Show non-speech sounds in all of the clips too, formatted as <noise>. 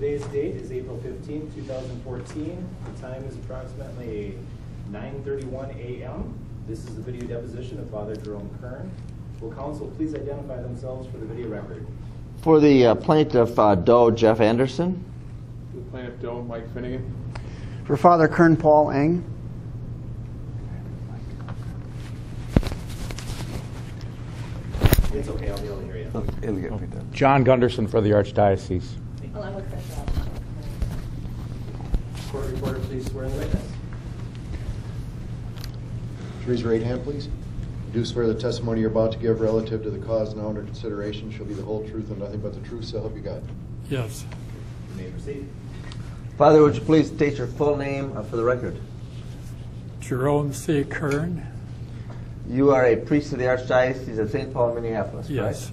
Today's date is April fifteenth, two thousand fourteen. The time is approximately nine thirty-one a.m. This is the video deposition of Father Jerome Kern. Will counsel please identify themselves for the video record? For the uh, plaintiff, uh, Doe Jeff Anderson. The plaintiff Doe, Mike Finnegan. For Father Kern Paul Engh. It's okay, I'll be able to hear you. John Gunderson for the Archdiocese. Along with Chris Rob. Court reporter, please swear in the witness. Raise your right hand, please. Do swear the testimony you're about to give relative to the cause now under consideration shall be the whole truth and nothing but the truth, so help you God. Yes. You may proceed. Father, would you please state your full name uh, for the record? Jerome C. Kern. You are a priest of the Archdiocese of St. Paul, Minneapolis, correct? Yes.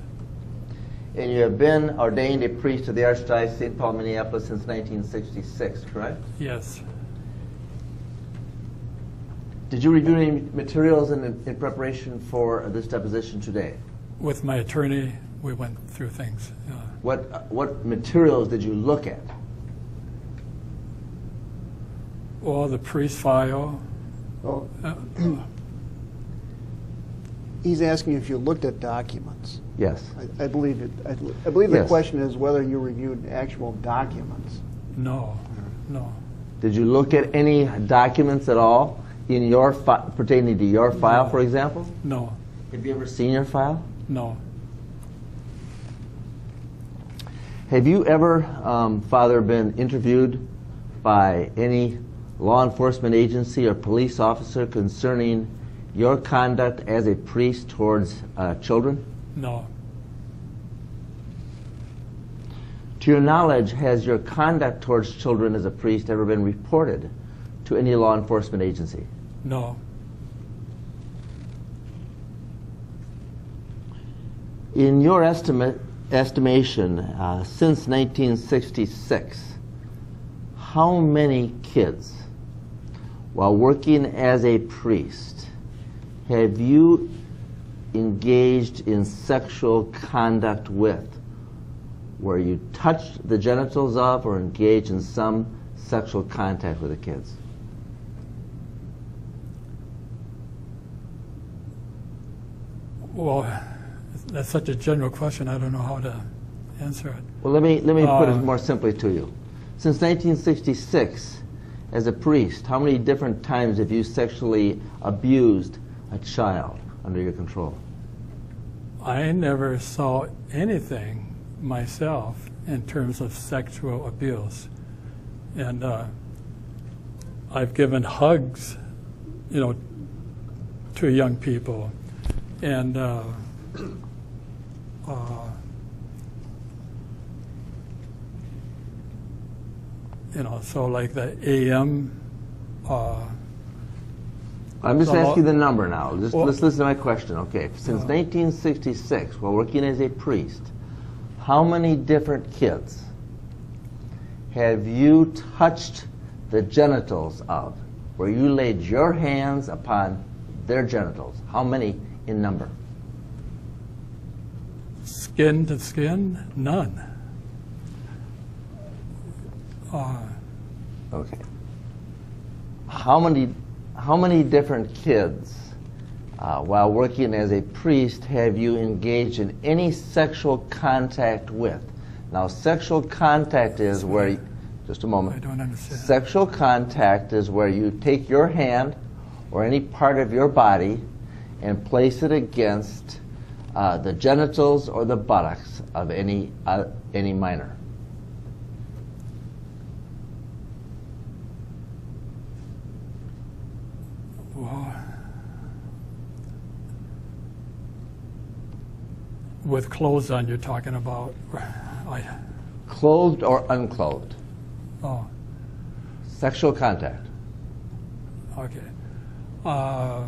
And you have been ordained a priest of the Archdiocese of St. Paul, Minneapolis since 1966, correct? Yes. Did you review any materials in, in preparation for this deposition today? With my attorney, we went through things. Uh, What, uh, what materials did you look at? all the priest file. Well, Uh, he's asking if you looked at documents. Yes. I, I believe it. I, I believe the question is whether you reviewed actual documents. no, no. Did you look at any documents at all in your pertaining to your file, for example? No, Have you ever seen your file? no, Have you ever, um, Father, been interviewed by any law enforcement agency or police officer concerning your conduct as a priest towards uh, children? no, To your knowledge, has your conduct towards children as a priest ever been reported to any law enforcement agency? No, In your estimate, estimation, uh, since 1966, how many kids, while working as a priest, have you engaged in sexual conduct with, where you touched the genitals of or engaged in some sexual contact with the kids? Well, that's such a general question. I don't know how to answer it. Well, let me, let me put it Uh, more simply to you. Since 1966, as a priest, how many different times have you sexually abused a child under your control? I never saw anything myself in terms of sexual abuse. And uh, I've given hugs, you know, to young people. And uh, uh, you know, so like the AM, uh, I'm just So- asking the number now. Just Well- let's listen to my question, okay? Since 1966, while working as a priest, how many different kids have you touched the genitals of, where you laid your hands upon their genitals? How many in number? skin to skin, none. Uh, Okay. How many, how many different kids, uh, while working as a priest, have you engaged in any sexual contact with? Now, sexual contact is where, you- just a moment. I don't understand. Sexual contact is where you take your hand or any part of your body and place it against uh, the genitals or the buttocks of any uh, any minor. With clothes on, you're talking about. I, Clothed or unclothed. oh, Sexual contact. okay. Uh,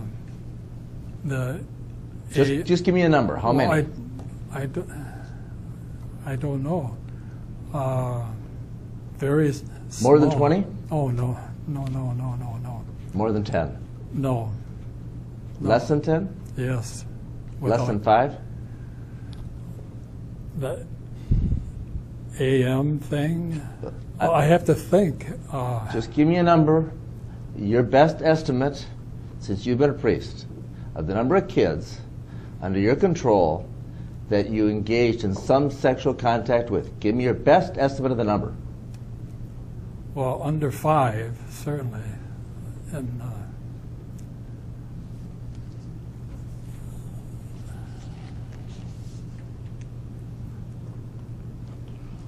the Just, a- just give me a number. How well, many? I, I, do, I don't know. Uh, very s- More than 20? Oh no, no, no, no, no, no, More than 10. no. Less than 10? Yes. Less than 5? The, AM thing? Well, I have to think. Uh, Just give me a number, your best estimate, since you've been a priest, of the number of kids under your control that you engaged in some sexual contact with. Give me your best estimate of the number. well, under five, certainly. And uh,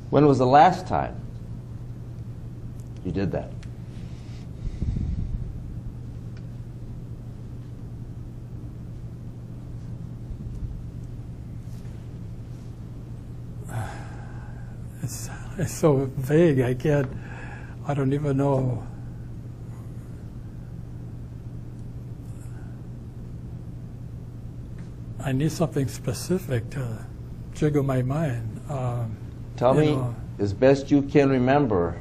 When was the last time you did that? It's, <laughs> so vague, I can't, I don't even know. I need something specific to jiggle my mind. Um, Tell me, know, as best you can remember,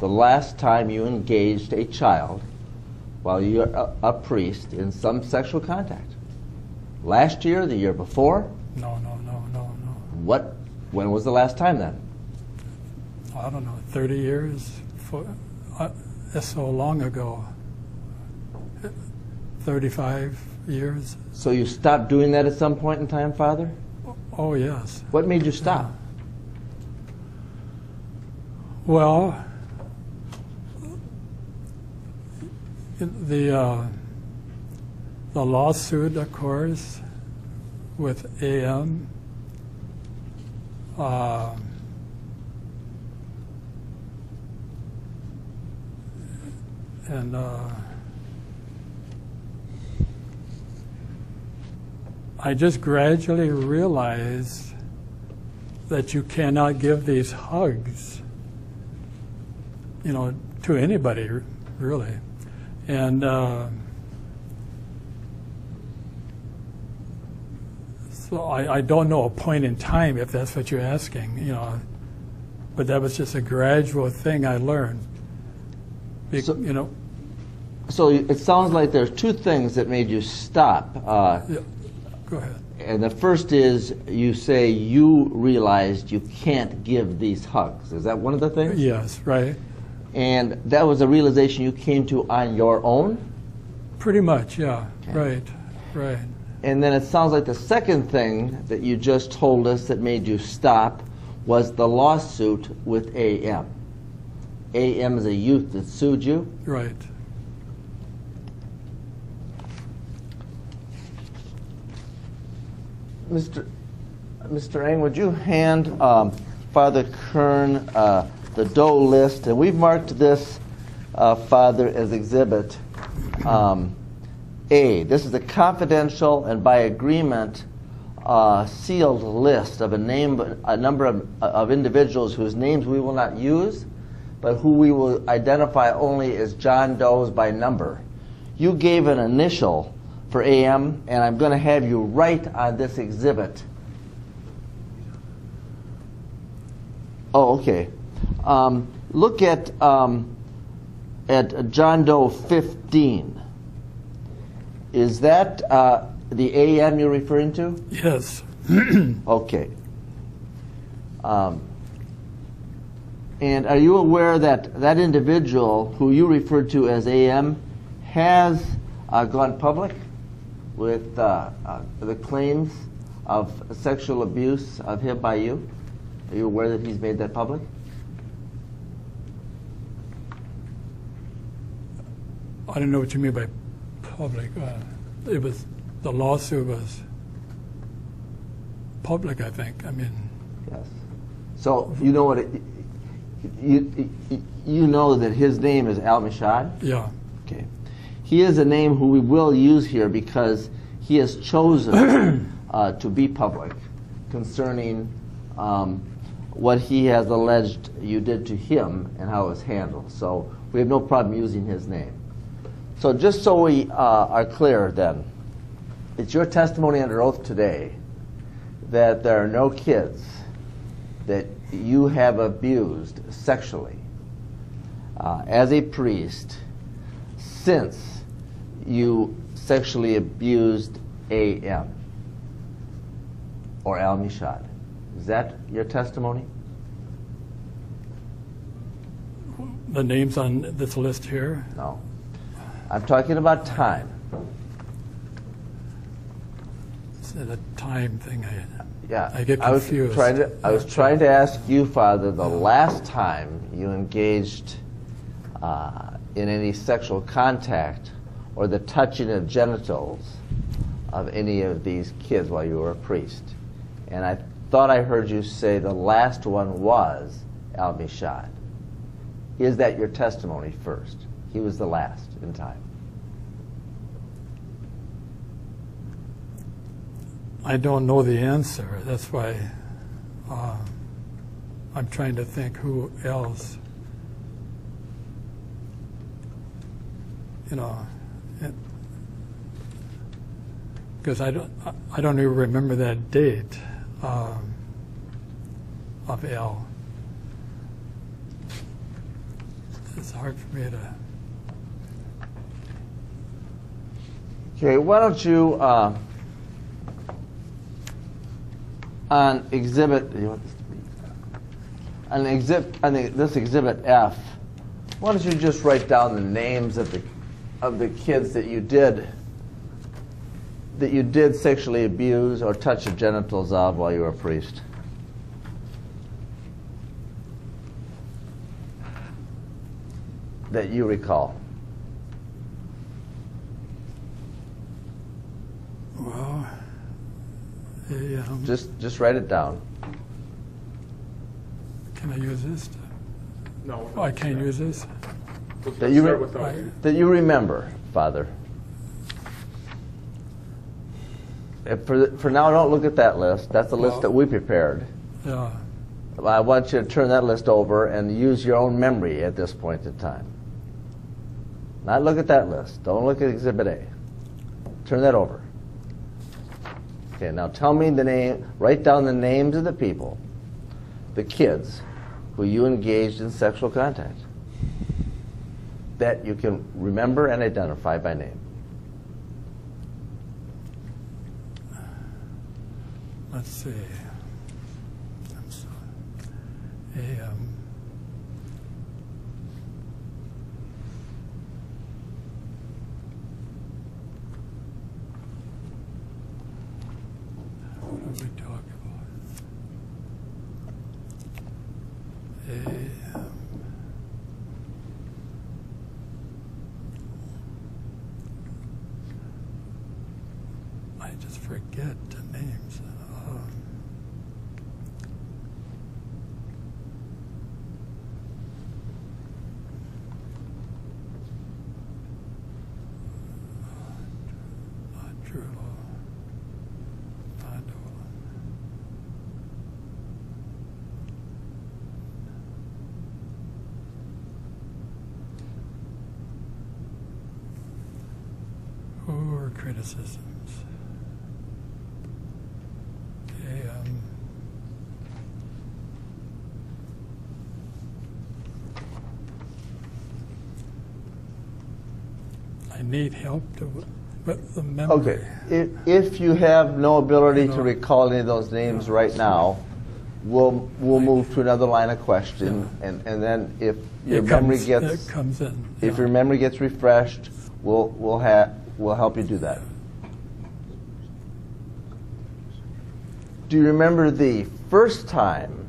the last time you engaged a child while you're a, a priest in some sexual contact. Last year, the year before? No, no, no, no, no. What? When was the last time then? I don't know, 30 years? For, uh, so long ago. 35 years? So you stopped doing that at some point in time, Father? Oh, yes. What made you stop? Well, the uh, the lawsuit, of course, with AM. Uh, and uh, I just gradually realized that you cannot give these hugs you know, to anybody, really. And uh, so I, I don't know a point in time if that's what you're asking, you know. But that was just a gradual thing I learned. Be- So- you know, So it sounds like there's two things that made you stop. Uh, yeah, go ahead. and the first is you say you realized you can't give these hugs. Is that one of the things? Yes, right. And that was a realization you came to on your own? Pretty much, yeah. Okay. Right, right. And then it sounds like the second thing that you just told us that made you stop was the lawsuit with AM. AM is a youth that sued you. Right. Mr. Mr. Engh, would you hand um, Father Kern uh, the Doe list? And we've marked this, uh, Father, as Exhibit um, A. This is a confidential and by agreement uh, sealed list of a name, a number of, of individuals whose names we will not use, but who we will identify only as John Doe's by number. You gave an initial for AM, and I'm going to have you write on this exhibit. Oh, okay. Um, look at um, at John Doe 15. Is that uh, the AM you're referring to? Yes. <clears throat> Okay. Um, and are you aware that that individual who you referred to as AM has uh, gone public with uh, uh, the claims of sexual abuse of him by you? Are you aware that he's made that public? I don't know what you mean by public. Uh, it was the lawsuit was public. I think. I mean, Yes. So you know what? It, you, you know that his name is Al Mishad. yeah, Okay. He is a name who we will use here because he has chosen <clears throat> uh, to be public concerning um, what he has alleged you did to him and how it was handled. So we have no problem using his name. So just so we uh, are clear then, it's your testimony under oath today that there are no kids that you have abused sexually uh, as a priest since you sexually abused AM or Al Mishad. Is that your testimony? the names on this list here? No. I'm talking about time. It's a time thing. I, Yeah. I get was trying to, I was trying to ask you, Father, the last time you engaged uh, in any sexual contact or the touching of genitals of any of these kids while you were a priest. And I thought I heard you say the last one was Al Mishad. Is that your testimony first? He was the last in time. I don't know the answer. That's why uh, I'm trying to think who else. You know, because I don't, I- don't even remember that date um, of L. It's hard for me to. Okay, why don't you, uh, on exhibit, you want this to be- on exhibit, on this exhibit F, why don't you just write down the names of the, of the kids that you did, that you did sexually abuse or touch the genitals of while you were a priest? That you recall. Well, yeah, Just, just write it down. can I use this? No. Oh, I can't use this. That you re- with those. Right. That you remember, Father. If for, for now, don't look at that list. That's the list Well- that we prepared. Yeah. I want you to turn that list over and use your own memory at this point in time. Not look at that list. Don't look at Exhibit A. Turn that over. Okay, now tell me the name, write down the names of the people, the kids, who you engaged in sexual contact that you can remember and identify by name. Let's see. I'm sorry. A, um, what did we talk about? A, um, I just forget the names. Um, Not true law. Not Dolan. Who are criticisms? Okay, um, I need help to, with the memory. Okay, if, if you have no ability to recall any of those names right now, we'll, we'll move to another line of question, and, and then if your It memory comes- gets, It comes in. if your memory gets refreshed, we'll, we'll have, we'll help you do that. Do you remember the first time,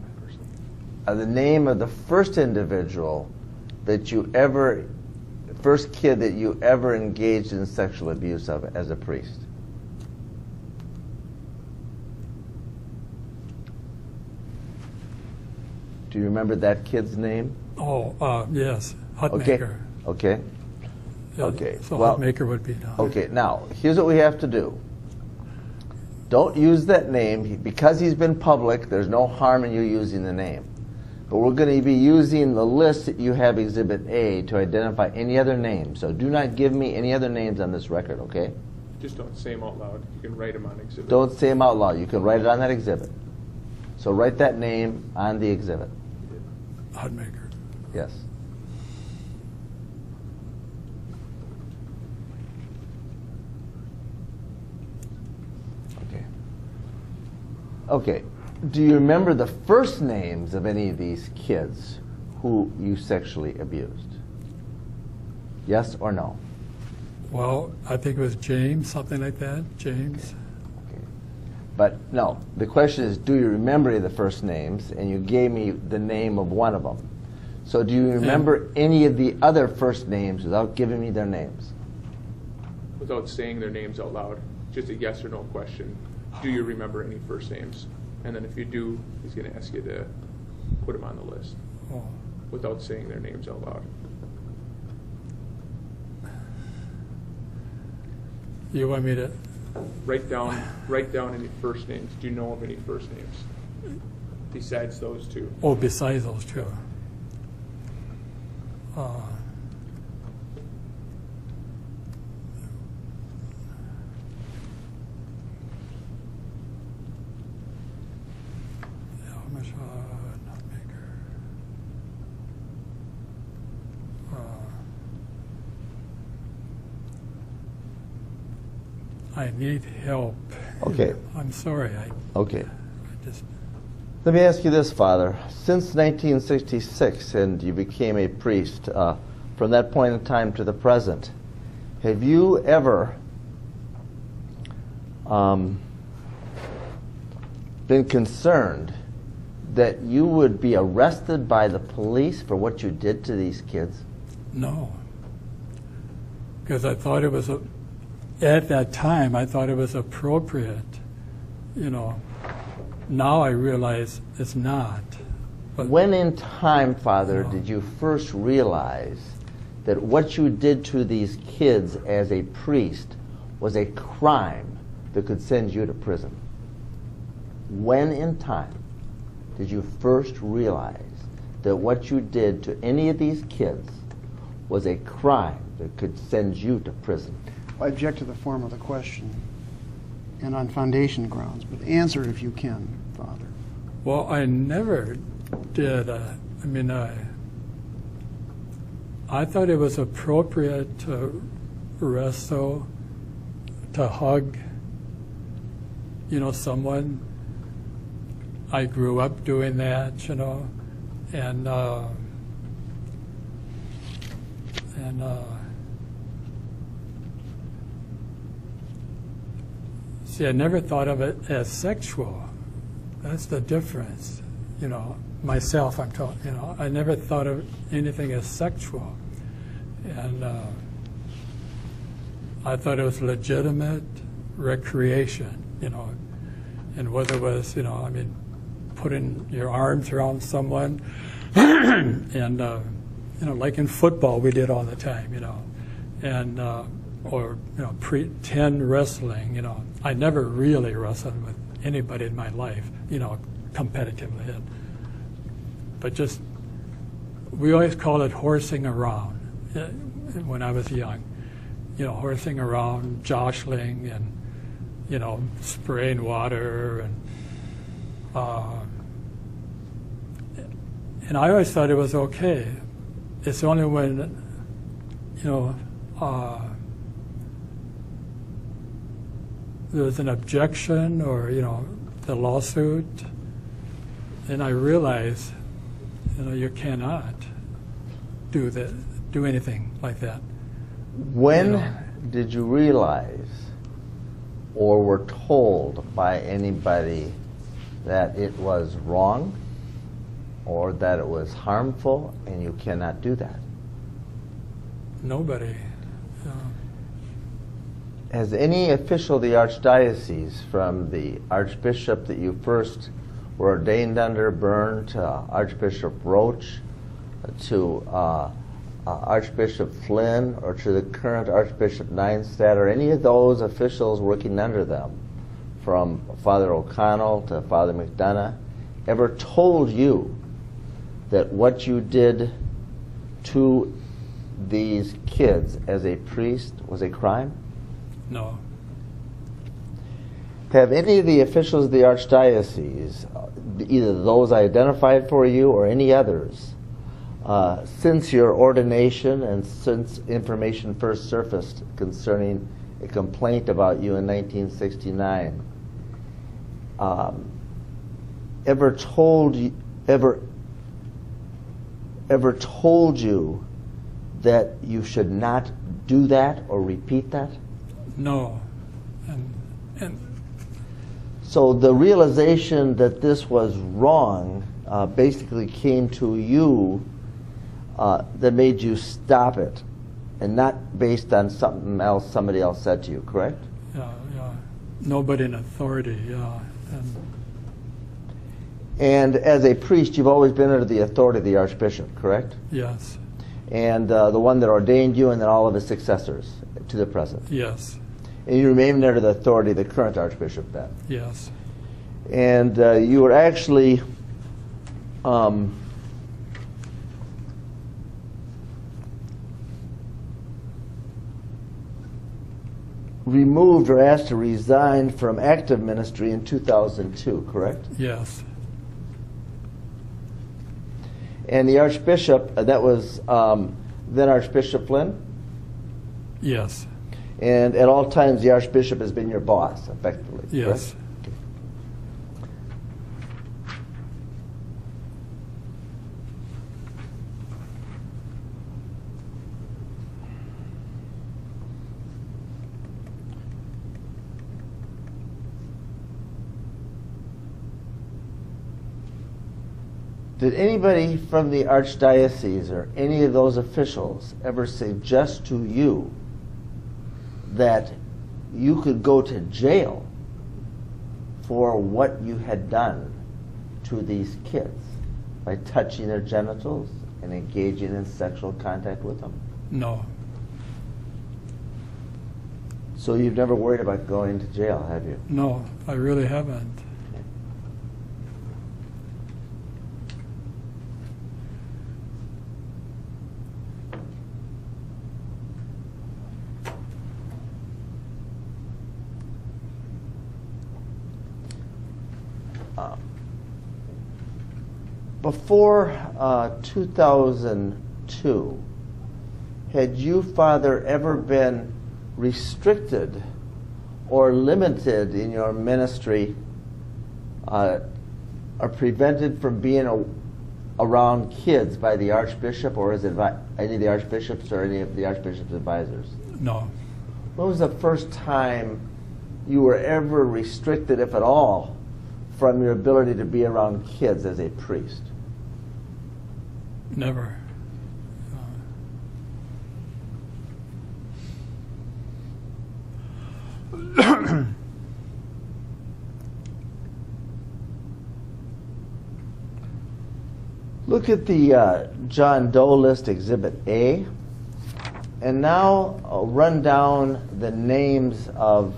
uh, the name of the first individual that you ever, first kid that you ever engaged in sexual abuse of as a priest? Do you remember that kid's name? Oh, uh, yes, Okay. Hutmaker. Okay. Yeah, Okay, So well- Hutmaker would be down. Okay, now, here's what we have to do. Don't use that name. Because he's been public, there's no harm in you using the name. But we're going to be using the list that you have Exhibit A to identify any other names. So do not give me any other names on this record, okay? Just don't say them out loud. You can write them on exhibit. Don't say them out loud. You can write it on that exhibit. So write that name on the exhibit. Hutmaker. Yes. Okay. Okay. Do you remember the first names of any of these kids who you sexually abused? Yes or no? Well, I think it was James, something like that, James. Okay. But no, the question is, do you remember the first names? And you gave me the name of one of them. So do you remember any of the other first names without giving me their names? Without saying their names out loud, just a yes or no question. Do you remember any first names? And then if you do, he's gonna ask you to put them on the list Oh, without saying their names out loud. You want me to, Write down, write down any first names. Do you know of any first names? Besides those two? oh, besides those two. Uh, I need help. Okay. I'm sorry, I Okay. I just, Let me ask you this, Father. Since 1966, and you became a priest, uh, from that point in time to the present, have you ever um, been concerned that you would be arrested by the police for what you did to these kids? No. Because I thought it was, a, at that time, I thought it was appropriate. You know, now I realize it's not. But When in time, Father, did you first realize that what you did to these kids as a priest was a crime that could send you to prison? When in time did you first realize that what you did to any of these kids was a crime that could send you to prison? I object to the form of the question and on foundation grounds, but answer it if you can, Father. Well, I never did. Uh, I mean, I, I thought it was appropriate to wrestle, to hug, you know, someone. I grew up doing that, you know, and uh, and uh, see, I never thought of it as sexual. That's the difference, you know. Myself, I'm told, you know, I never thought of anything as sexual, and uh, I thought it was legitimate recreation, you know, and whether it was, you know, I mean, putting your arms around someone, <clears throat> and uh, you know, like in football, we did all the time, you know, and uh, or you know, pretend wrestling, you know. I never really wrestled with anybody in my life, you know, competitively. But just, we always called it horsing around uh, when I was young. You know, horsing around, jostling, and, you know, spraying water. And, uh, and I always thought it was okay. It's only when, you know, uh, there was an objection or, you know, the lawsuit, and I realize, you know, you cannot do that, do anything like that. When Yeah. did you realize or were told by anybody that it was wrong or that it was harmful and you cannot do that? Nobody. Has any official of the Archdiocese, from the Archbishop that you first were ordained under, Byrne, to Archbishop Roach, to uh, uh, Archbishop Flynn, or to the current Archbishop Nienstedt, or any of those officials working under them, from Father O'Connell to Father McDonough, ever told you that what you did to these kids as a priest was a crime? No. Have any of the officials of the Archdiocese, either those I identified for you or any others, uh, since your ordination and since information first surfaced concerning a complaint about you in 1969, um, ever told you, ever ever told you that you should not do that or repeat that? No. And, and So the realization that this was wrong uh, basically came to you uh, that made you stop it, and not based on something else somebody else said to you, correct? yeah, yeah, nobody in authority, yeah. And And as a priest, you've always been under the authority of the archbishop, correct? yes, And uh, the one that ordained you, and then all of his successors to the present. yes, And you remain under the authority of the current archbishop then. yes, and uh, you were actually um, removed or asked to resign from active ministry in 2002, correct? yes, And the archbishop, uh, that was um, then Archbishop Flynn, yes, and at all times the archbishop has been your boss, effectively. yes. Did anybody from the archdiocese or any of those officials ever suggest to you that you could go to jail for what you had done to these kids by touching their genitals and engaging in sexual contact with them? No, So you've never worried about going to jail, have you? no, I really haven't. Before uh, 2002, had you, Father, ever been restricted or limited in your ministry uh, or prevented from being a, around kids by the Archbishop or his advi- any of the archbishops or any of the Archbishop's advisors? No, When was the first time you were ever restricted, if at all, from your ability to be around kids as a priest? Never. <coughs> Look at the uh, John Doe list, Exhibit A, and now uh, run down the names of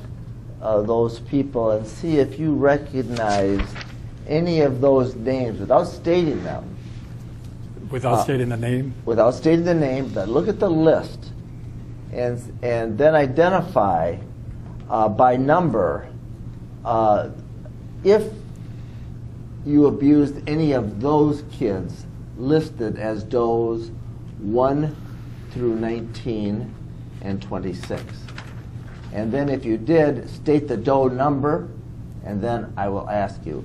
uh, those people and see if you recognize any of those names without stating them. Without Uh, stating the name, Without stating the name, but look at the list and, and then identify uh, by number uh, if you abused any of those kids listed as does 1 through 19 and 26. And then if you did, state the doe number, and then I will ask you.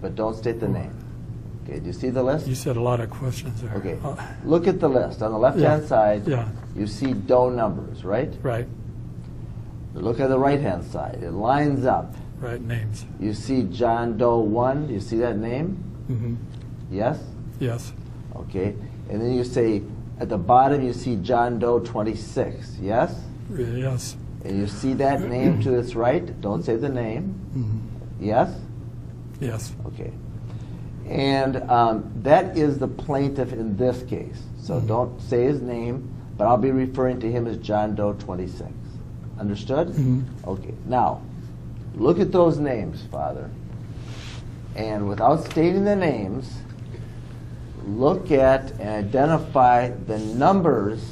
But don't state the name. Okay, do you see the list? you said a lot of questions there. Okay, Uh, look at the list. On the left-hand Yeah, side, yeah. you see doe numbers, right? Right, Look at the right-hand side. It lines up. right, names. You see John Doe 1. Do you see that name? hmm Yes? Yes, Okay. And then you say, at the bottom, you see John Doe 26. Yes? yes, And you see that name to its right? Don't say the name. hmm Yes? yes, Okay. And um, that is the plaintiff in this case. So Mhm. don't say his name, but I'll be referring to him as John Doe 26. Understood? Mhm. Okay. Now, look at those names, Father. And without stating the names, look at and identify the numbers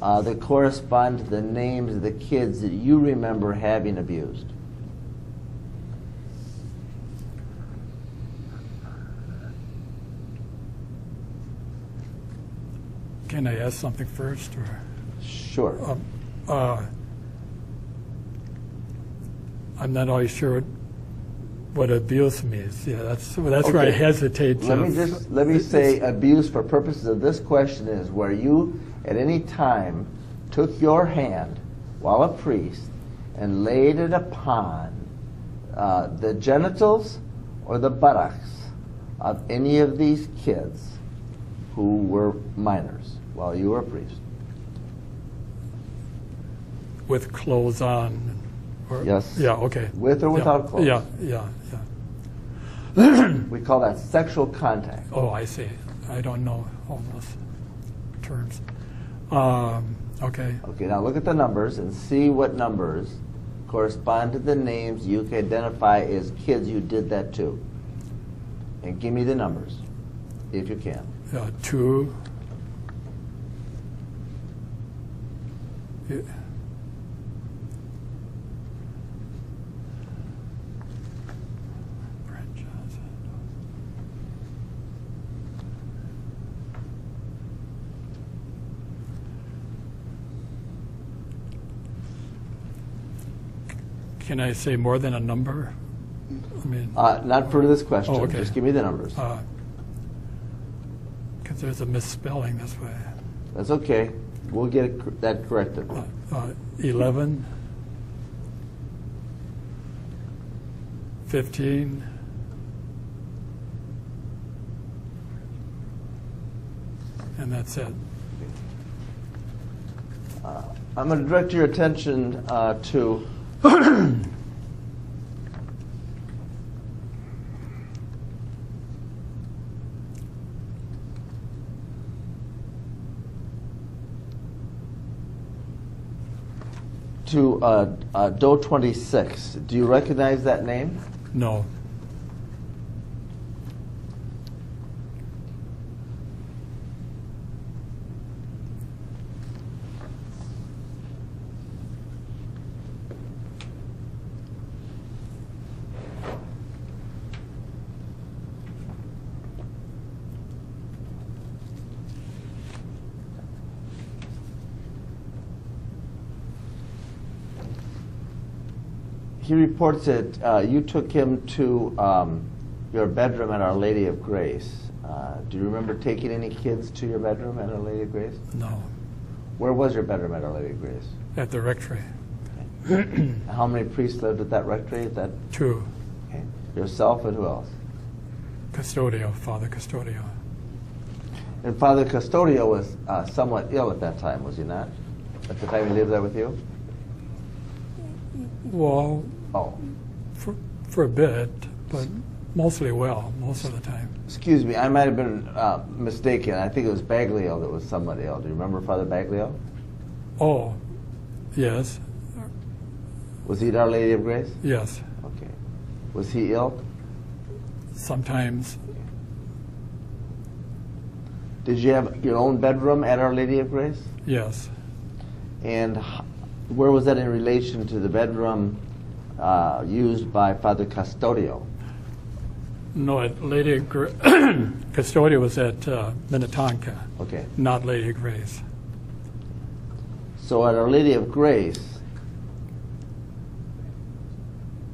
uh, that correspond to the names of the kids that you remember having abused. Can I ask something first, or? Sure. Um, uh, I'm not always sure what abuse means. Yeah, that's, that's where I Okay. hesitate to. Let me just, let me say abuse for purposes of this question is where you at any time took your hand while a priest and laid it upon uh, the genitals or the buttocks of any of these kids who were minors while you were a priest. With clothes on. or- Yes. Yeah, okay. With or Yeah, without clothes? Yeah, yeah, yeah. We call that sexual contact. Oh, I see. I don't know all those terms. Um, okay. Okay, now look at the numbers and see what numbers correspond to the names you can identify as kids you did that to. And give me the numbers, if you can. Yeah, two. Brent Can I say more than a number? I mean, Uh, not for this question, Oh, okay. just give me the numbers. because there's a misspelling this way. That's okay, we'll get it that corrected. Uh, uh, 11, 15, and that's it. I'm going to direct your attention uh, to <clears throat> to uh, uh, Doe 26. Do you recognize that name? No. Reports that uh, you took him to um, your bedroom at Our Lady of Grace. Uh, do you remember taking any kids to your bedroom at Our Lady of Grace? No. Where was your bedroom at Our Lady of Grace? At the rectory. How many priests lived at that rectory? At that Two. okay. yourself and who else? Custodio, Father Custodio. And Father Custodio was uh, somewhat ill at that time, was he not? At the time he lived there with you? Well, Oh, for, for a bit, but mostly well, most of the time. excuse me, I might have been uh, mistaken. I think it was Baglio that was somewhat ill. Do you remember Father Baglio? Oh, yes, Was he at Our Lady of Grace? yes, Okay. Was he ill? sometimes. Did you have your own bedroom at Our Lady of Grace? Yes. And where was that in relation to the bedroom uh, used by Father Custodio? No, at Lady Gra- <clears throat> Custodio was at uh, Minnetonka, Okay. not Lady of Grace. So at Our Lady of Grace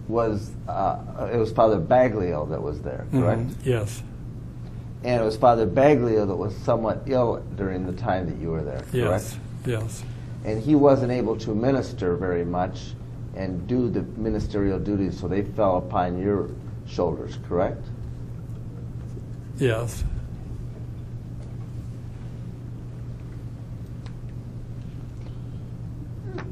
was uh, it was Father Baglio that was there, correct? Mhm, Yes, And it was Father Baglio that was somewhat ill during the time that you were there, correct? yes, yes, And he wasn't able to minister very much and do the ministerial duties, so they fell upon your shoulders, correct? yes.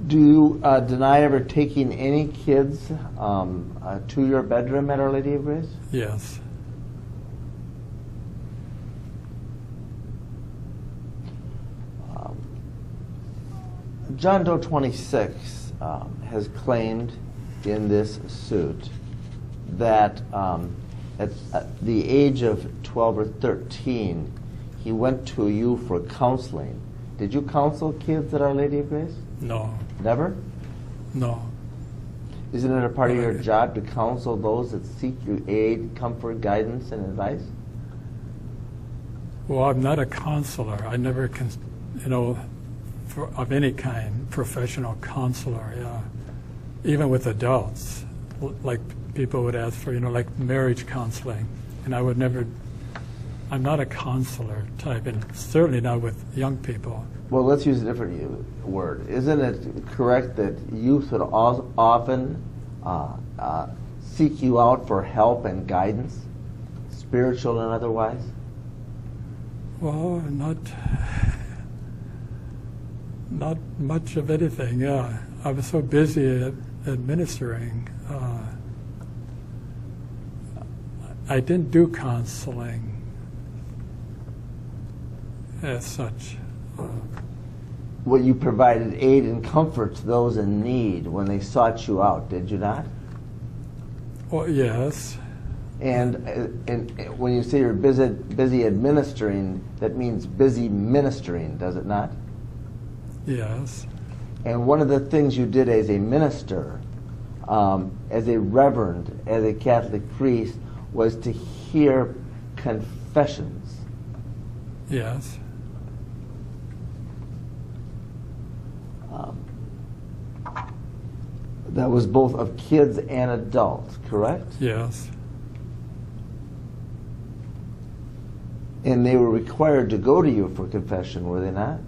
Do you uh, deny ever taking any kids um, uh, to your bedroom at Our Lady of Grace? Yes. Um, John Doe 26 um, has claimed in this suit that um, at, at the age of 12 or 13, he went to you for counseling. Did you counsel kids at Our Lady of Grace? No. Never? No. Isn't it a part of your job to counsel those that seek you aid, comfort, guidance, and advice? Well, I'm not a counselor. I never, con- you know, for, of any kind, professional counselor. Yeah, even with adults, like people would ask for, you know, like marriage counseling, and I would never. I'm not a counselor type, and certainly not with young people. Well, let's use a different word. Isn't it correct that youth would often uh, uh, seek you out for help and guidance, spiritual and otherwise? Well, not not much of anything. Yeah, I was so busy administering. Uh, I didn't do counseling as such. Uh, Well, you provided aid and comfort to those in need when they sought you out, did you not? well, yes, And, uh, and uh, when you say you're busy, busy administering, that means busy ministering, does it not? yes, And one of the things you did as a minister, um, as a reverend, as a Catholic priest, was to hear confessions. yes, Um, that was both of kids and adults, correct? yes, And they were required to go to you for confession, were they not?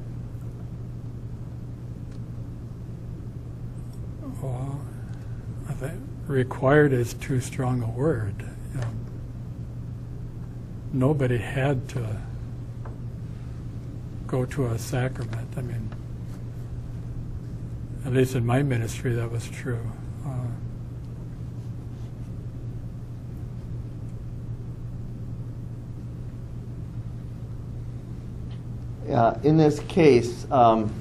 well, I think required is too strong a word. You know, nobody had to go to a sacrament. I mean, at least in my ministry, that was true. Uh, Uh, in this case, um,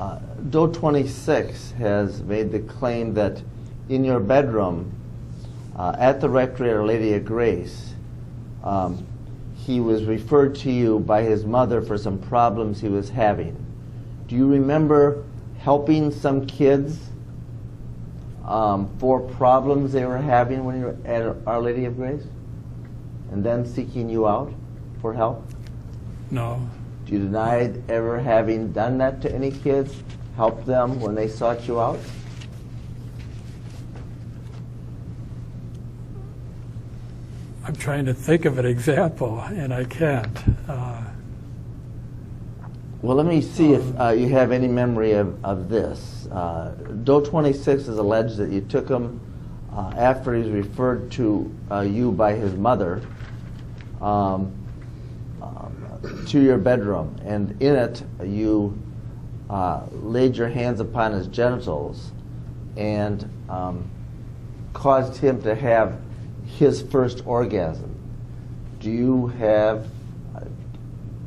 uh, Doe 26 has made the claim that in your bedroom uh, at the rectory of Our Lady of Grace, um, he was referred to you by his mother for some problems he was having. Do you remember helping some kids um, for problems they were having when you were at Our Lady of Grace? And then seeking you out for help? no, you denied ever having done that to any kids? Helped them when they sought you out? I'm trying to think of an example, and I can't. Uh, Well, let me see if uh, you have any memory of, of this. Uh, Doe 26 is alleged that you took him uh, after he was referred to uh, you by his mother um, um, to your bedroom, and in it you uh, laid your hands upon his genitals and um, caused him to have his first orgasm. Do you have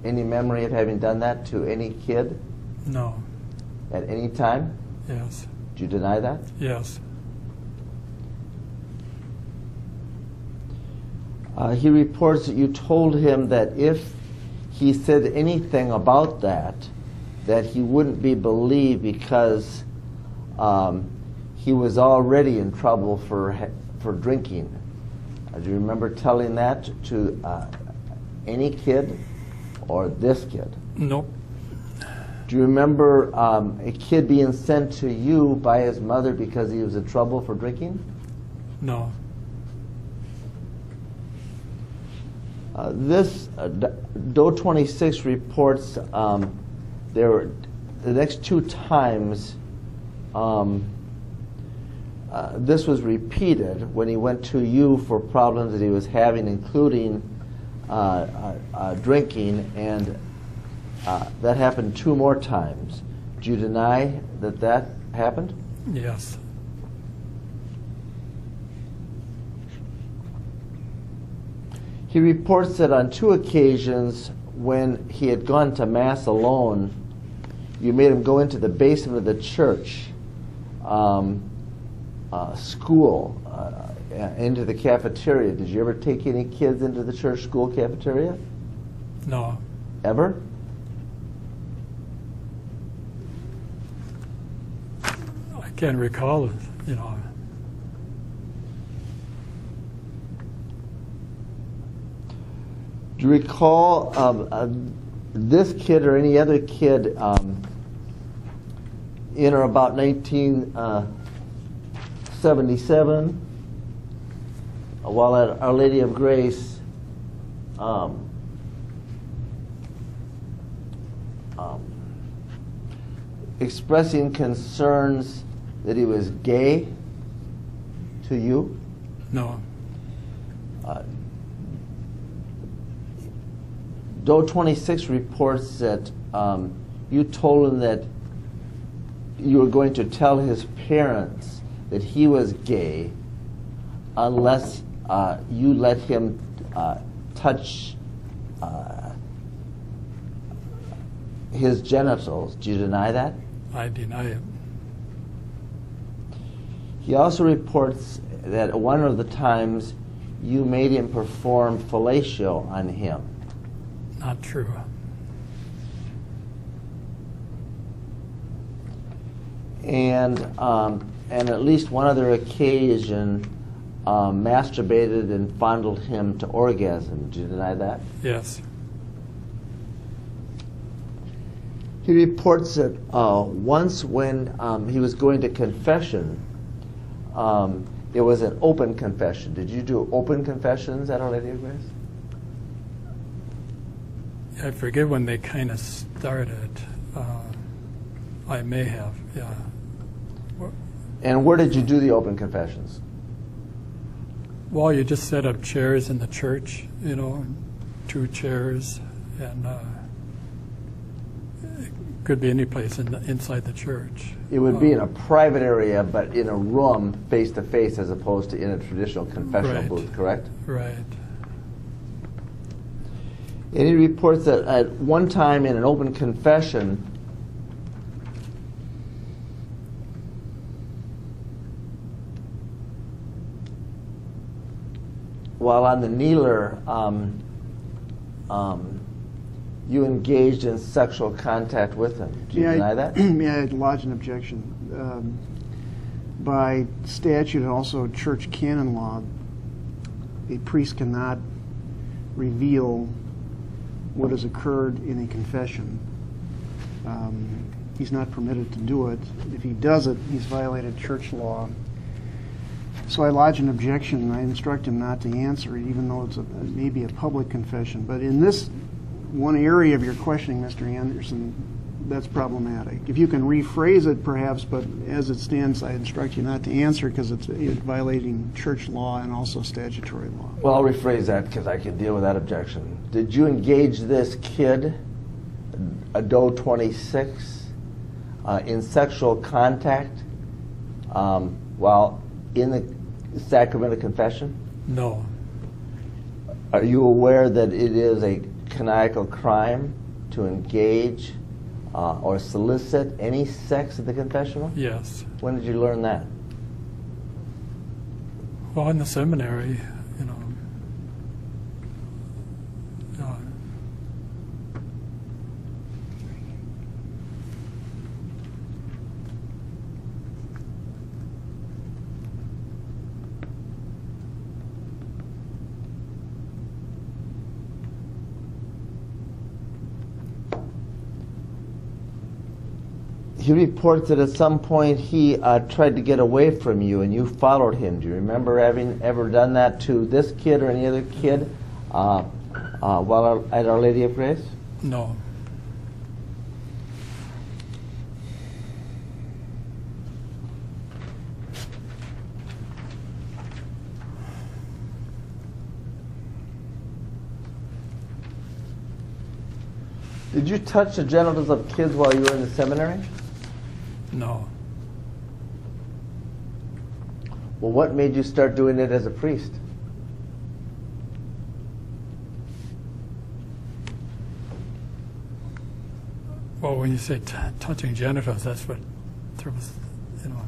any memory of having done that to any kid no, at any time? yes, Do you deny that? yes, Uh, he reports that you told him that if he said anything about that, that he wouldn't be believed because um, he was already in trouble for for drinking. Uh, do you remember telling that to uh, any kid or this kid? nope, Do you remember um, a kid being sent to you by his mother because he was in trouble for drinking? no, Uh, this uh, Doe 26 reports um, there were the next two times um, uh, this was repeated when he went to you for problems that he was having, including uh, uh, drinking, and that happened two more times. Do you deny that that happened? yes, He reports that on two occasions, when he had gone to Mass alone, you made him go into the basement of the church um, uh, school, uh, into the cafeteria. Did you ever take any kids into the church school cafeteria? no, Ever? I can't recall it, you know. Do you recall um, uh, this kid or any other kid um, in or about 1977, uh, while at Our Lady of Grace, um, um, expressing concerns that he was gay to you. No, Uh, Doe 26 reports that um, you told him that you were going to tell his parents that he was gay unless uh, you let him uh, touch uh, his genitals. Do you deny that? I deny it. He also reports that one of the times you made him perform fellatio on him. Not true. and um, and at least one other occasion um, masturbated and fondled him to orgasm. Do you deny that? Yes, He reports that uh, once when um, he was going to confession, um, it was an open confession. Did you do open confessions at Our Lady of Grace? I forget when they kind of started. Uh, I may have, yeah. And where did you do the open confessions? Well, you just set up chairs in the church, you know, two chairs, and uh, it could be any place in the, inside the church. It would be in Uh, a private area, but in a room face to face, as opposed to in a traditional confessional Right. booth. Correct? Right. And he reports that at one time in an open confession, while on the kneeler, um, um, you engaged in sexual contact with him. Do you May I- deny that? <clears throat> May I lodge an objection? Um, By statute and also church canon law, a priest cannot reveal what has occurred in a confession. Um, He's not permitted to do it. If he does it, he's violated church law. So I lodge an objection, and I instruct him not to answer it, even though it's a, maybe a public confession. But in this one area of your questioning, Mr. Anderson, that's problematic. If you can rephrase it perhaps, but as it stands, I instruct you not to answer because it's it's violating church law and also statutory law. Well, I'll rephrase that because I can deal with that objection. Did you engage this kid, a Doe 26, uh, in sexual contact um, while in the sacrament of confession? No, Are you aware that it is a canonical crime to engage uh, or solicit any sex at the confessional? yes. When did you learn that? Well, in the seminary, you know. uh, He reports that at some point he uh, tried to get away from you and you followed him. Do you remember having ever done that to this kid or any other kid uh, uh, while at Our Lady of Grace? no, Did you touch the genitals of kids while you were in the seminary? No. Well, what made you start doing it as a priest? Well, when you say t- touching genitals, that's what throws, you know.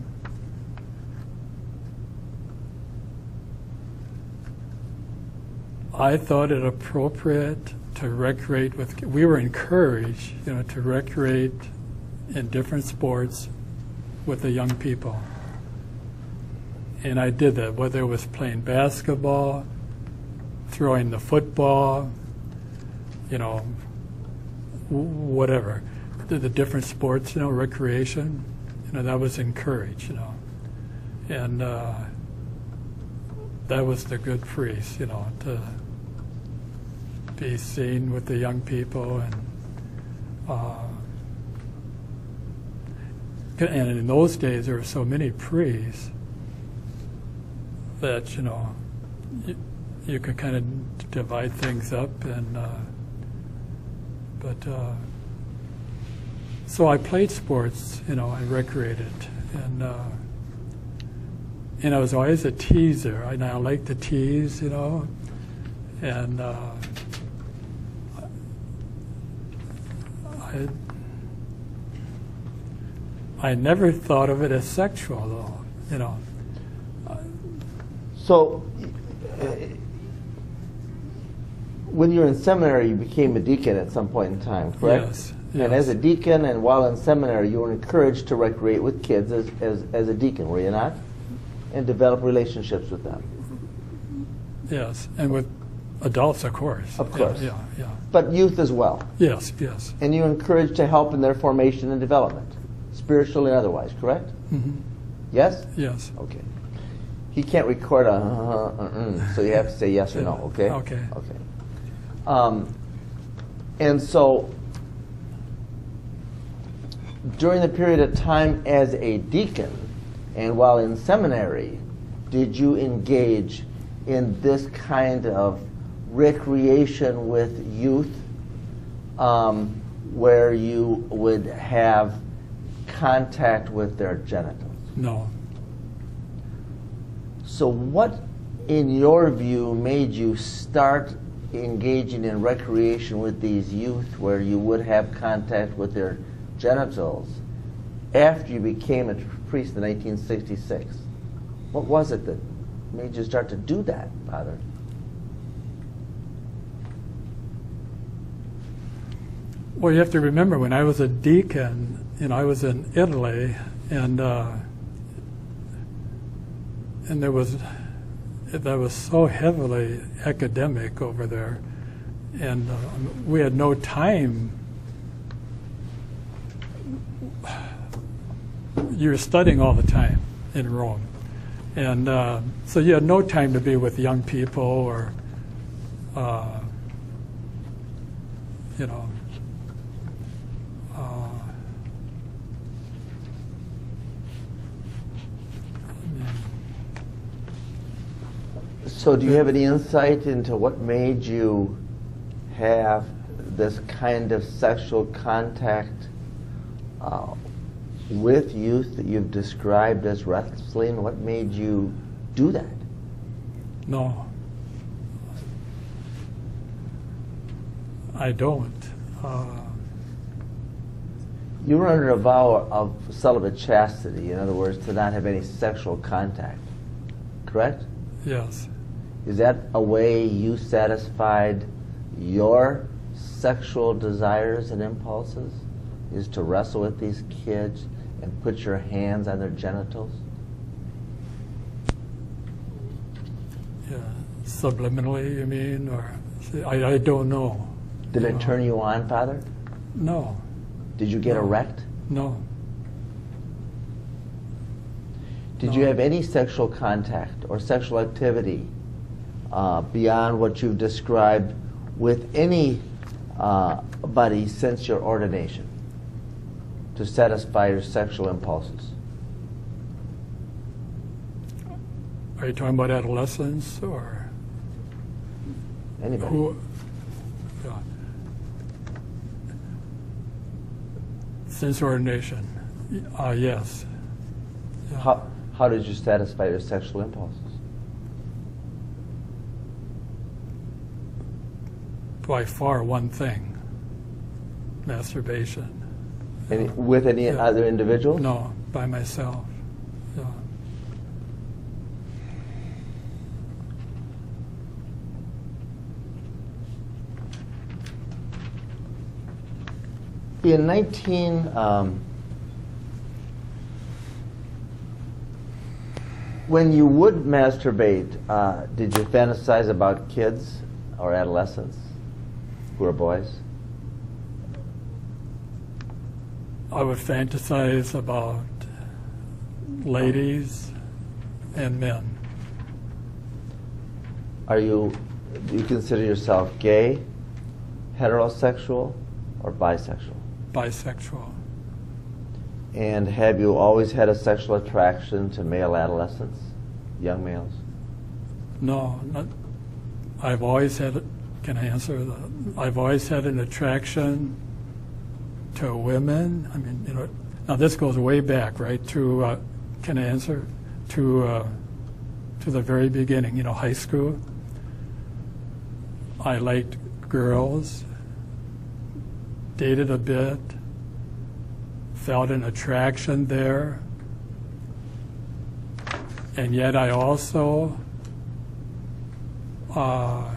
I thought it appropriate to recreate with, we were encouraged, you know, to recreate in different sports with the young people. And I did that, whether it was playing basketball, throwing the football, you know, whatever, the, the different sports, you know, recreation, you know, that was encouraged, you know. and uh, that was the good priest, you know, to be seen with the young people and. Uh, and in those days, there were so many priests that you know you, you could kind of divide things up and uh, but uh, so I played sports you know I recreated. And uh, and I was always a teaser. I now like to tease you know and uh, I I never thought of it as sexual though you know So, uh, when you were in seminary, you became a deacon at some point in time, correct? Yes, And yes. as a deacon, and while in seminary, you were encouraged to recreate with kids as, as, as a deacon, were you not? And develop relationships with them. Yes, and with adults, of course. Of course. Yeah, yeah. But youth as well. Yes, yes. And you were encouraged to help in their formation and development, spiritually and otherwise, correct? hmm Yes? Yes. Okay. He can't record a uh, uh, uh, so you have to say yes or no, <laughs> okay? Okay. Okay. Um, and so, during the period of time as a deacon and while in seminary, did you engage in this kind of recreation with youth um, where you would have contact with their genitals? No. So, what, in your view, made you start engaging in recreation with these youth where you would have contact with their genitals after you became a priest in 1966? What was it that made you start to do that, Father? Well, you have to remember when I was a deacon, you know, I was in Italy, and uh, and there was that was so heavily academic over there, and uh, we had no time. You were studying all the time in Rome, and uh, so you had no time to be with young people or, uh, you know. Uh, So, do you have any insight into what made you have this kind of sexual contact uh, with youth that you've described as wrestling? What made you do that? No. I don't. Uh, You were under a vow of celibate chastity, in other words, to not have any sexual contact, correct? yes. Is that a way you satisfied your sexual desires and impulses? Is to wrestle with these kids and put your hands on their genitals? Yeah. Subliminally, you mean? Or I, I don't know. Did it know. turn you on, Father? No. Did you get No. erect? No. Did you have any sexual contact or sexual activity uh, beyond what you've described with any uh, since your ordination to satisfy your sexual impulses? Are you talking about adolescence or Anybody? who? Yeah. Since ordination, uh, yes. Yeah. How, how did you satisfy your sexual impulses? By far, one thing: masturbation. Any, with any Yeah. other individual? No, by myself. Yeah. In 19, um, when you would masturbate, uh, did you fantasize about kids or adolescents who are boys? I would fantasize about ladies, and men. Are you, do you consider yourself gay, heterosexual, or bisexual? bisexual. And have you always had a sexual attraction to male adolescents, young males? No, not, I've always had, can answer? I've always had an attraction to women. I mean, you know, now this goes way back, right, to, uh, can I answer? To, uh, to the very beginning, you know, high school. I liked girls, dated a bit, felt an attraction there. And yet I also uh,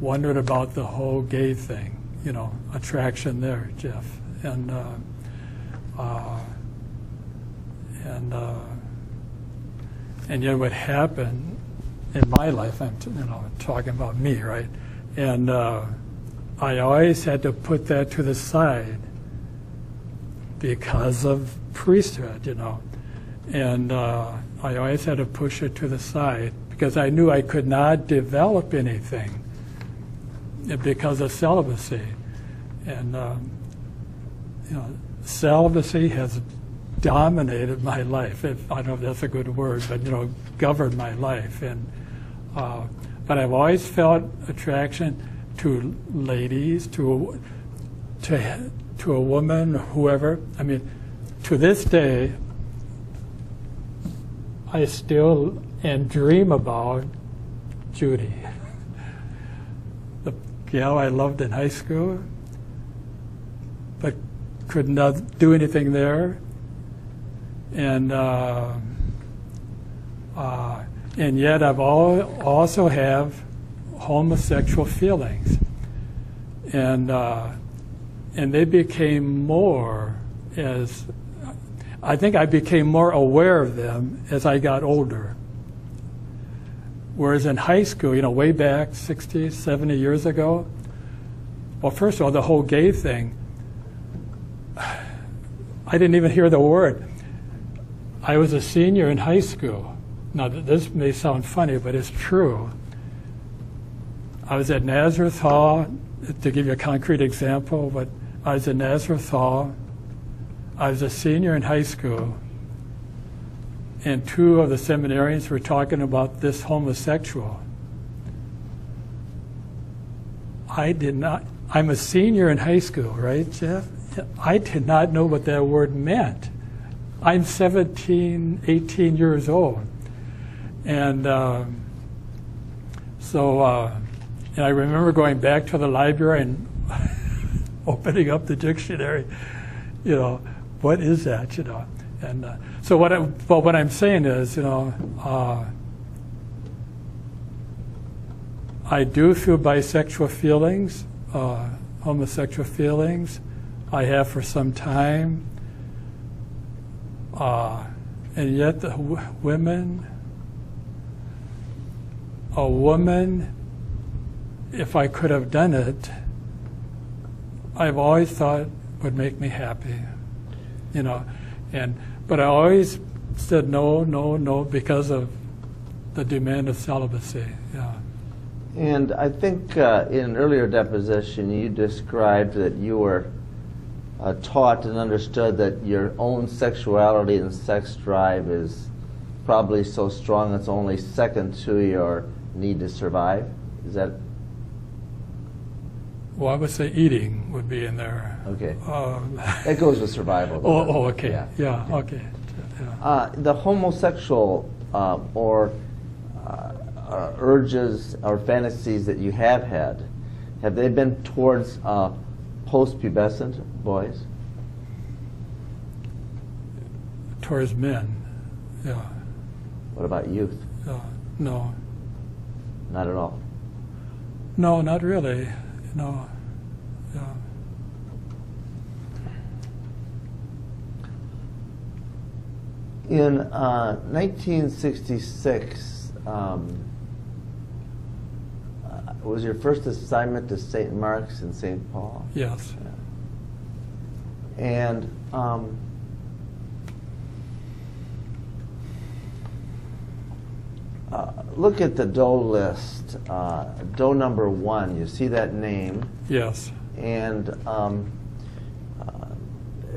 wondered about the whole gay thing, you know, attraction there, Jeff. And, uh, uh, and, uh, and yet what happened in my life, I'm, you know, talking about me, right? And uh, I always had to put that to the side because of priesthood, you know. And uh, I always had to push it to the side because I knew I could not develop anything because of celibacy. And, um, you know, celibacy has dominated my life. If, I don't know if that's a good word, but, you know, governed my life. And, uh, but I've always felt attraction to ladies, to, to, to a woman, whoever. I mean, to this day, I still and dream about Judy, <laughs> gal I loved in high school, but could not do anything there. And uh, uh, and yet I've al- also have homosexual feelings, and uh, and they became more as I think I became more aware of them as I got older. Whereas in high school, you know, way back 60, 70 years ago, well, first of all, the whole gay thing, <sighs> I didn't even hear the word. I was a senior in high school. Now, th- this may sound funny, but it's true. I was at Nazareth Hall, to give you a concrete example, but I was at Nazareth Hall. I was a senior in high school, and two of the seminarians were talking about this homosexual. I did not, I'm a senior in high school, right, Jeff? I did not know what that word meant. I'm 17, 18 years old. And um, so, uh, and I remember going back to the library and <laughs> opening up the dictionary, you know, what is that, you know? And uh, so what I, well, what I'm saying is, you know, uh, I do feel bisexual feelings, uh, homosexual feelings. I have for some time. Uh, and yet, the women, a woman, if I could have done it, I've always thought would make me happy, you know. And but I always said no, no, no because of the demand of celibacy. Yeah. And I think uh, in an earlier deposition, you described that you were uh, taught and understood that your own sexuality and sex drive is probably so strong it's only second to your need to survive. Is that Well, I would say eating would be in there. okay? Um, It goes with survival. oh, oh, okay. Yeah. Yeah, okay. Yeah. Uh, the homosexual uh, or uh, uh, urges or fantasies that you have had, have they been towards uh, post-pubescent boys? Towards men. Yeah. What about youth? No. Not at all. No, not really. No. Yeah. In uh, 1966, um, uh, was your first assignment to St. Mark's in St. Paul? Yes. And um, look at the Doe list. Uh, Doe number one, you see that name, Yes, and um, uh,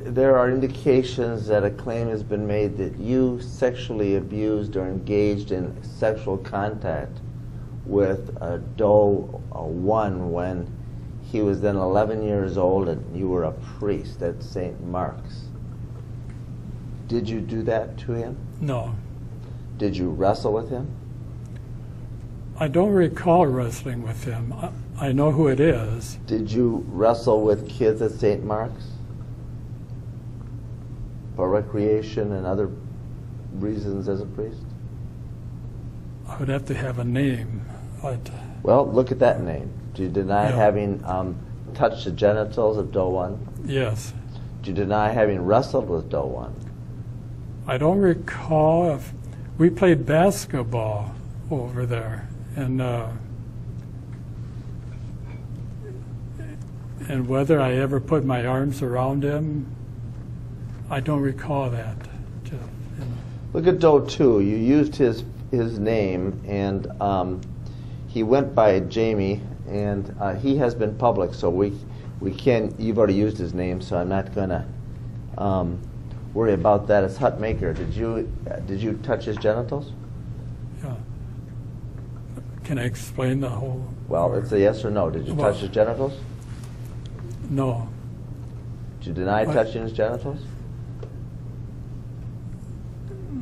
there are indications that a claim has been made that you sexually abused or engaged in sexual contact with uh, Doe uh, one when he was then 11 years old and you were a priest at St. Mark's. Did you do that to him? no. Did you wrestle with him? I don't recall wrestling with him. I, I know who it is. Did you wrestle with kids at St. Mark's? For recreation and other reasons as a priest? I would have to have a name. But Well, look at that name. Do you deny Yeah. having um, touched the genitals of Doe 1? yes, Do you deny having wrestled with Doe 1? I don't recall if we played basketball over there, and uh, and whether I ever put my arms around him, I don't recall that. Look at Doe 2. You used his, his name, and um, he went by Jamie, and uh, he has been public, so we, we can, you've already used his name, so I'm not going to um, worry about that. As Hutmaker, did you, did you touch his genitals? Can I explain the whole? Well, it's a yes or no. Did you Well- touch his genitals? No, Did you deny What? touching his genitals?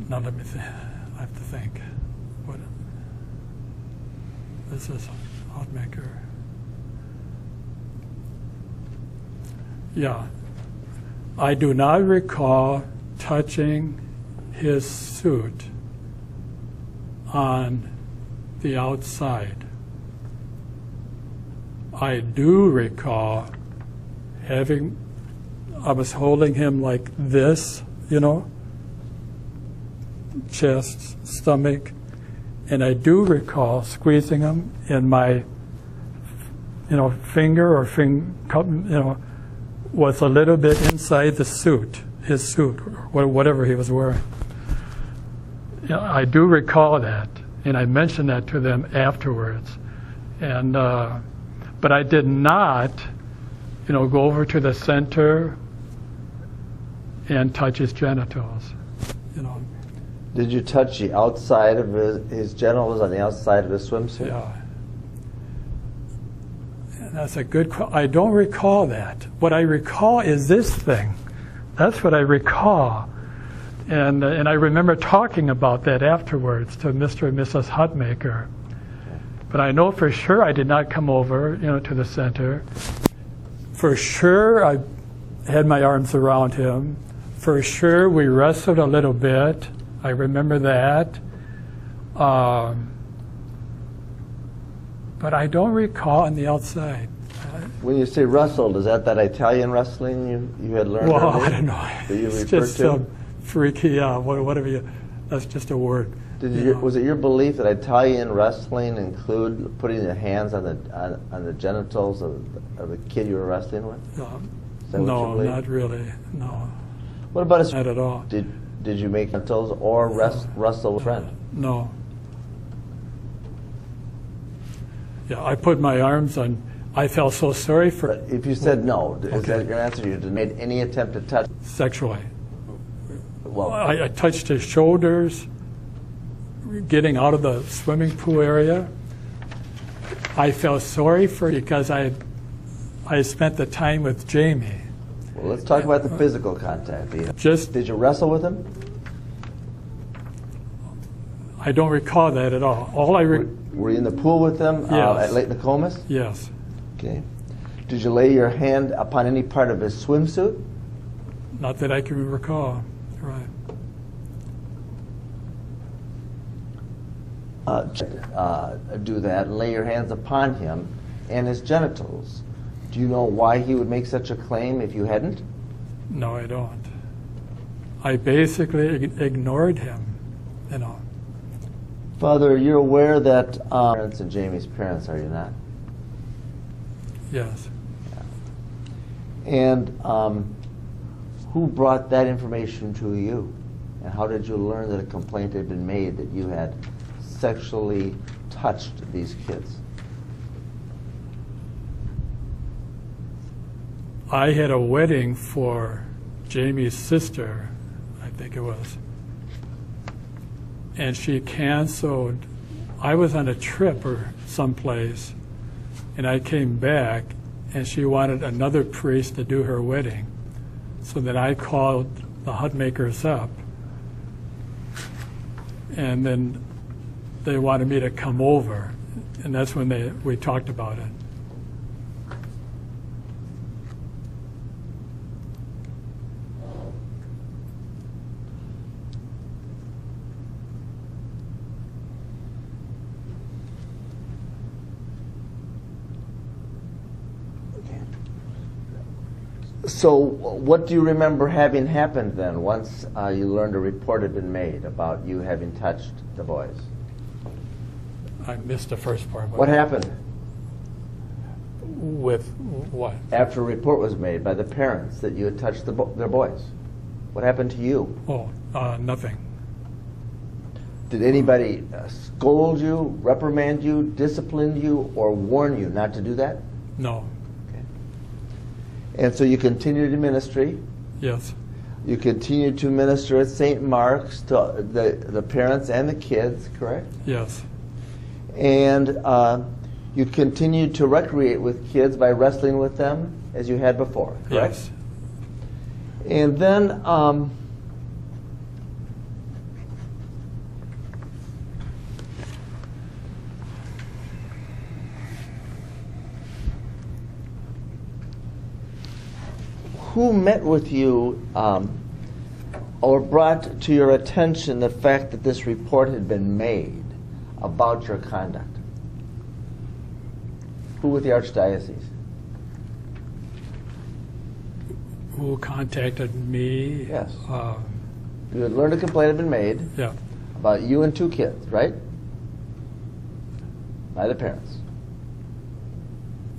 now let me think. I have to think. What? This is Hotmaker. Yeah. I do not recall touching his suit on the outside. I do recall having, I was holding him like this, you know, chest, stomach, and I do recall squeezing him in my, you know, finger or fing, you know, was a little bit inside the suit, his suit, whatever he was wearing. I do recall that, and I mentioned that to them afterwards, and uh, but I did not, you know, go over to the center and touch his genitals, you know. Did you touch the outside of his, his genitals on the outside of his swimsuit? Yeah. And That's a good, I don't recall that. What I recall is this thing. That's what I recall. And, uh, and I remember talking about that afterwards to Mr. and Mrs. Hutmaker. But I know for sure I did not come over, you know, to the center. For sure I had my arms around him. For sure we wrestled a little bit. I remember that. Um, but I don't recall on the outside. When you say wrestled, is that that Italian wrestling you, you had learned? Well, earlier I don't know. That you It's referred just to? um, freaky, uh, whatever you, that's just a word. Did you know. was it your belief that Italian wrestling include putting your hands on the on, on the genitals of, of the kid you were wrestling with? Um, Is that what you No, not really, no, What about his? not at all. Did did you make genitals or rest, wrestle with a friend? No. Yeah, I put my arms on, I felt so sorry for But if you said no, is Okay. that your answer? You made any attempt to touch? sexually. Well, I, I touched his shoulders, getting out of the swimming pool area. I felt sorry for because I, I spent the time with Jamie. well, let's talk about the physical contact. Just, Did you wrestle with him? I don't recall that at all. All I, Were, re- were you in the pool with them uh, at Lake Nokomis? yes, Okay. Did you lay your hand upon any part of his swimsuit? not that I can recall. Right. Uh, uh, do that and lay your hands upon him and his genitals. Do you know why he would make such a claim if you hadn't? No, I don't. I basically ignored him, you know. Father, you're aware that um, parents and Jamie's parents, are you not? Yes. And um, who brought that information to you? And how did you learn that a complaint had been made that you had sexually touched these kids? I had a wedding for Jamie's sister, I think it was. And she canceled. I was on a trip or someplace, and I came back, and she wanted another priest to do her wedding. So then I called the Hutmakers up, and then they wanted me to come over, and that's when they we talked about it. So, what do you remember having happened then once uh, you learned a report had been made about you having touched the boys? I missed the first part. What happened With what? after a report was made by the parents that you had touched the bo- their boys? What happened to you? Oh, uh, nothing. Did anybody uh, scold you, reprimand you, discipline you, or warn you not to do that? No. And so you continued in ministry. Yes. You continued to minister at St. Mark's to the, the parents and the kids, correct? Yes. And uh, you continued to recreate with kids by wrestling with them as you had before, correct? Yes. And then um, who met with you um, or brought to your attention the fact that this report had been made about your conduct? Who with the Archdiocese? Who contacted me? Yes. Uh, You had learned a complaint had been made yeah. about you and two kids, right? By the parents.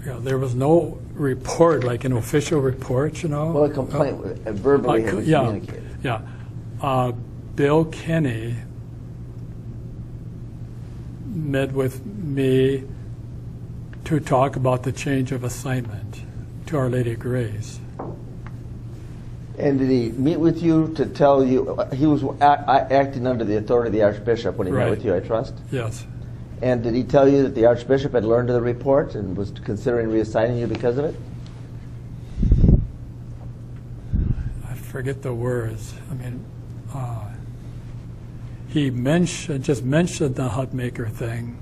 Yeah. There was no report, like an official report, you know. Well, a complaint uh, verbally Uh, yeah. communicated. Yeah. Uh, Bill Kenny met with me to talk about the change of assignment to Our Lady of Grace. And did he meet with you to tell you, uh, he was acting under the authority of the Archbishop when he met with you, I trust? Yes. And did he tell you that the Archbishop had learned of the report and was considering reassigning you because of it? I forget the words. I mean, uh, he mentioned just mentioned the Hutmaker thing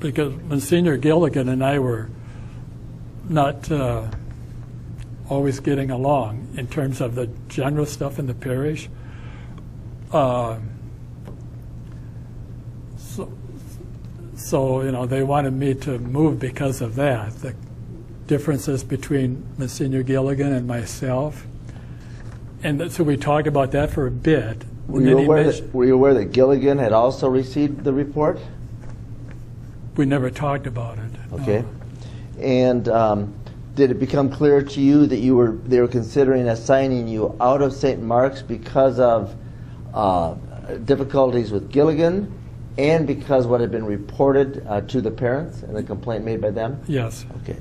because Monsignor Gilligan and I were not uh, always getting along in terms of the general stuff in the parish. Uh, so, so you know they wanted me to move because of that. The differences between Monsignor Gilligan and myself. And so we talked about that for a bit. Were you, aware that, were you aware that Gilligan had also received the report? we never talked about it. no. Okay. And um, did it become clear to you that you were they were considering assigning you out of St. Mark's because of uh, difficulties with Gilligan, and because what had been reported uh, to the parents and the complaint made by them? Yes. Okay.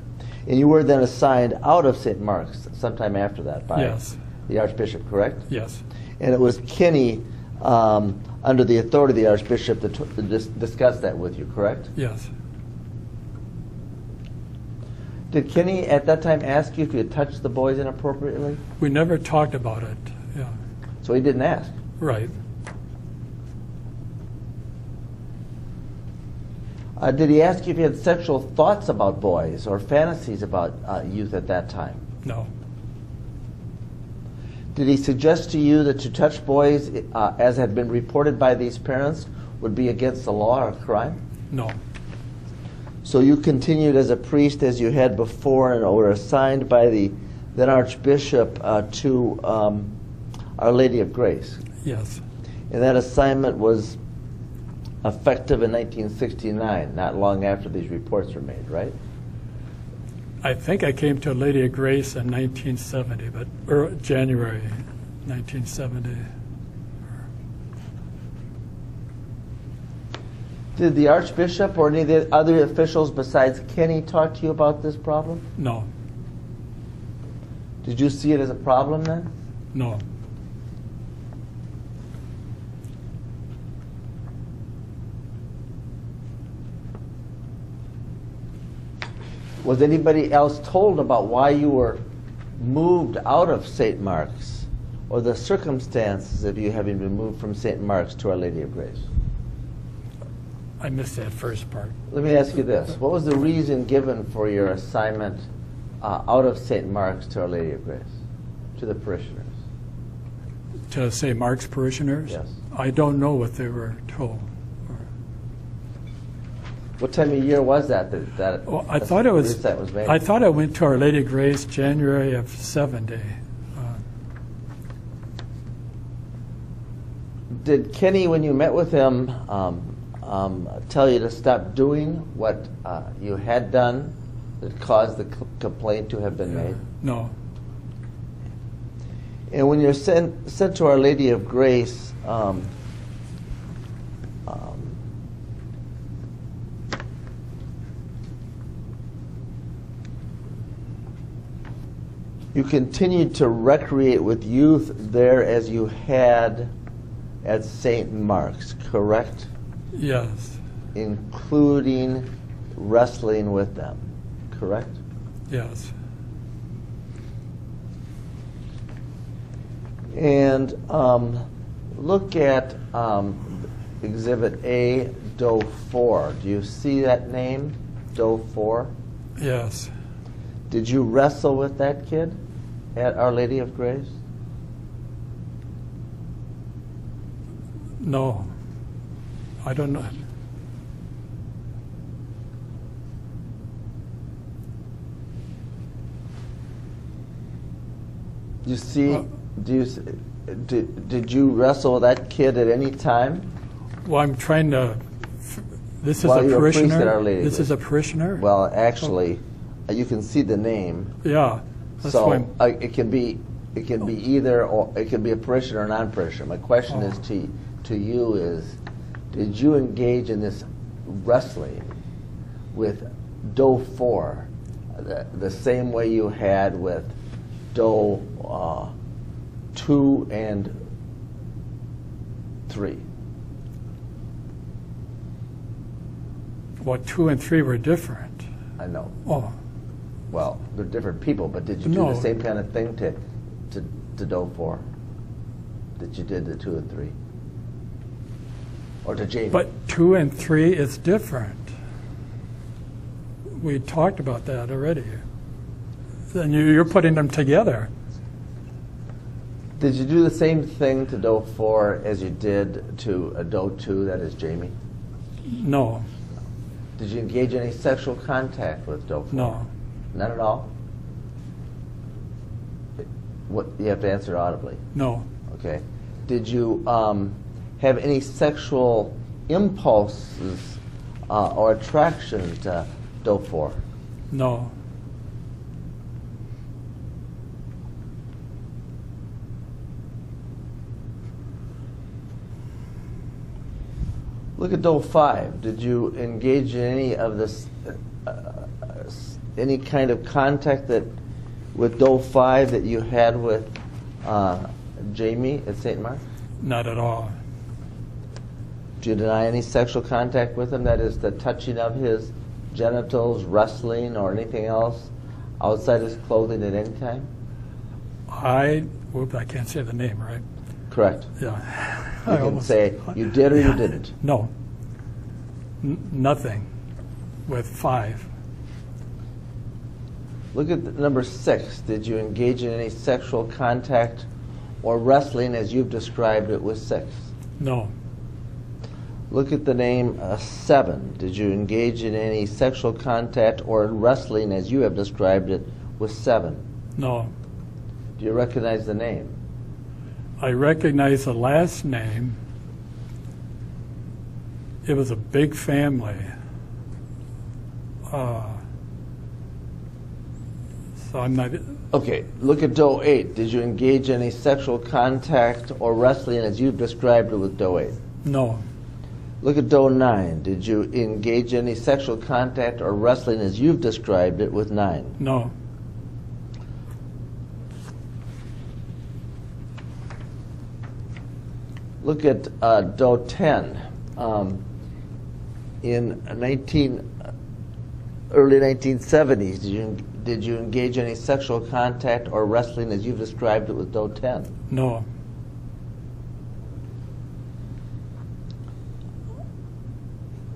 And you were then assigned out of St. Mark's sometime after that by Yes. the Archbishop, correct? Yes. And it was Kinney, um, under the authority of the Archbishop, that, t- that dis- discussed that with you, correct? Yes. Did Kenny at that time ask you if you had touched the boys inappropriately? We never talked about it. Yeah. So he didn't ask. Right. Uh, did he ask you if you had sexual thoughts about boys or fantasies about uh, youth at that time? No. Did he suggest to you that to touch boys, uh, as had been reported by these parents, would be against the law or a crime? No. So you continued as a priest as you had before and were assigned by the then Archbishop uh, to um, Our Lady of Grace. Yes. And that assignment was effective in 1969, not long after these reports were made, right? I think I came to Lady of Grace in 1970, but or January 1970. Did the Archbishop or any of the other officials besides Kenny talk to you about this problem? No. Did you see it as a problem then? No. Was anybody else told about why you were moved out of St. Mark's or the circumstances of you having been moved from St. Mark's to Our Lady of Grace? I missed that first part. Let me ask you this. What was the reason given for your assignment uh, out of St. Mark's to Our Lady of Grace, to the parishioners? To St. Mark's parishioners? Yes. I don't know what they were told. What time of year was that that, that Well, I thought it was, that was made? I thought I went to Our Lady Grace January of 70. Uh, Did Kenny, when you met with him, um, um, tell you to stop doing what uh, you had done that caused the c- complaint to have been made? No, And when you're sent, sent to Our Lady of Grace, um, you continued to recreate with youth there as you had at St. Mark's, correct? yes, Including wrestling with them, correct? yes. And um, look at um, Exhibit A, Doe 4. Do you see that name, Doe 4? Yes, Did you wrestle with that kid at Our Lady of Grace? no. I don't know. You see, do you, s- did, did you wrestle with that kid at any time? Well, I'm trying to, this is Well, a you're a priest at parishioner? Lady. This is a parishioner? Well, actually, you can see the name. Yeah, that's So I'm- uh, it can be, it can be either, or it can be a parishioner or non-parishioner. My question is Oh. to, to you is, did you engage in this wrestling with Doe 4 the, the same way you had with Doe uh, 2 and 3? well, two and three were different. I know. Oh, Well, they're different people, but did you do No. the same kind of thing to, to, to Doe 4 that you did to 2 and 3? Or to Jamie? but two and three is different. We talked about that already. Then you- you're putting them together. Did you do the same thing to Doe 4 as you did to a Doe 2, that is Jamie? No, Did you engage in any sexual contact with Doe 4? no, None at all? What, you have to answer audibly, no, okay? Did you um, have any sexual impulses uh, or attraction to Doe 4? no, Look at Doe 5. Did you engage in any of this, uh, any kind of contact that, with Doe 5 that you had with uh, Jamie at St. Mark? not at all. Do you deny any sexual contact with him? That is, the touching of his genitals, wrestling, or anything else outside his clothing at any time? I, whoop, I can't say the name, right? Correct. Yeah. <laughs> You I can almost- say you did or you didn't. No, N- nothing with five. Look at number six. Did you engage in any sexual contact or wrestling as you've described it with six? No, Look at the name uh, seven. Did you engage in any sexual contact or wrestling as you have described it with seven? no. Do you recognize the name? I recognize the last name. It was a big family. Uh, so I'm not. Okay, look at Doe 8. Did you engage in any sexual contact or wrestling as you've described it with Doe 8? No, Look at Doe 9. Did you engage in any sexual contact or wrestling as you've described it with 9? No. Look at uh, Doe 10. Um, in 19, early 1970s, did you, did you engage any sexual contact or wrestling as you've described it with Doe 10? No.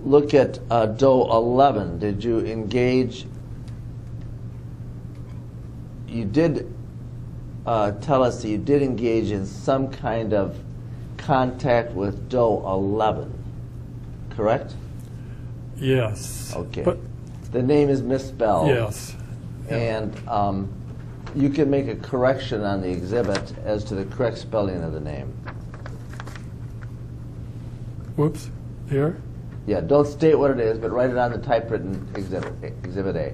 Look at uh, Doe 11. Did you engage? You did uh, tell us that you did engage in some kind of contact with Doe 11, correct? Yes. Okay. But the name is misspelled. yes. And um, you can make a correction on the exhibit as to the correct spelling of the name. Whoops. Here. Yeah, don't state what it is, but write it on the typewritten exhibit, exhibit A.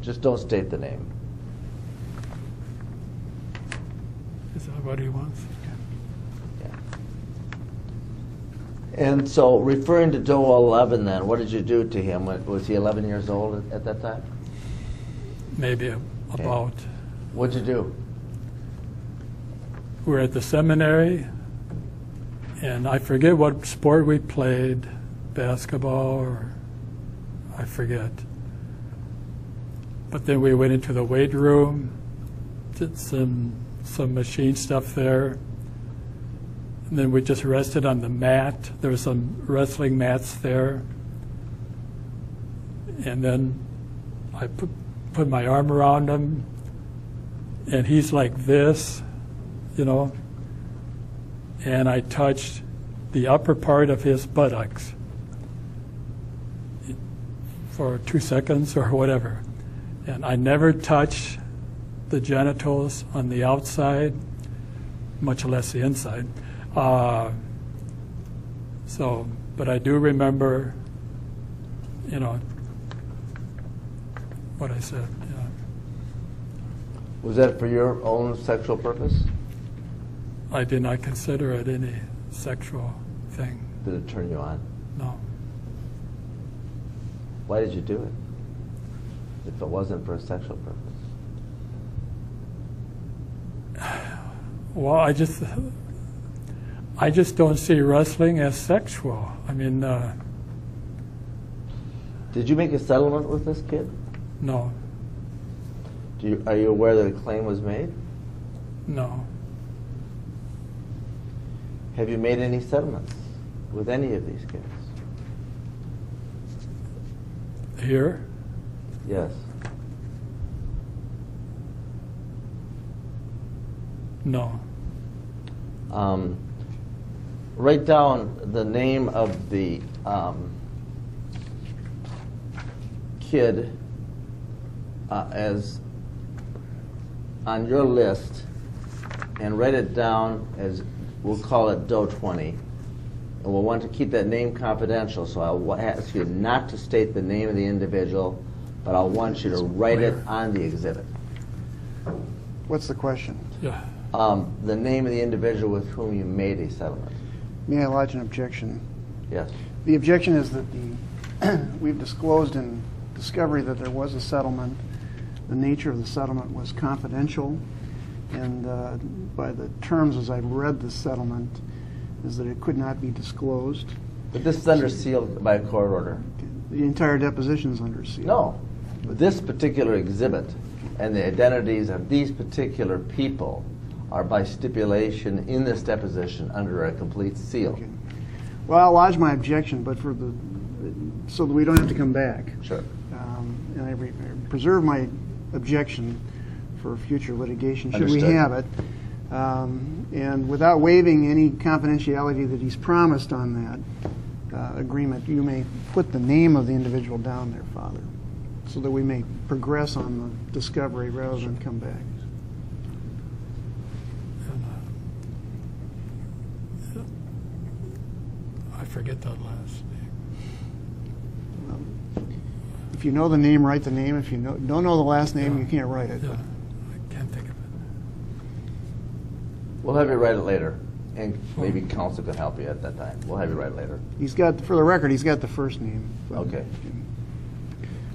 Just don't state the name. Is that what he wants? Yeah. And so, referring to Doe 11, then, what did you do to him? Was he 11 years old at, at that time? Maybe about. What'd you do? We were at the seminary, and I forget what sport we played, basketball or I forget. But then we went into the weight room, did some some machine stuff there. And then we just rested on the mat. There were some wrestling mats there. And then I put, put my arm around him, and he's like this, you know, and I touched the upper part of his buttocks for two seconds or whatever. And I never touched the genitals on the outside, much less the inside. Uh, so, but I do remember, you know, what I said. Yeah. Was that for your own sexual purpose? I did not consider it any sexual thing. Did it turn you on? No. Why did you do it? If it wasn't for a sexual purpose? <sighs> Well, I just, I just don't see wrestling as sexual. I mean, uh, Did you make a settlement with this kid? No, Do you, are you aware that a claim was made? no, Have you made any settlements with any of these kids? here, Yes. no, Um, write down the name of the um, kid uh, as on your list and write it down as we'll call it Doe 20. And we'll want to keep that name confidential, so I'll ask you not to state the name of the individual, but I'll want you to write it on the exhibit. What's the question? yeah, Um, the name of the individual with whom you made a settlement. May I lodge an objection? Yes. The objection is that the, <clears throat> we've disclosed in discovery that there was a settlement. The nature of the settlement was confidential, and uh, by the terms as I've read the settlement, is that it could not be disclosed. But this is under seal by a court order. The entire deposition is under seal. No, this particular exhibit and the identities of these particular people are by stipulation in this deposition under a complete seal. Okay. Well, I'll lodge my objection, but for the, so that we don't have to come back. Sure. Um, And I re- preserve my objection for future litigation, should we have it. Um, And without waiving any confidentiality that he's promised on that uh, agreement, you may put the name of the individual down there, Father, so that we may progress on the discovery rather than come back. I forget that last name. If you know the name, write the name. If you know- don't know the last name, you can't write it. Yeah, I can't think of it. We'll have you write it later. And maybe council can help you at that time. We'll have you write it later. He's got, for the record, he's got the first name. but- Okay.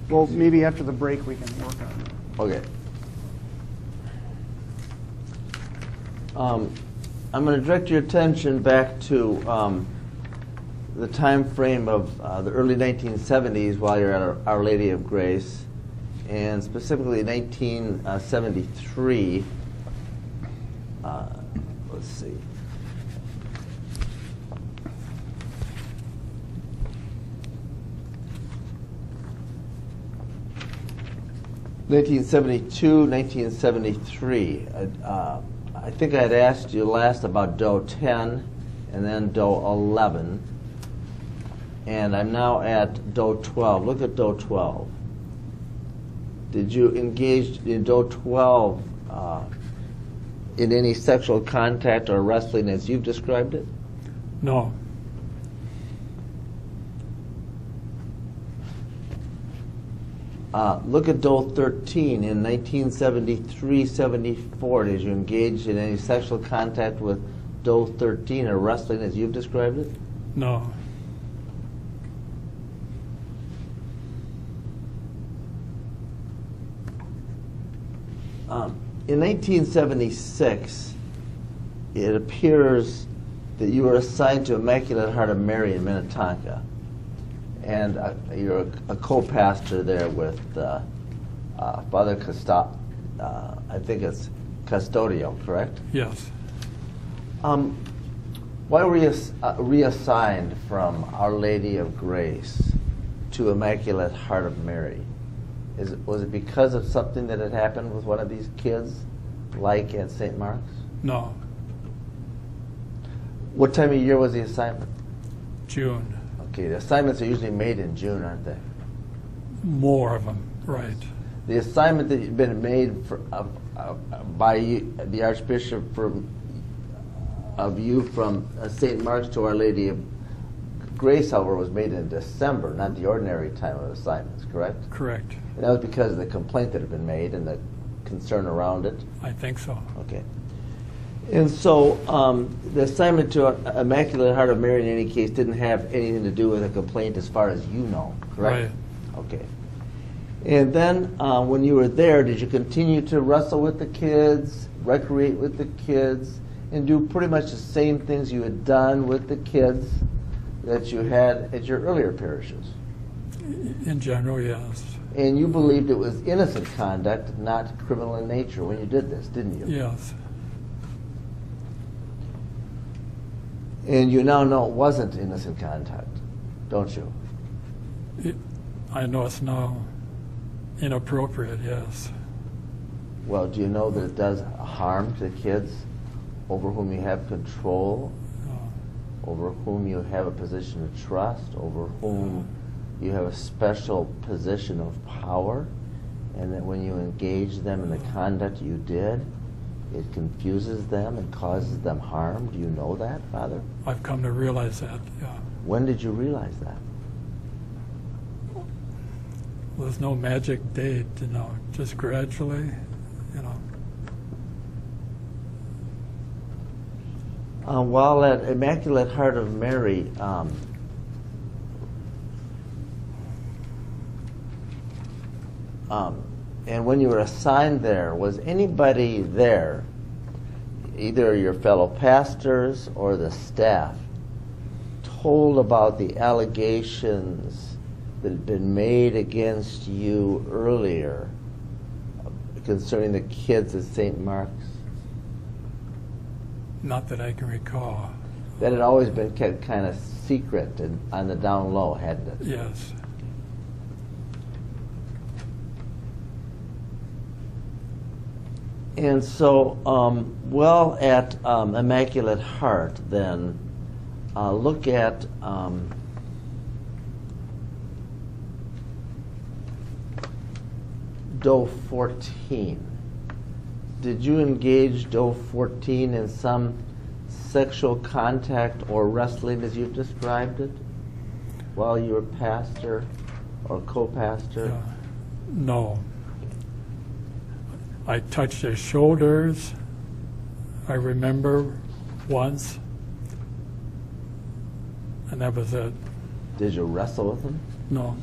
Well, maybe after the break, we can work on it. Okay. Um, I'm going to direct your attention back to um, the time frame of uh, the early 1970s while you're at Our- Our Lady of Grace, and specifically 1973. Uh, Let's see. Nineteen seventy-two, nineteen seventy-three. Uh, I think I had asked you last about Doe ten, and then Doe eleven, and I'm now at Doe twelve. Look at Doe twelve. Did you engage in Doe twelve uh, in any sexual contact or wrestling as you've described it? No, Uh, look at Doe 13 in 1973-74. Did you engage in any sexual contact with Doe 13 or wrestling as you've described it? no, Um, in 1976, it appears that you were assigned to Immaculate Heart of Mary in Minnetonka, and uh, you're a, a co-pastor there with uh, uh, Father Costa. Uh, I think it's Custodio, correct? yes. Um, why were you uh, reassigned from Our Lady of Grace to Immaculate Heart of Mary? Is it, was it because of something that had happened with one of these kids, like at St. Mark's? No, What time of year was the assignment? June. Okay, the assignments are usually made in June, aren't they? More of them, right. The assignment that had been made for, uh, uh, by you, the Archbishop for, of you from uh, St. Mark's to Our Lady of Grace, however, was made in December, not the ordinary time of assignments, correct? Correct. And that was because of the complaint that had been made and the concern around it? I think so. Okay. And so um, the assignment to Immaculate Heart of Mary in any case didn't have anything to do with a complaint as far as you know, correct? Right. Okay. And then uh, when you were there, did you continue to wrestle with the kids, recreate with the kids, and do pretty much the same things you had done with the kids that you had at your earlier parishes? In general, yes. And you believed it was innocent conduct, not criminal in nature when you did this, didn't you? Yes. And you now know it wasn't innocent conduct, don't you? It, I know it's now inappropriate, yes. Well, do you know that it does harm to kids over whom you have control, over whom you have a position of trust, over whom you have a special position of power, and that when you engage them in the conduct you did, it confuses them and causes them harm? Do you know that, Father? I've come to realize that, yeah. When did you realize that? There's no magic date, you know, just gradually, you know. Uh, while at Immaculate Heart of Mary, um, um, and when you were assigned there, was anybody there, either your fellow pastors or the staff, told about the allegations that had been made against you earlier concerning the kids at St. Mark's? Not that I can recall. That had always been kept kind of secret and on the down low, hadn't it? Yes. And so, um, well, at um, Immaculate Heart, then, uh, look at um, Doe 14. Did you engage Doe 14 in some sexual contact or wrestling as you've described it while you were pastor or co pastor? Yeah. No. I touched his shoulders. I remember once and that was it. Did you wrestle with him? No.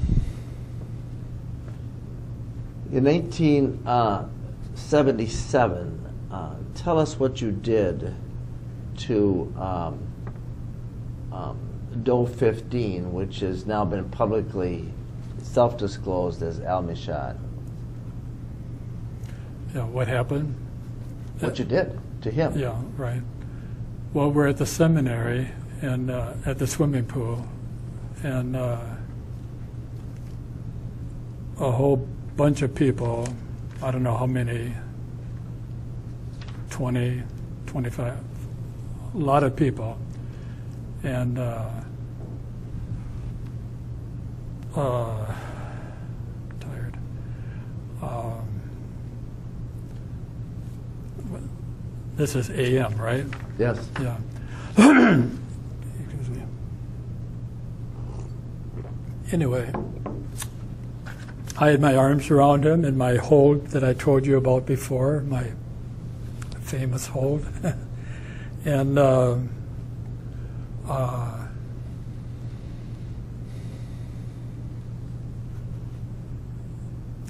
In 1977, uh, tell us what you did to um, um, Doe 15, which has now been publicly self-disclosed as Al Mishad. Yeah, what happened? What you did to him? Yeah, right. Well, we're at the seminary and uh, at the swimming pool, and uh, a whole bunch of people, I don't know how many, 20, 25, a lot of people, and uh, uh, tired. Um, this is AM, right? Yes. Yeah. <clears throat> Excuse me. Anyway, I had my arms around him in my hold that I told you about before, my famous hold. <laughs> and uh, uh,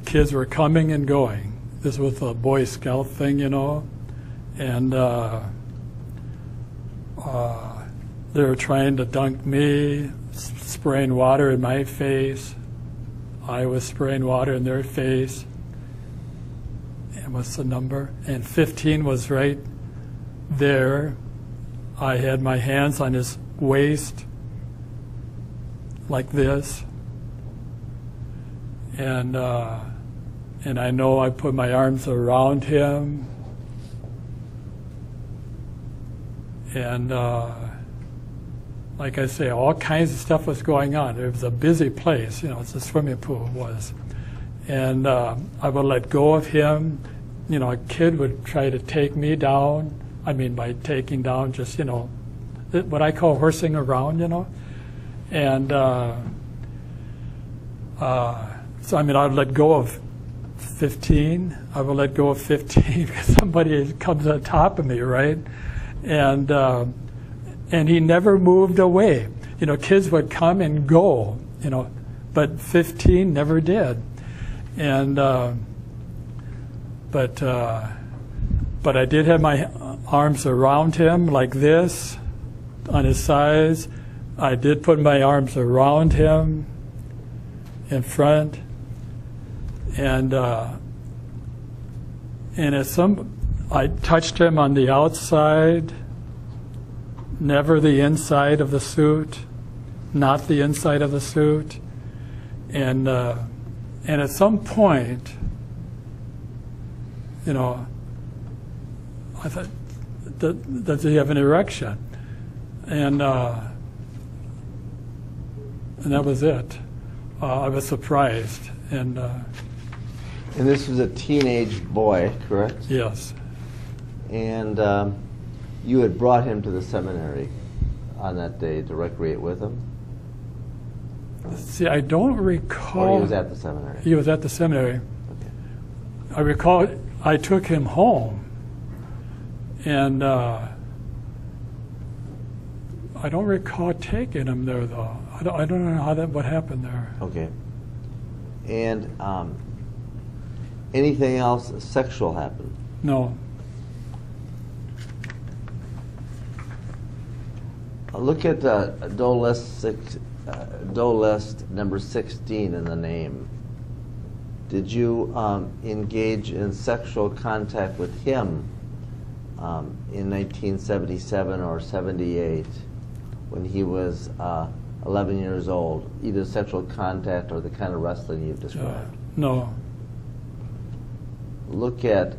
kids were coming and going. This was a Boy Scout thing, you know. And uh, uh, they were trying to dunk me, spraying water in my face. I was spraying water in their face. And what's the number? And 15 was right there. I had my hands on his waist, like this. And, uh, and I know I put my arms around him. and uh, like I say, all kinds of stuff was going on. It was a busy place, you know, it's a swimming pool was, and uh, I would let go of him. You know, a kid would try to take me down. I mean, by taking down, just you know, what I call horsing around, you know, and uh, uh, so I mean, I'd let go of 15. I would let go of 15 <laughs> because somebody comes on top of me, right? and uh, and he never moved away. You know, kids would come and go. You know, but 15 never did, and uh, but uh, but I did have my arms around him like this, on his sides. I did put my arms around him in front, and uh, and at some I touched him on the outside, never the inside of the suit, not the inside of the suit. And, uh, and at some point, you know, I thought, "Th- does he have an erection? And, uh, and that was it. Uh, I was surprised. And uh, And this was a teenage boy, correct? yes, And um, you had brought him to the seminary on that day to recreate with him? see, I don't recall. Or he was at the seminary? He was at the seminary. Okay. I recall I took him home, and uh, I don't recall taking him there though. I don't, I don't know how that what happened there. Okay. And um, anything else sexual happened? No, Look at uh, Dole list six, uh, Dole list number 16 in the name. Did you um, engage in sexual contact with him um, in 1977 or 78 when he was uh, 11 years old? Either sexual contact or the kind of wrestling you've uh, described. no, Look at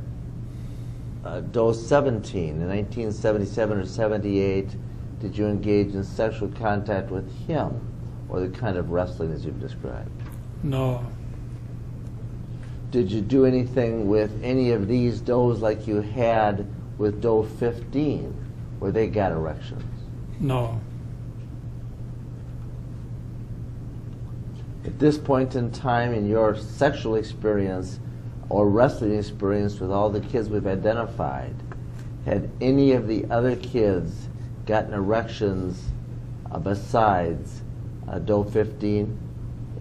uh, Doe 17 in 1977 or 78. Did you engage in sexual contact with him or the kind of wrestling as you've described? no, Did you do anything with any of these does like you had with Doe 15 where they got erections? no, At this point in time in your sexual experience or wrestling experience with all the kids we've identified, had any of the other kids gotten erections uh, besides uh, Doe 15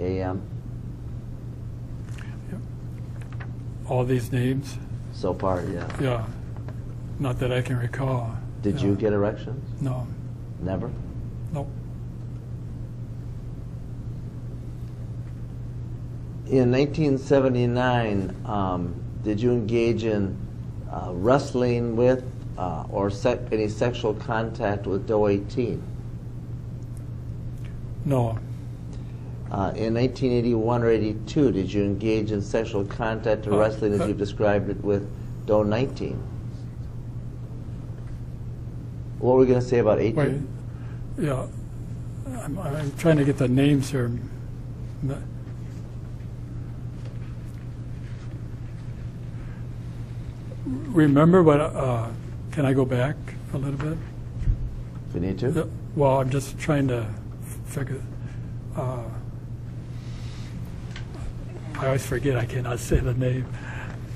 AM All these names, so far? Yeah. yeah, not that I can recall. Did Yeah. you get erections? No, Never. no, In 1979, um, did you engage in uh, wrestling with uh, or any sexual contact with Doe 18? no, Uh, in 1981 or 82, did you engage in sexual contact or Uh, wrestling as uh, you've described it with Doe 19? What were we going to say about 18? wait, yeah, I'm, I'm trying to get the names here. Remember what, uh, can I go back a little bit? If you need to. Well, I'm just trying to figure, uh, I always forget, I cannot say the name.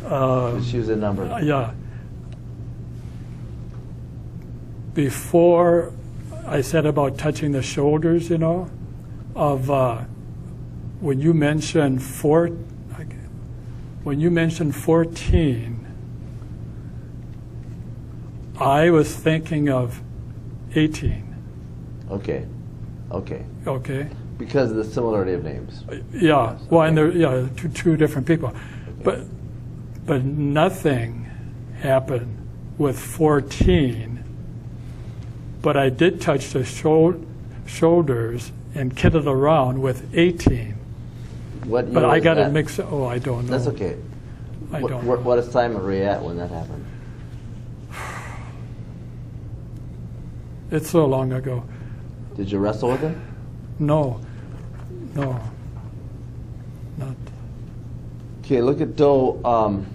Uh, Just use a number. uh, Yeah. Before I said about touching the shoulders, you know, of, uh, when you mentioned four, I when you mentioned 14, Uh, I was thinking of 18, Okay. Okay. okay? Because of the similarity of names. Uh, yeah, well, and they're, yeah, two, two different people. But, but nothing happened with 14. But I did touch the shou- shoulders and kidded around with 18. What But I got it that? mixed, oh, I don't know. That's okay. I What- don't what, what assignment were you at when that happened? It's so long ago. Did you wrestle with him? No, no, not, Okay, look at Doe. Um,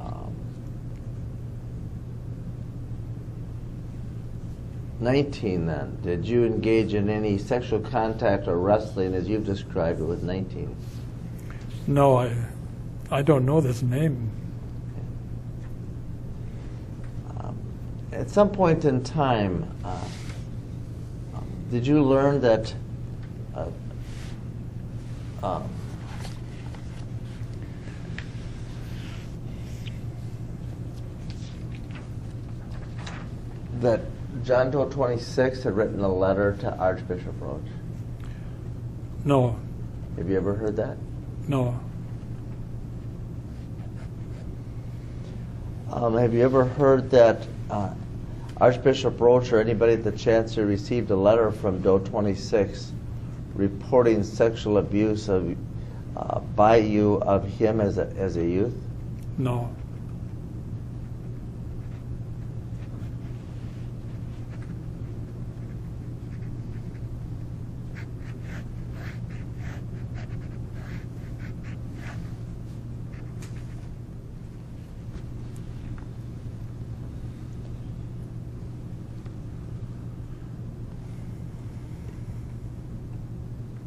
um, 19 then. Did you engage in any sexual contact or wrestling as you've described it with 19? no, I, I don't know this name. Um, at some point in time, uh, did you learn that uh, um, that John Doe 26 had written a letter to Archbishop Roach? No, Have you ever heard that? no, Um, have you ever heard that uh, Archbishop Roach or anybody at the chancery received a letter from Doe 26 reporting sexual abuse of uh, by you of him as a, as a youth? no.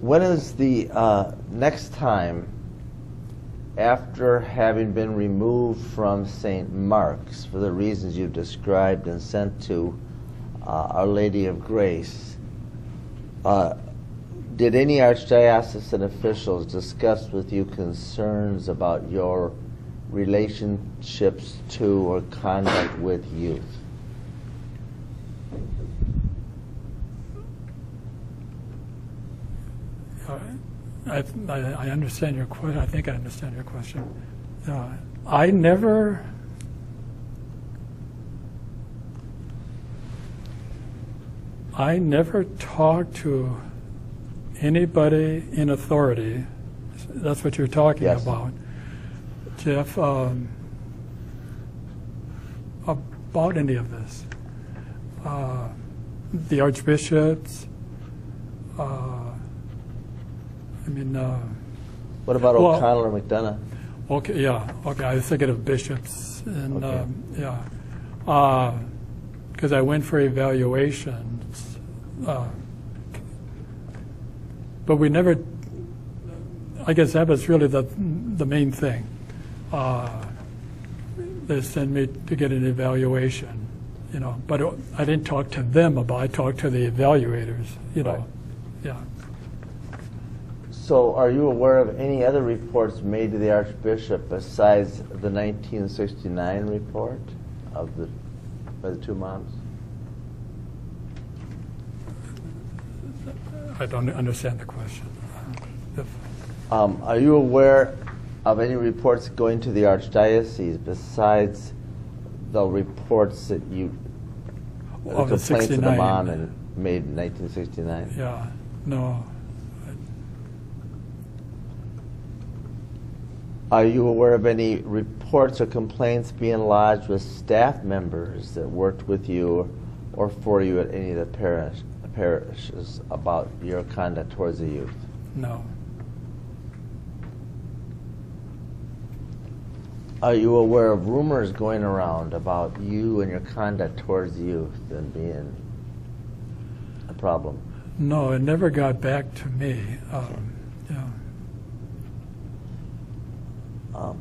When is the uh, next time, after having been removed from St. Mark's for the reasons you've described and sent to uh, Our Lady of Grace, uh, did any archdiocesan officials discuss with you concerns about your relationships to or conduct with youth? Uh, I, I I understand your question. I think I understand your question. Uh, I never. I never talked to anybody in authority. That's what you're talking Yes. about, Jeff. Um, about any of this, uh, the archbishops. Uh, I mean, uh, What about Well- O'Connell or McDonough? okay, yeah, okay, I was thinking of bishops and, Okay. um, yeah. Because I went for evaluations. uh, But we never, I guess that was really the, the main thing. Uh, They sent me to get an evaluation. you know, but I didn't talk to them about, I talked to the evaluators, you Right. know, yeah. So are you aware of any other reports made to the Archbishop besides the 1969 report of the, by the two moms? I don't understand the question. Um, Are you aware of any reports going to the Archdiocese besides the reports that you, the Of the complaints of the mom and made in 1969? Yeah, no, Are you aware of any reports or complaints being lodged with staff members that worked with you or for you at any of the parish, parishes about your conduct towards the youth? no, Are you aware of rumors going around about you and your conduct towards youth and being a problem? no, it never got back to me, um, yeah. Um,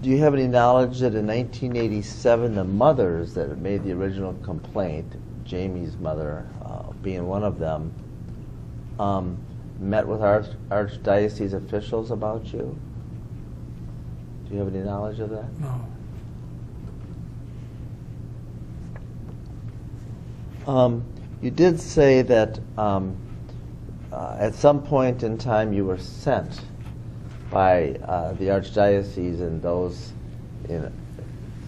do you have any knowledge that in 1987, the mothers that made the original complaint, Jamie's mother uh, being one of them, um, met with arch- archdiocese officials about you? Do you have any knowledge of that? No, Um, you did say that um, uh, at some point in time you were sent by uh, the archdiocese and those in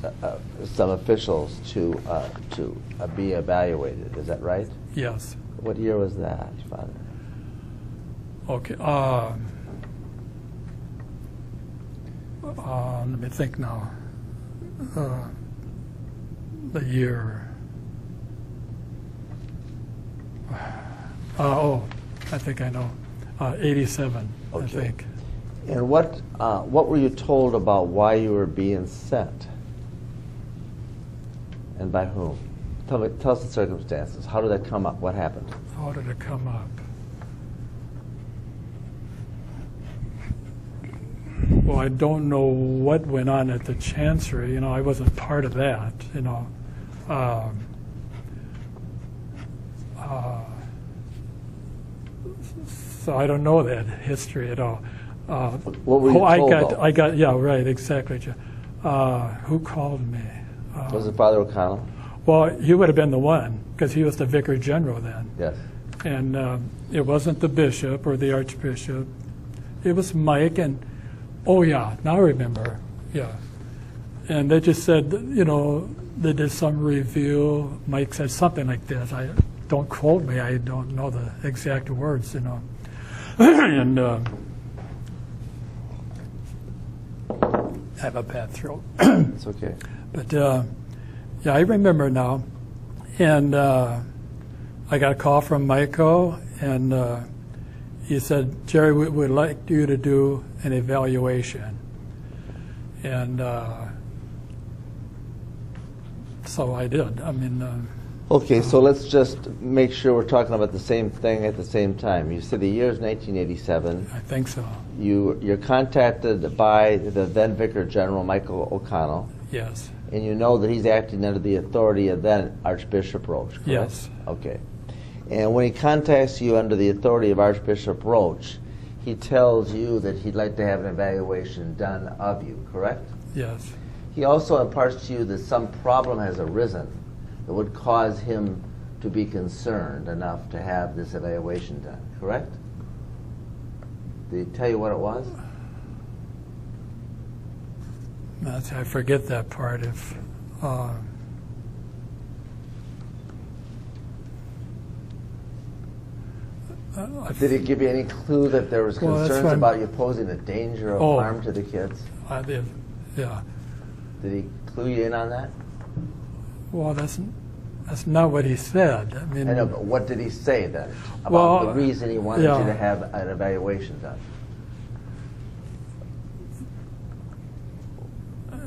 uh, uh, some officials to uh, to uh, be evaluated. Is that right? yes, What year was that, Father? okay. um, uh, Let me think now. Uh, The year. <sighs> Uh, Oh, I think I know. Uh, 87, I think. And what uh, what were you told about why you were being sent? And by whom? Tell me, tell us the circumstances. How did that come up? What happened? How did it come up? Well, I don't know what went on at the Chancery. You know, I wasn't part of that, you know. Um, uh, so I don't know that history at all. Uh, What were you oh, I told, got, though? I got, yeah, right, exactly. Uh, who called me? Uh, Was it Father O'Connell? well, he would have been the one because he was the vicar general then. Yes. And um, it wasn't the bishop or the archbishop. It was Mike and, oh yeah, now I remember. Yeah. And they just said, you know, they did some review. Mike said something like this. I don't quote me. I don't know the exact words, you know. <clears throat> and uh, have a bad throat. <clears throat> It's <coughs> okay. But uh, yeah, I remember now. And uh, I got a call from Michael, and uh, he said, Jerry, we would like you to do an evaluation. And uh, so I did. I mean, uh, Okay, so let's just make sure we're talking about the same thing at the same time. You said the year is 1987. I think so. You, you're contacted by the then Vicar General, Michael O'Connell, Yes. and you know that he's acting under the authority of then Archbishop Roach, correct? Yes. Okay. And when he contacts you under the authority of Archbishop Roach, he tells you that he'd like to have an evaluation done of you, correct? Yes. He also imparts to you that some problem has arisen that would cause him to be concerned enough to have this evaluation done, correct? Did he tell you what it was? That's, I forget that part. If uh, I, Did he give you any clue that there was Well, concerns about you posing a danger of Oh. harm to the kids? I did. Yeah. Did he clue you in on that? Well, that's that's not what he said. I mean, I know, but what did he say then about Well, the reason he wanted yeah. you to have an evaluation done?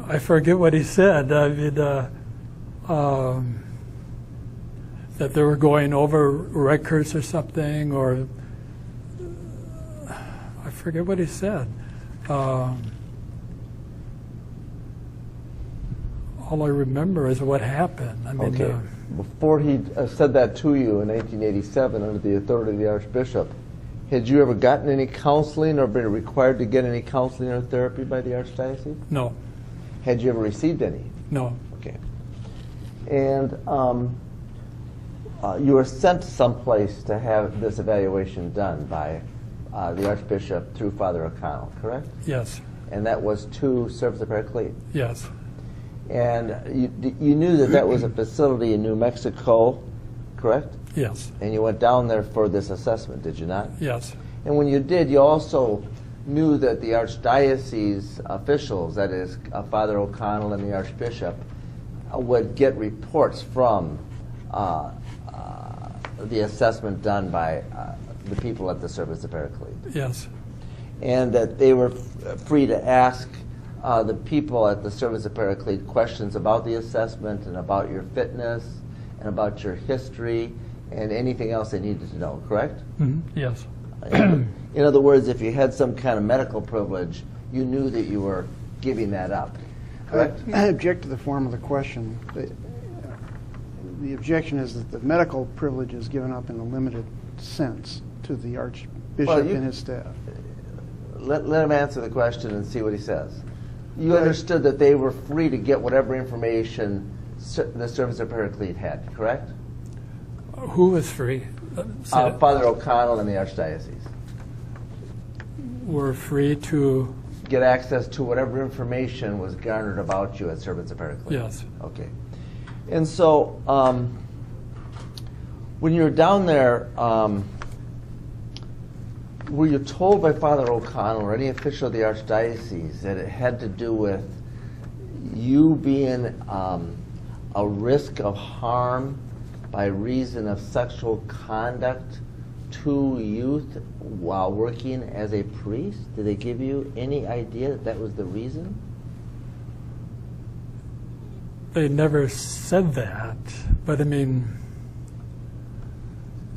I forget what he said. I mean, uh, um, that they were going over records or something, or I forget what he said. Um, all I remember is what happened. I mean, Okay. uh, Before he uh, said that to you in 1987 under the authority of the Archbishop, had you ever gotten any counseling or been required to get any counseling or therapy by the Archdiocese? no, Had you ever received any? no, Okay. And um, uh, you were sent to someplace to have this evaluation done by uh, the Archbishop through Father O'Connell, correct? yes, And that was to Servants of Paraclete. yes, And you, you knew that that was a facility in New Mexico, correct? yes, And you went down there for this assessment, did you not? yes, And when you did, you also knew that the archdiocese officials, that is, uh, Father O'Connell and the Archbishop, uh, would get reports from uh, uh, the assessment done by uh, the people at the Service of Paraclete. yes, And that they were f- free to ask uh, the people at the Service of Paraclete questions about the assessment and about your fitness and about your history and anything else they needed to know, correct? mhm, yes, In other words, if you had some kind of medical privilege, you knew that you were giving that up, correct? I object to the form of the question. The- The objection is that the medical privilege is given up in a limited sense to the Well, Archbishop you- and his staff. Let, let him answer the question and see what he says. You Right. understood that they were free to get whatever information the Service of Paraclete had, correct? who was free? Uh, Uh. Father O'Connell and the Archdiocese. Were free to, Get access to whatever information was garnered about you at Servants of Paraclete. yes, Okay. And so, um, when you were down there, um, were you told by Father O'Connell or any official of the Archdiocese that it had to do with you being um, a risk of harm by reason of sexual conduct to youth while working as a priest? Did they give you any idea that that was the reason? they never said that, but I mean,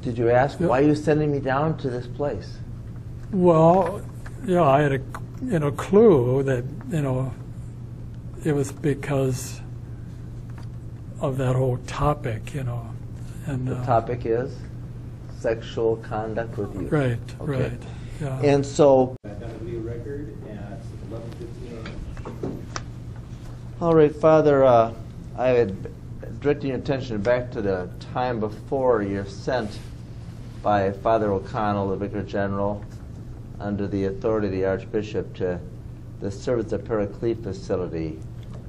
Did you ask, why are you sending me down to this place? Well, yeah, I had a, you know, clue that, you know, it was because of that whole topic, you know, and. The uh, topic is sexual conduct with youth. Right, Okay. right, yeah. And so, Back on the record at eleven fifteen all right, Father, uh, I had directed your attention back to the time before you're sent by Father O'Connell, the Vicar General, under the authority of the Archbishop to the Service of Paraclete facility.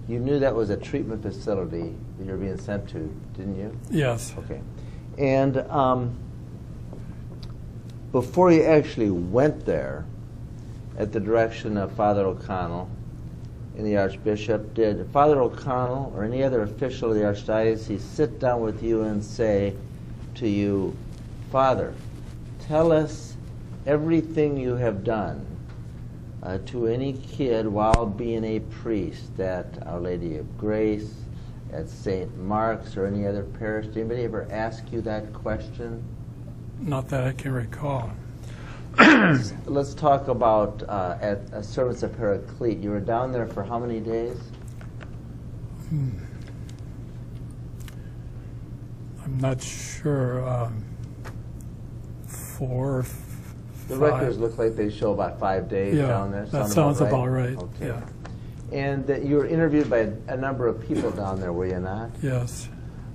You knew that was a treatment facility that you were being sent to, didn't you? Yes, Okay. And um, before you actually went there, at the direction of Father O'Connell and the Archbishop, did Father O'Connell or any other official of the Archdiocese sit down with you and say to you, Father, tell us everything you have done uh, to any kid while being a priest at Our Lady of Grace, at St. Mark's, or any other parish? Did anybody ever ask you that question? not that I can recall. <clears throat> Let's talk about uh, at a service of Paraclete. You were down there for how many days? I'm not sure, um, four, The five. records look like they show about five days Yeah, down there. that sounds about right, Okay. yeah. And that you were interviewed by a, a number of people down there, were you not? Yes,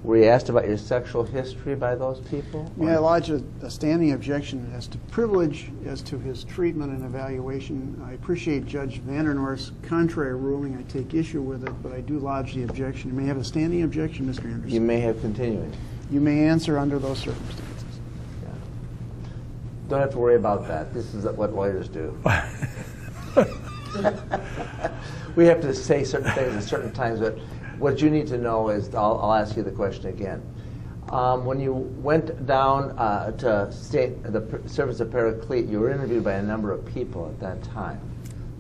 Were you asked about your sexual history by those people? May I lodge a, a standing objection as to privilege as to his treatment and evaluation? I appreciate Judge Van de North's contrary ruling. I take issue with it, but I do lodge the objection. You may have a standing objection, Mr. Anderson. You may have continuing. You may answer under those circumstances. Don't have to worry about that. This is what lawyers do. <laughs> we have to say certain things at certain times, but what you need to know is I'll, I'll ask you the question again. Um, when you went down uh, to state the service of Paraclete, you were interviewed by a number of people at that time.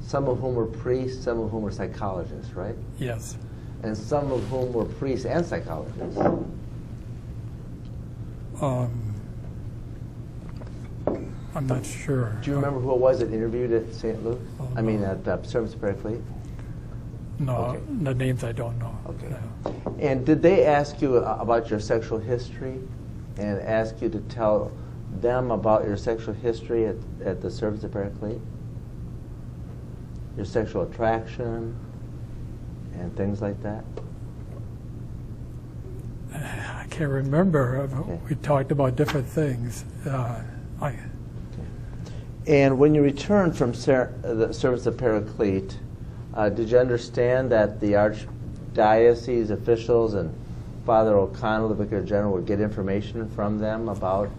Some of whom were priests, some of whom were psychologists, right? yes. And some of whom were priests and psychologists. Um, I'm not sure. Do you remember who it was that interviewed at St. Luke's? I mean, at the Service of Paraclete? No, Okay. the names I don't know. Okay. No. And did they ask you about your sexual history and ask you to tell them about your sexual history at, at the service of Paraclete? Your sexual attraction and things like that? <sighs> I can't remember. Okay. We talked about different things. Uh, I, And when you returned from ser- the service of Paraclete, uh, did you understand that the archdiocese officials and Father O'Connell, the Vicar General, would get information from them about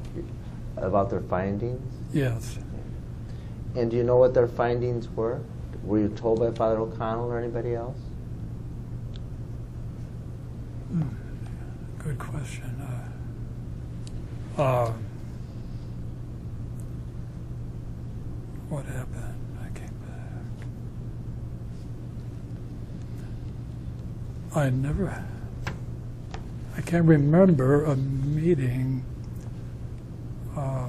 about their findings? yes. And do you know what their findings were? Were you told by Father O'Connell or anybody else? Good question. Uh, uh, what happened? I came back. I never. I can't remember a meeting. Uh,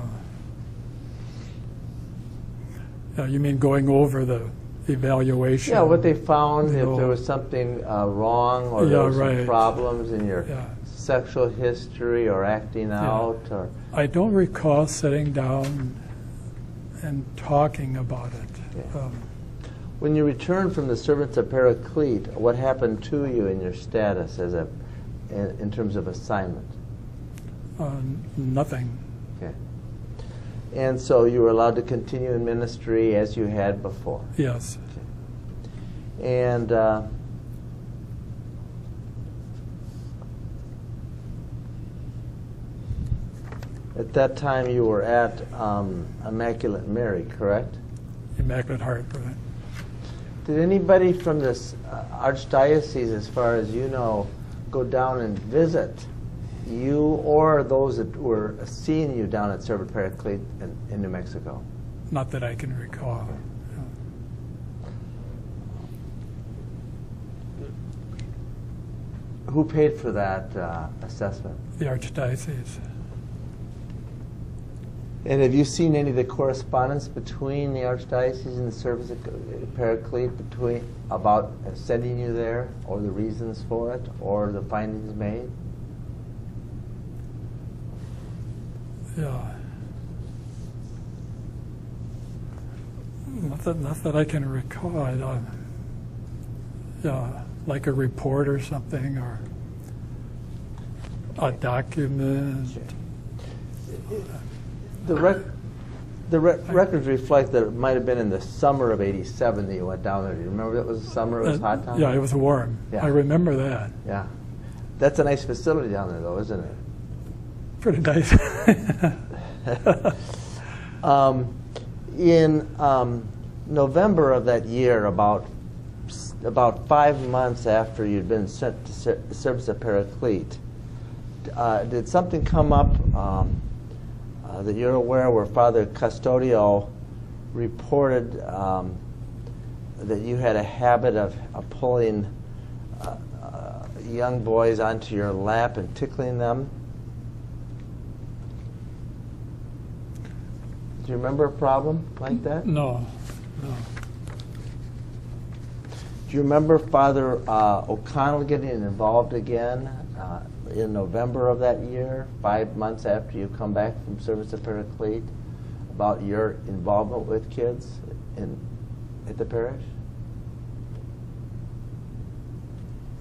you mean going over the evaluation? Yeah, what they found, if there was something uh, wrong or Yeah, was some right. problems in your Yeah. sexual history or acting out or I don't recall sitting down and talking about it. Yeah. Um, When you returned from the servants of Paraclete, what happened to you in your status as a, in, in terms of assignment? uh, nothing. Okay. And so you were allowed to continue in ministry as you had before. Yes. And uh, at that time you were at um, Immaculate Mary, correct? Immaculate Heart. Right? Did anybody from this uh, archdiocese, as far as you know, go down and visit you or those that were seeing you down at Cerro Paraclete in, in New Mexico? Not that I can recall. Who paid for that uh, assessment? The Archdiocese. And have you seen any of the correspondence between the archdiocese and the service of Paraclete between about sending you there, or the reasons for it, or the findings made? Yeah. Not that, not that I can recall. I, uh, yeah, like a report or something, or a document. The, rec- the re- records reflect that it might have been in the summer of '87 that you went down there. Do you remember that was the summer? It was Uh, hot down Yeah, it was warm. Yeah. I remember that. Yeah, that's a nice facility down there, though, isn't it? Pretty nice. <laughs> Um, in um, November of that year, about about five months after you'd been sent to ser- service of Paraclete, uh, did something come up um, uh, that you're aware where Father Custodio reported um, that you had a habit of, of pulling uh, uh, young boys onto your lap and tickling them? Do you remember a problem like that? no, no. Do you remember Father uh, O'Connell getting involved again uh, in November of that year, five months after you come back from service of Paraclete, about your involvement with kids in at the parish?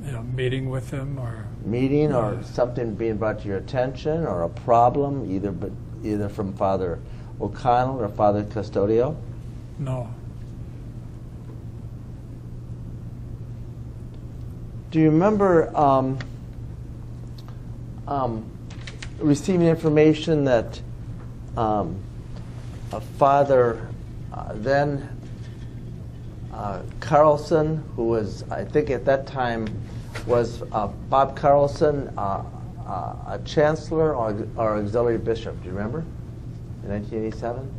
You know, meeting with them or Meeting or Yeah. something being brought to your attention or a problem, either but either from Father O'Connell or Father Custodio? no. Do you remember um, um, receiving information that um, a father uh, then uh, Carlson, who was, I think at that time, was uh, Bob Carlson, uh, uh, a chancellor or, or auxiliary bishop? Do you remember? In 1987?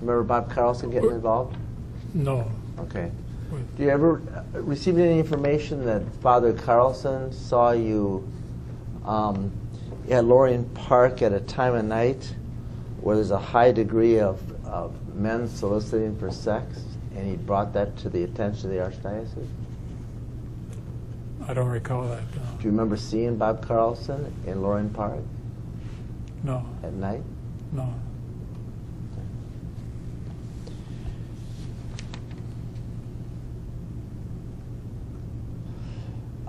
Remember Bob Carlson getting involved? No. Okay. Do you ever receive any information that Father Carlson saw you um, at Loring Park at a time of night where there's a high degree of, of men soliciting for sex? and he brought that to the attention of the Archdiocese? I don't recall that. Do you remember seeing Bob Carlson in Loring Park No, at night? no.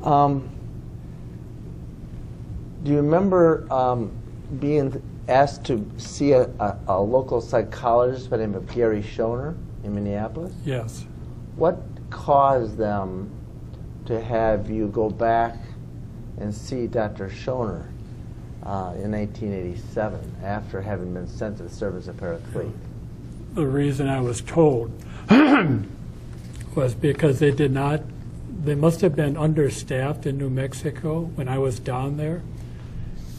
Um, do you remember um, being asked to see a, a, a local psychologist by the name of Gary Schoener in Minneapolis? Yes. What caused them to have you go back and see Dr. Schoener uh, in 1987 after having been sent to the service of Paraclete? The reason I was told <clears throat> was because they did not, they must have been understaffed in New Mexico when I was down there.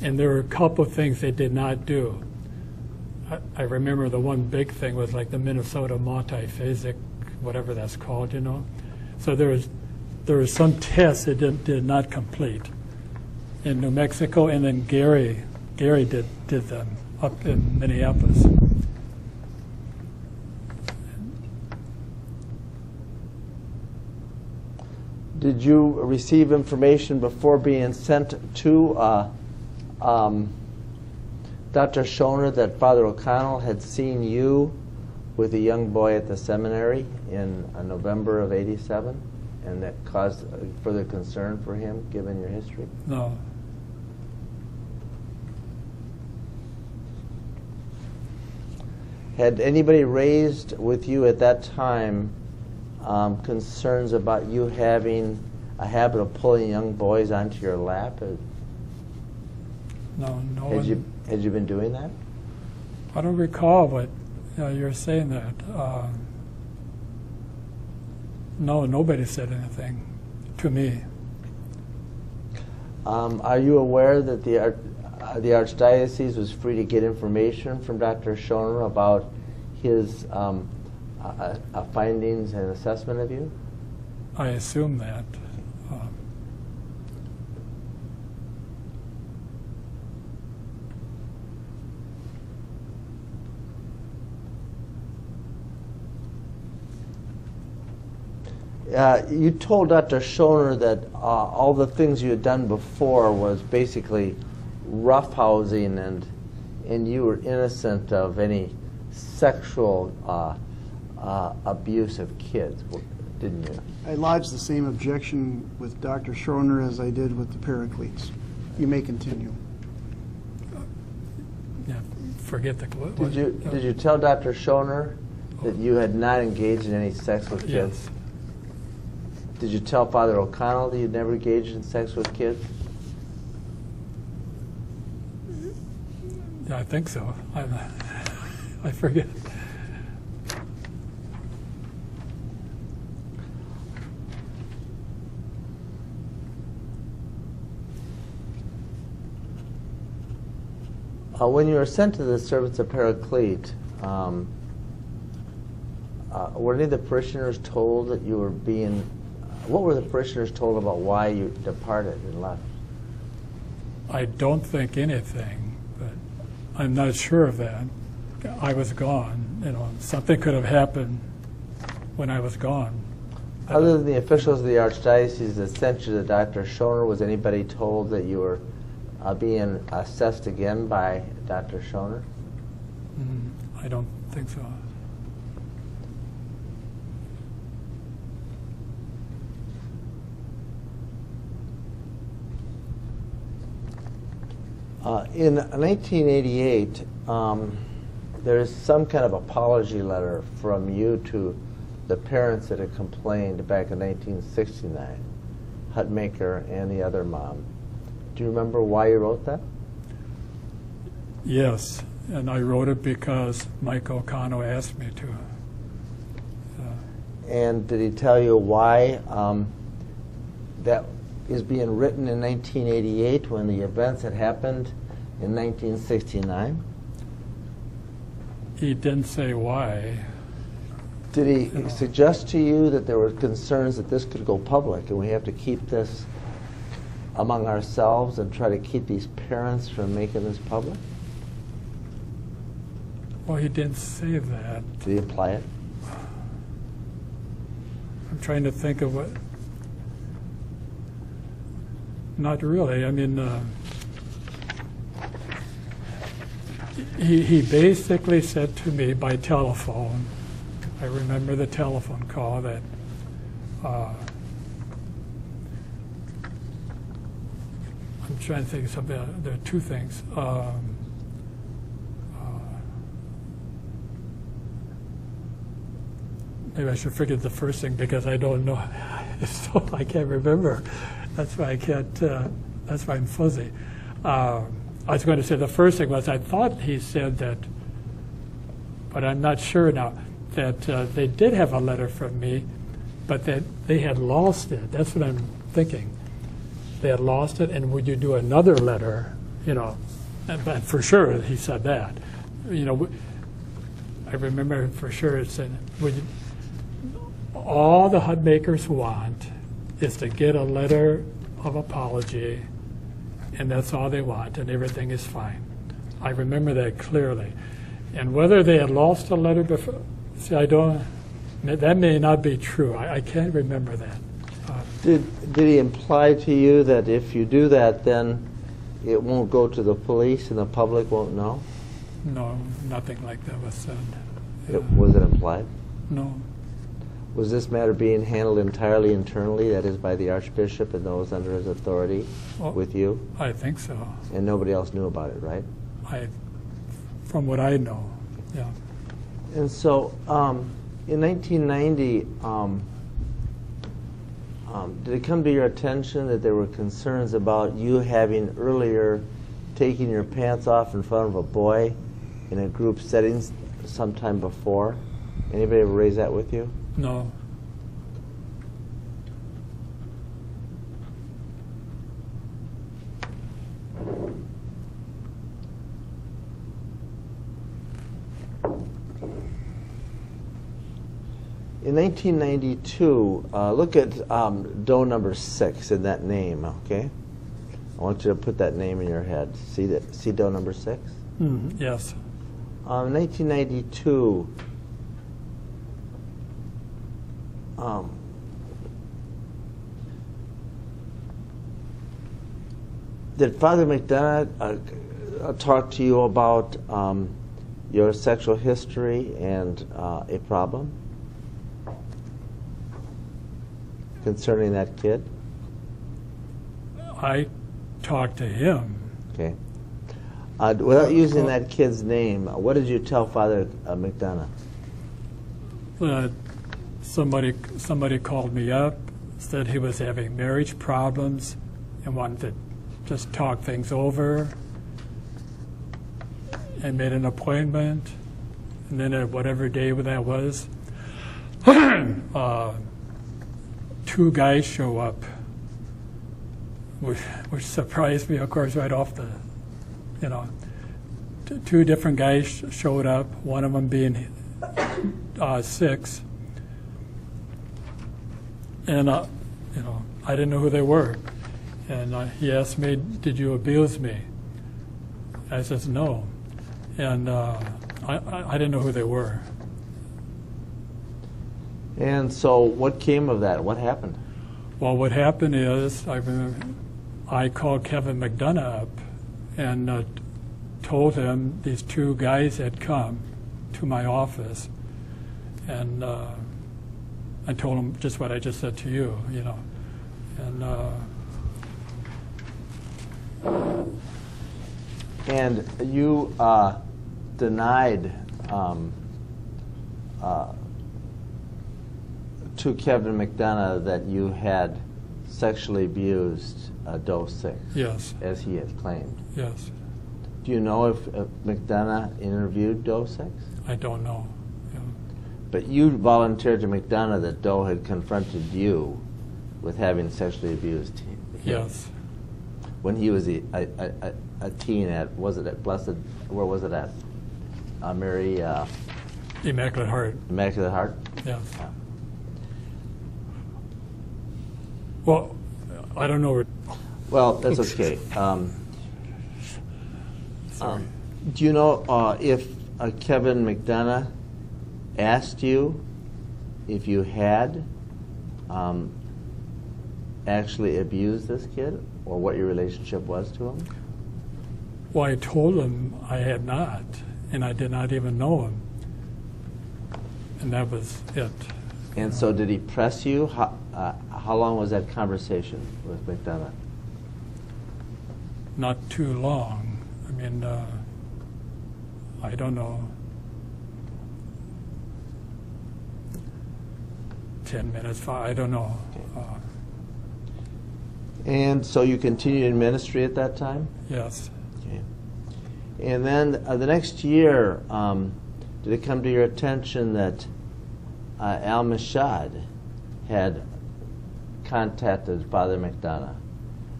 And there were a couple of things they did not do. I, I remember the one big thing was like the Minnesota multiphasic, whatever that's called, you know. So there was, there was some tests they did, did not complete in New Mexico, and then Gary, Gary did, did them up in Minneapolis. Did you receive information before being sent to uh, um, Dr. Schoener that Father O'Connell had seen you with a young boy at the seminary in uh, November of 87? And that caused uh, further concern for him, given your history? No. Had anybody raised with you at that time um, concerns about you having a habit of pulling young boys onto your lap? No, no Had one, you, had you been doing that? I don't recall, but you're saying that. Uh, no, nobody said anything to me. Um, are you aware that the, uh, the Archdiocese was free to get information from Dr. Schoener about his um, uh, uh, findings and assessment of you? I assume that. Uh, Uh, you told Dr. Schoener that uh, all the things you had done before was basically roughhousing and, and you were innocent of any sexual uh, uh, abuse of kids, didn't you? I lodged the same objection with Dr. Schroner as I did with the Paracletes. You may continue. yeah, forget the. What, Did you, did you tell Dr. Schoener that you had not engaged in any sex with kids? Yes. Did you tell Father O'Connell that you'd never engaged in sex with kids? Yeah, I think so. I, I forget. Uh, when you were sent to the servants of Paraclete, um, uh, were any of the parishioners told that you were being? What were the parishioners told about why you departed and left? I don't think anything, but I'm not sure of that. I was gone. You know, something could have happened when I was gone. Other than the officials of the archdiocese that sent you to Dr. Schoener, was anybody told that you were uh, being assessed again by Dr. Schoener? Mm, I don't think so. Uh, in 1988, um, there is some kind of apology letter from you to the parents that had complained back in 1969, Hutmaker and the other mom. Do you remember why you wrote that? Yes, and I wrote it because Mike O'Connell asked me to. And did he tell you why um, that is being written in 1988 when the events had happened in 1969? He didn't say why. Did he suggest to you that there were concerns that this could go public and we have to keep this among ourselves and try to keep these parents from making this public? Well, he didn't say that. Did he imply it? I'm trying to think of what. Not really. I mean, uh, he, he basically said to me by telephone, I remember the telephone call that uh, I'm trying to think of something. There are two things. Um, uh, maybe I should forget the first thing because I don't know. <laughs> so I can't remember. That's why I can't. Uh, that's why I'm fuzzy. Uh, I was going to say the first thing was I thought he said that, but I'm not sure now that uh, they did have a letter from me, but that they had lost it. That's what I'm thinking they had lost it, and would you do another letter? You know, but for sure he said that. You know, I remember for sure it said, would you, all the Hutmakers want is to get a letter of apology, and that's all they want, and everything is fine. I remember that clearly. And whether they had lost a letter before, see, I don't, that may not be true. I, I can't remember that. Uh, Did, did he imply to you that if you do that, then it won't go to the police and the public won't know? No, nothing like that was said. It- Was it implied? No, Was this matter being handled entirely internally, that is by the Archbishop and those under his authority Well- with you? I think so. And nobody else knew about it, right? I, from what I know, yeah. And so, um, in 1990, um, um, did it come to your attention that there were concerns about you having earlier taken your pants off in front of a boy in a group setting sometime before? Anybody ever raise that with you? No, In 1992, uh, look at um, doe number six in that name, okay? I want you to put that name in your head. See that? See doe number six? Mhm, yes. Um, 1992, um, did Father McDonough uh, uh, talk to you about um, your sexual history and uh, a problem concerning that kid? I talked to him. Okay. Uh, without using that kid's name, uh, what did you tell Father uh, McDonough? Uh, somebody, somebody called me up, said he was having marriage problems and wanted to just talk things over and made an appointment. And then at whatever day that was, <clears throat> uh, two guys show up, which, which surprised me, of course, right off the, you know, two different guys sh- showed up, one of them being uh, six. And, uh, you know, I didn't know who they were. And uh, he asked me, Did you abuse me? I says, No. And uh, I, I, I didn't know who they were. And so, what came of that? What happened? Well, what happened is I remember I called Kevin McDonough up and uh, told him these two guys had come to my office, and uh, I told him just what I just said to you, you know, and uh, And you uh, denied um, uh, to Kevin McDonough that you had sexually abused uh, Doe Six, yes, as he had claimed. yes, Do you know if uh, McDonough interviewed Doe Six? I don't know. But you volunteered to McDonough that Doe had confronted you with having sexually abused him. Yes, When he was a, a, a, a teen at, was it at Blessed, where was it at? Uh, Mary uh, Immaculate Heart. Immaculate Heart? Yes. Yeah. Well, I don't know. Well, that's okay. <laughs> Um, Sorry. um, do you know uh, if uh, Kevin McDonough asked you if you had um, actually abused this kid, or what your relationship was to him? Well, I told him I had not, and I did not even know him. And that was it. And so, did he press you? How, uh, how long was that conversation with McDonough? Not too long. I mean, uh, I don't know. 10 minutes, five, I don't know. Uh, And so, you continued in ministry at that time? yes. Okay. And then uh, the next year, um, did it come to your attention that uh, Al Mashad had contacted Father McDonough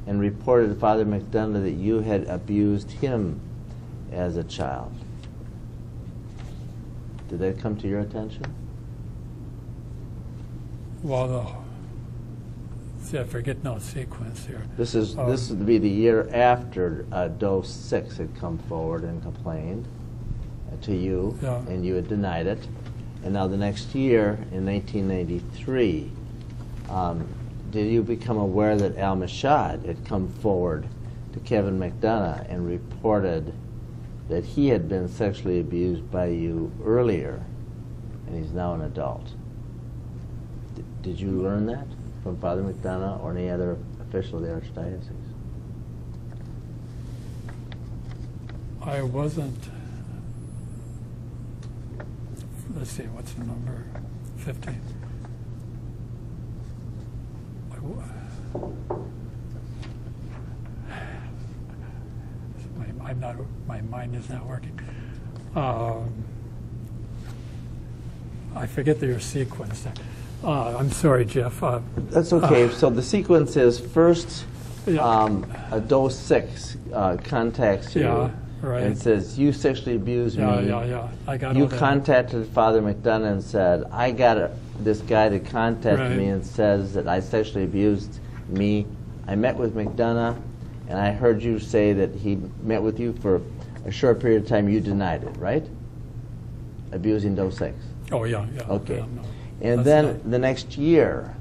and reported to Father McDonough that you had abused him as a child? Did that come to your attention? Well, see, I forget no sequence here. This is Um, this would be the year after uh, Doe Six had come forward and complained uh, to you, Yeah. and you had denied it. And now the next year, in 1993, um, did you become aware that Al Mashad had come forward to Kevin McDonough and reported that he had been sexually abused by you earlier, and he's now an adult? Did you learn that from Father McDonough or any other official of the Archdiocese? I wasn't, let's see, what's the number? 15. My, I'm not, my mind is not working. Um, I forget your sequence. Uh, I'm sorry, Jeff. Uh, That's okay. So the sequence is first, Yeah. um, a Doe six uh, contacts you Yeah, right. and says, "You sexually abused Yeah, me." yeah, yeah. I got You contacted Father McDonough and said, "I got a, this guy to contact Right. me and says that I sexually abused me." I met with McDonough, and I heard you say that he met with you for a short period of time. You denied it, right? Abusing Doe six. Oh, yeah, yeah. Okay. yeah, no. And That's then the next year,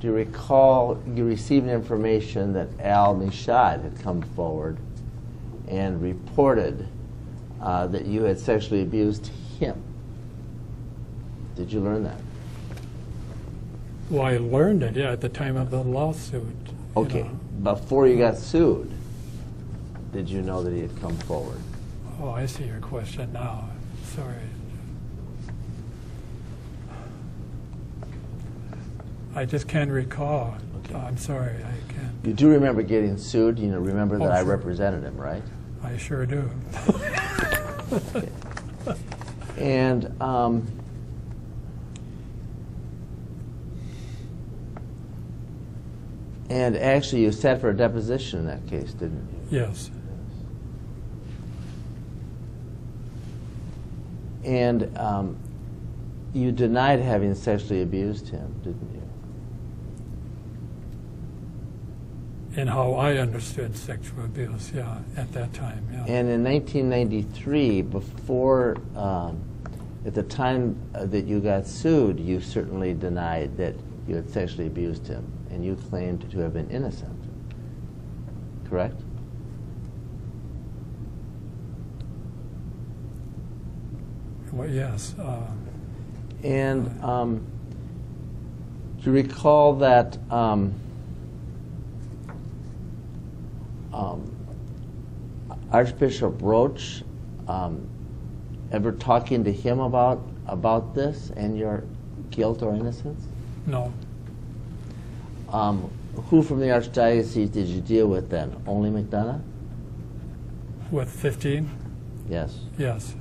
do you recall you received information that Al Mishad had come forward and reported uh, that you had sexually abused him? Did you learn that? Well, I learned it, yeah, at the time of the lawsuit. you Okay. know. Before you got sued, did you know that he had come forward? Oh, I see your question now. Sorry. I just can't recall. Okay. I'm sorry, I can't. You do remember getting sued. You know, remember that Oh, I represented him, right? I sure do. <laughs> And um, and actually, you sat for a deposition in that case, didn't you? Yes. And um, you denied having sexually abused him, didn't you? And how I understood sexual abuse, yeah, at that time, yeah. And in 1993, before, um, at the time that you got sued, you certainly denied that you had sexually abused him, and you claimed to have been innocent. Correct? Well, yes. Uh, And um, do you recall that um, um, Archbishop Roach um, ever talking to him about about this and your guilt or innocence? no, Um, who from the archdiocese did you deal with then? Only McDonough? with 15? Yes. Yes.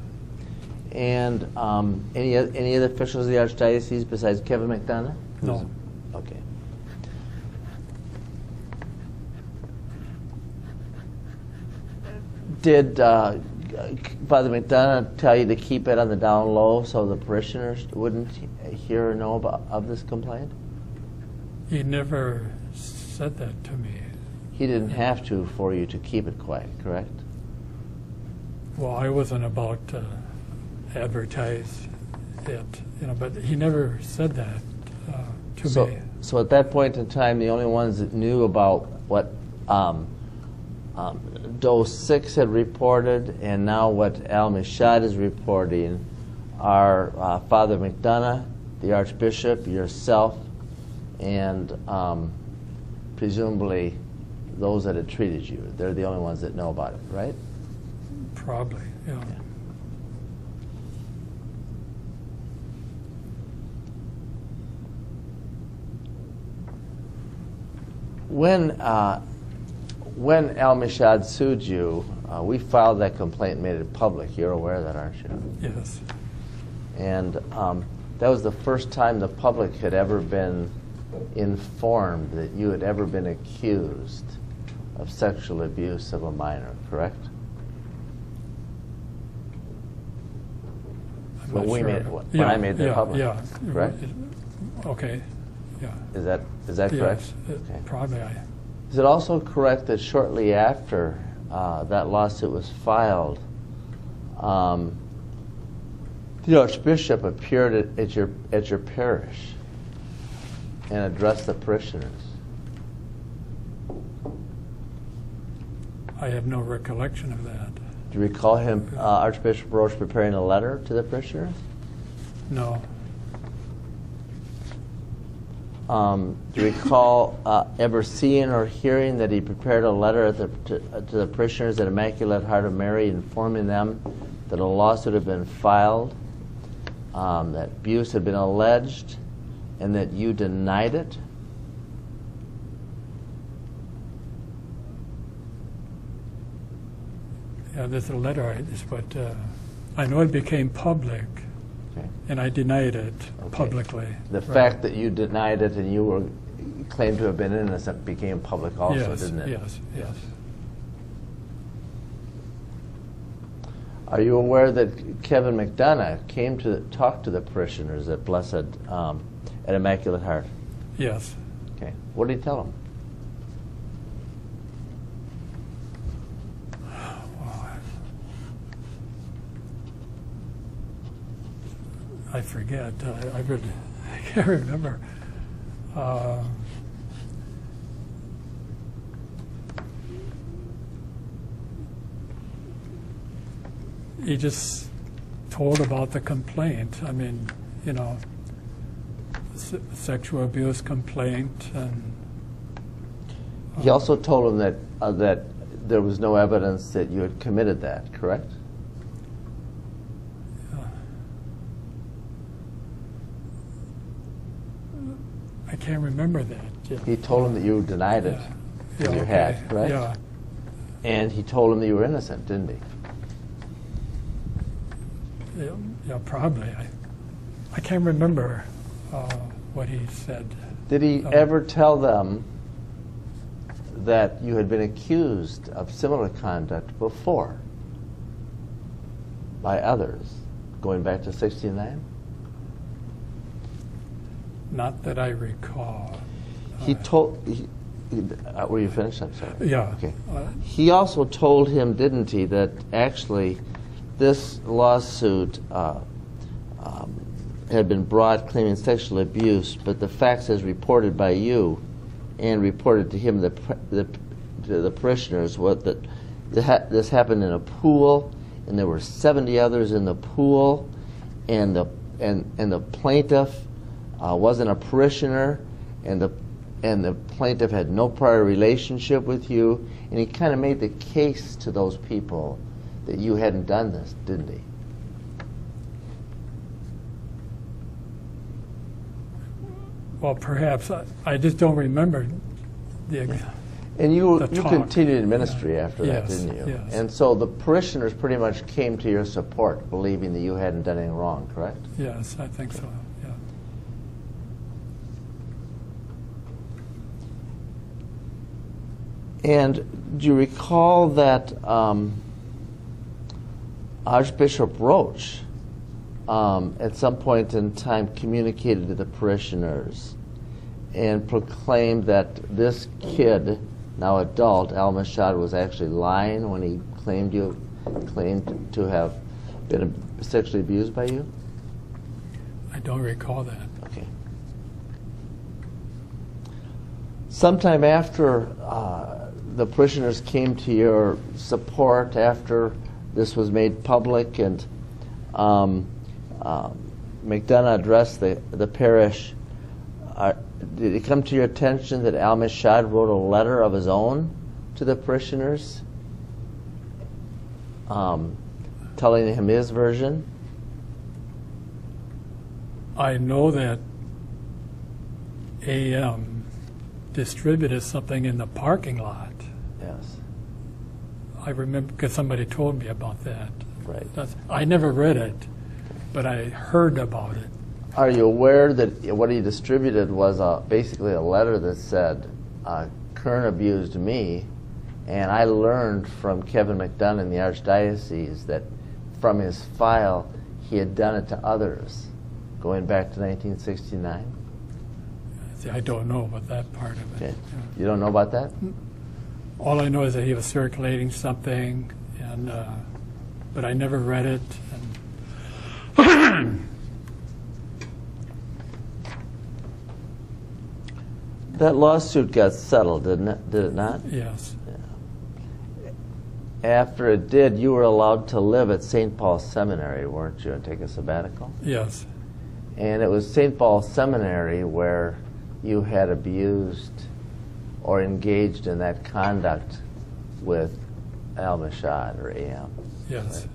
And um, any any other officials of the archdiocese besides Kevin McDonough? No. Okay. Did uh, Father McDonough tell you to keep it on the down low so the parishioners wouldn't hear or know about of this complaint? He never said that to me. He didn't have to for you to keep it quiet, correct? Well, I wasn't about to advertise it, you know, but he never said that. Uh, to So, me. so at that point in time, the only ones that knew about what um, um, Doe 6 had reported and now what Al Mishad is reporting are uh, Father McDonough, the Archbishop, yourself, and um, presumably those that had treated you. They're the only ones that know about it, right? Probably, yeah. When, uh, when Al Mishad sued you, uh, we filed that complaint and made it public. You're aware of that, aren't you? Yes. And um, that was the first time the public had ever been informed that you had ever been accused of sexual abuse of a minor, correct? I'm When we sure. made- when Yeah, I made that yeah, public, Yeah. correct? Okay, yeah. Is that, is that correct? Yes, it- Okay. probably I, Is it also correct that shortly after uh, that lawsuit was filed, um, the Archbishop appeared at, at your at your parish and addressed the parishioners? I have no recollection of that. Do you recall him, uh, Archbishop Roach, preparing a letter to the parishioners? No, Um, do you recall uh, ever seeing or hearing that he prepared a letter the, to, uh, to the parishioners at Immaculate Heart of Mary informing them that a lawsuit had been filed, um, that abuse had been alleged, and that you denied it? yeah, there's a letter, but uh, I know it became public, Okay. and I denied it Okay. publicly. The Right. fact that you denied it and you were claimed to have been innocent became public also, Yes, didn't it? Yes, yes. Are you aware that Kevin McDonough came to talk to the parishioners at Blessed, um, at Immaculate Heart? Yes. Okay. What did he tell them? I forget. I, I really <laughs> I can't remember. Uh, he just told about the complaint. I mean, you know, se- sexual abuse complaint, and He also told him that, uh, that there was no evidence that you had committed that, correct? I can't remember that. Yeah. He told him that you denied it, Yeah. You okay. had, right? Yeah. And he told him that you were innocent, didn't he? Yeah, yeah, probably. I, I can't remember uh, what he said. Did he Oh. ever tell them that you had been accused of similar conduct before by others, going back to 69? Not that I recall. He Uh, told. He, uh, were you finished? I'm sorry. Yeah. Okay. Uh, He also told him, didn't he, that actually this lawsuit uh, um, had been brought claiming sexual abuse, but the facts as reported by you and reported to him, the, the, to the parishioners, was that this happened in a pool, and there were 70 others in the pool, and the, and, and the plaintiff uh, wasn't a parishioner, and the and the plaintiff had no prior relationship with you, and he kind of made the case to those people that you hadn't done this, didn't he? well, perhaps. I, I just don't remember the. ex- And you you talk. continued in ministry after that, Yes, didn't you? yes. And so the parishioners pretty much came to your support, believing that you hadn't done anything wrong, correct? Yes, I think so. Yeah. And do you recall that um, Archbishop Roach, um, at some point in time, communicated to the parishioners and proclaimed that this kid, now adult, Al Mashad, was actually lying when he claimed you claimed to have been sexually abused by you? I don't recall that. Okay. sometime after uh, the parishioners came to your support, after this was made public and um, uh, McDonough addressed the, the parish, uh, did it come to your attention that Al Mishad wrote a letter of his own to the parishioners, um, telling him his version? I know that AM distributed something in the parking lot. I remember because somebody told me about that. right. That's, I never read it, but I heard about it. Are you aware that what he distributed was a, basically a letter that said, uh, Kern abused me, and I learned from Kevin McDonough in the Archdiocese that from his file he had done it to others, going back to 1969? See, I don't know about that part of it. Okay. You don't know about that? All I know is that he was circulating something, and uh, but I never read it. And <coughs> That lawsuit got settled, didn't it? Did it not? yes, After it did, you were allowed to live at St. Paul Seminary, weren't you, and take a sabbatical? yes, And it was St. Paul Seminary where you had abused or engaged in that conduct with Al Mashad or AM. yes,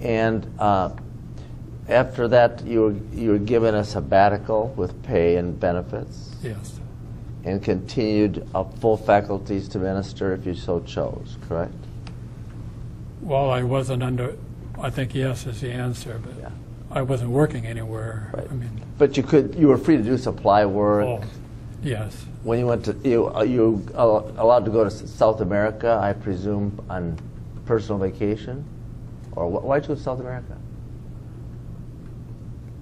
And uh, after that, you were, you were given a sabbatical with pay and benefits yes, and continued full faculties to minister if you so chose, correct? Well, I wasn't under. I think yes is the answer, but Yeah. I wasn't working anywhere. Right. I mean, But you could, you were free to do supply work. oh, yes, When you went to, you, uh, you uh, allowed to go to South America, I presume, on personal vacation? Or why'd you go to South America?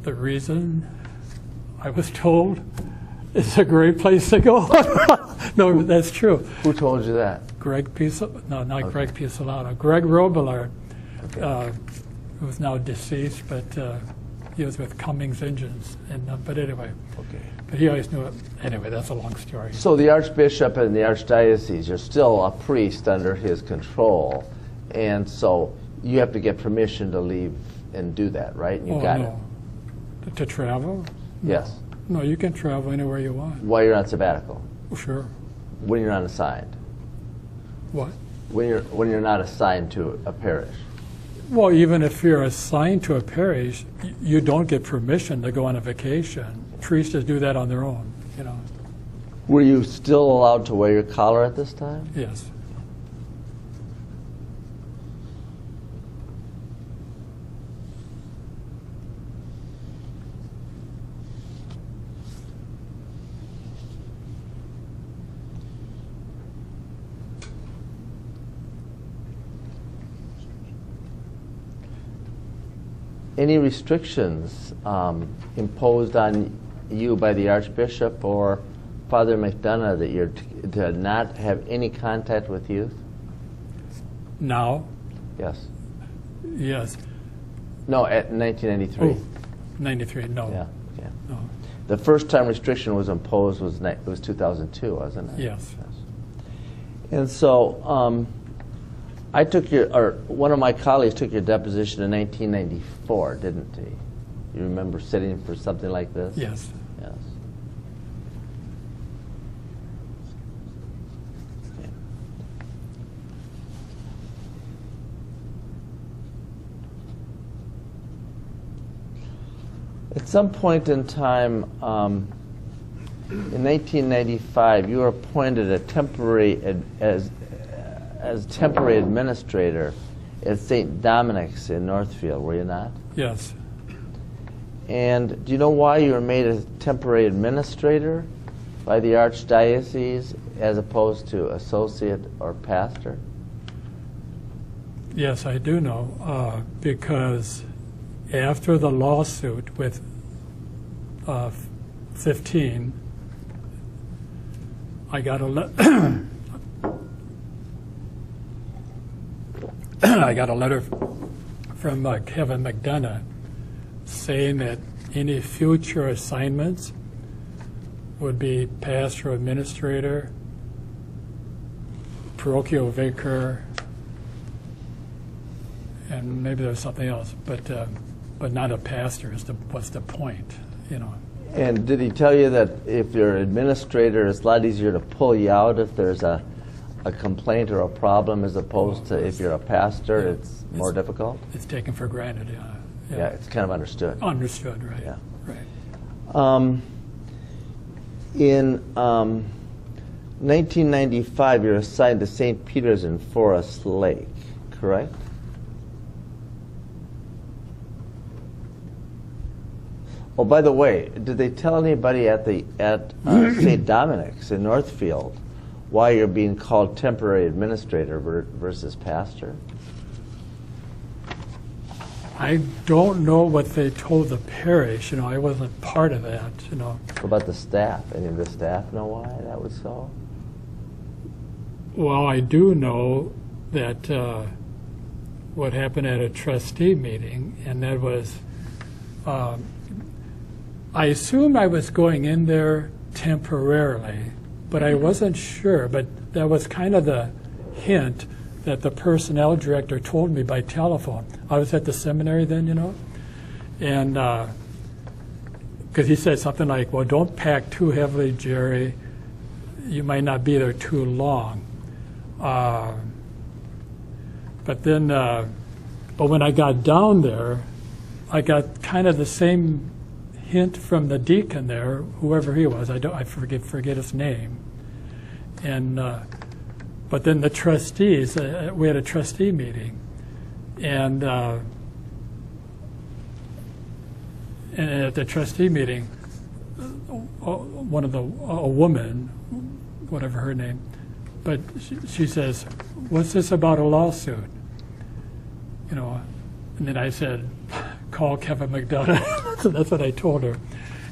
the reason I was told it's a great place to go. <laughs> no, that's true. Who told you that? Greg Piso, no, not Greg Pisolano, Greg Robillard, Okay. uh, who's now deceased, but uh, he was with Cummings Engines. And, uh, but anyway, Okay. but he always knew it. Anyway, that's a long story. So the Archbishop and the Archdiocese, you're still a priest under his control. And so you have to get permission to leave and do that, right? And you oh, got no. To, to travel? it? Yes. No, you can travel anywhere you want. While you're on sabbatical, Sure. when you're not assigned, What? when you're, when you're not assigned to a parish. Well, even if you're assigned to a parish, you don't get permission to go on a vacation. Priests just do that on their own, you know. Were you still allowed to wear your collar at this time? Yes. Any restrictions um, imposed on you by the Archbishop or Father McDonough that you're t- to not have any contact with youth? Now, Yes. yes. No, at 1993. Oh, 93, no. Yeah. yeah. No. The first time restriction was imposed was ni- was 2002, wasn't it? Yes. And so um, I took your, or one of my colleagues took your deposition in 1994, didn't he? You remember sitting for something like this? Yes. Yes. At some point in time, um, in 1995, you were appointed a temporary ad, as as temporary administrator at St. Dominic's in Northfield. Were you not? Yes. And do you know why you were made a temporary administrator by the archdiocese as opposed to associate or pastor? Yes, I do know, uh, because after the lawsuit with uh, 15, I got a le- <clears throat> <clears throat> I got a letter from uh, Kevin McDonough saying that any future assignments would be pastor, administrator, parochial vicar, and maybe there's something else, but, uh, but not a pastor is the, what's the point, you know? And did he tell you that if you're administrator, it's a lot easier to pull you out if there's a, a complaint or a problem as opposed to if you're a pastor, it's more difficult? It's taken for granted, yeah. Yeah, it's kind of understood. Understood, right, Yeah. right. Um, in um, 1995, you're assigned to St. Peter's in Forest Lake, correct? Oh, by the way, did they tell anybody at the at uh, <coughs> St. Dominic's in Northfield why you're being called temporary administrator versus pastor? I don't know what they told the parish, you know, I wasn't part of that, you know. What about the staff? Any of the staff know why that was so? Well, I do know that uh, what happened at a trustee meeting, and that was, um, I assumed I was going in there temporarily, but I wasn't sure. But that was kind of the hint that the personnel director told me by telephone. I was at the seminary then, you know, and because he said something like, "Well, don't pack too heavily, Jerry. You might not be there too long." Uh, but then, uh, but when I got down there, I got kind of the same hint from the deacon there, whoever he was. I don't, I forget forget his name. And uh, but then the trustees, uh, we had a trustee meeting, and uh, and at the trustee meeting, uh, one of the a woman, whatever her name, but she, she says, "What's this about a lawsuit?" You know, and then I said, "Call Kevin McDonough." <laughs> so that's what I told her,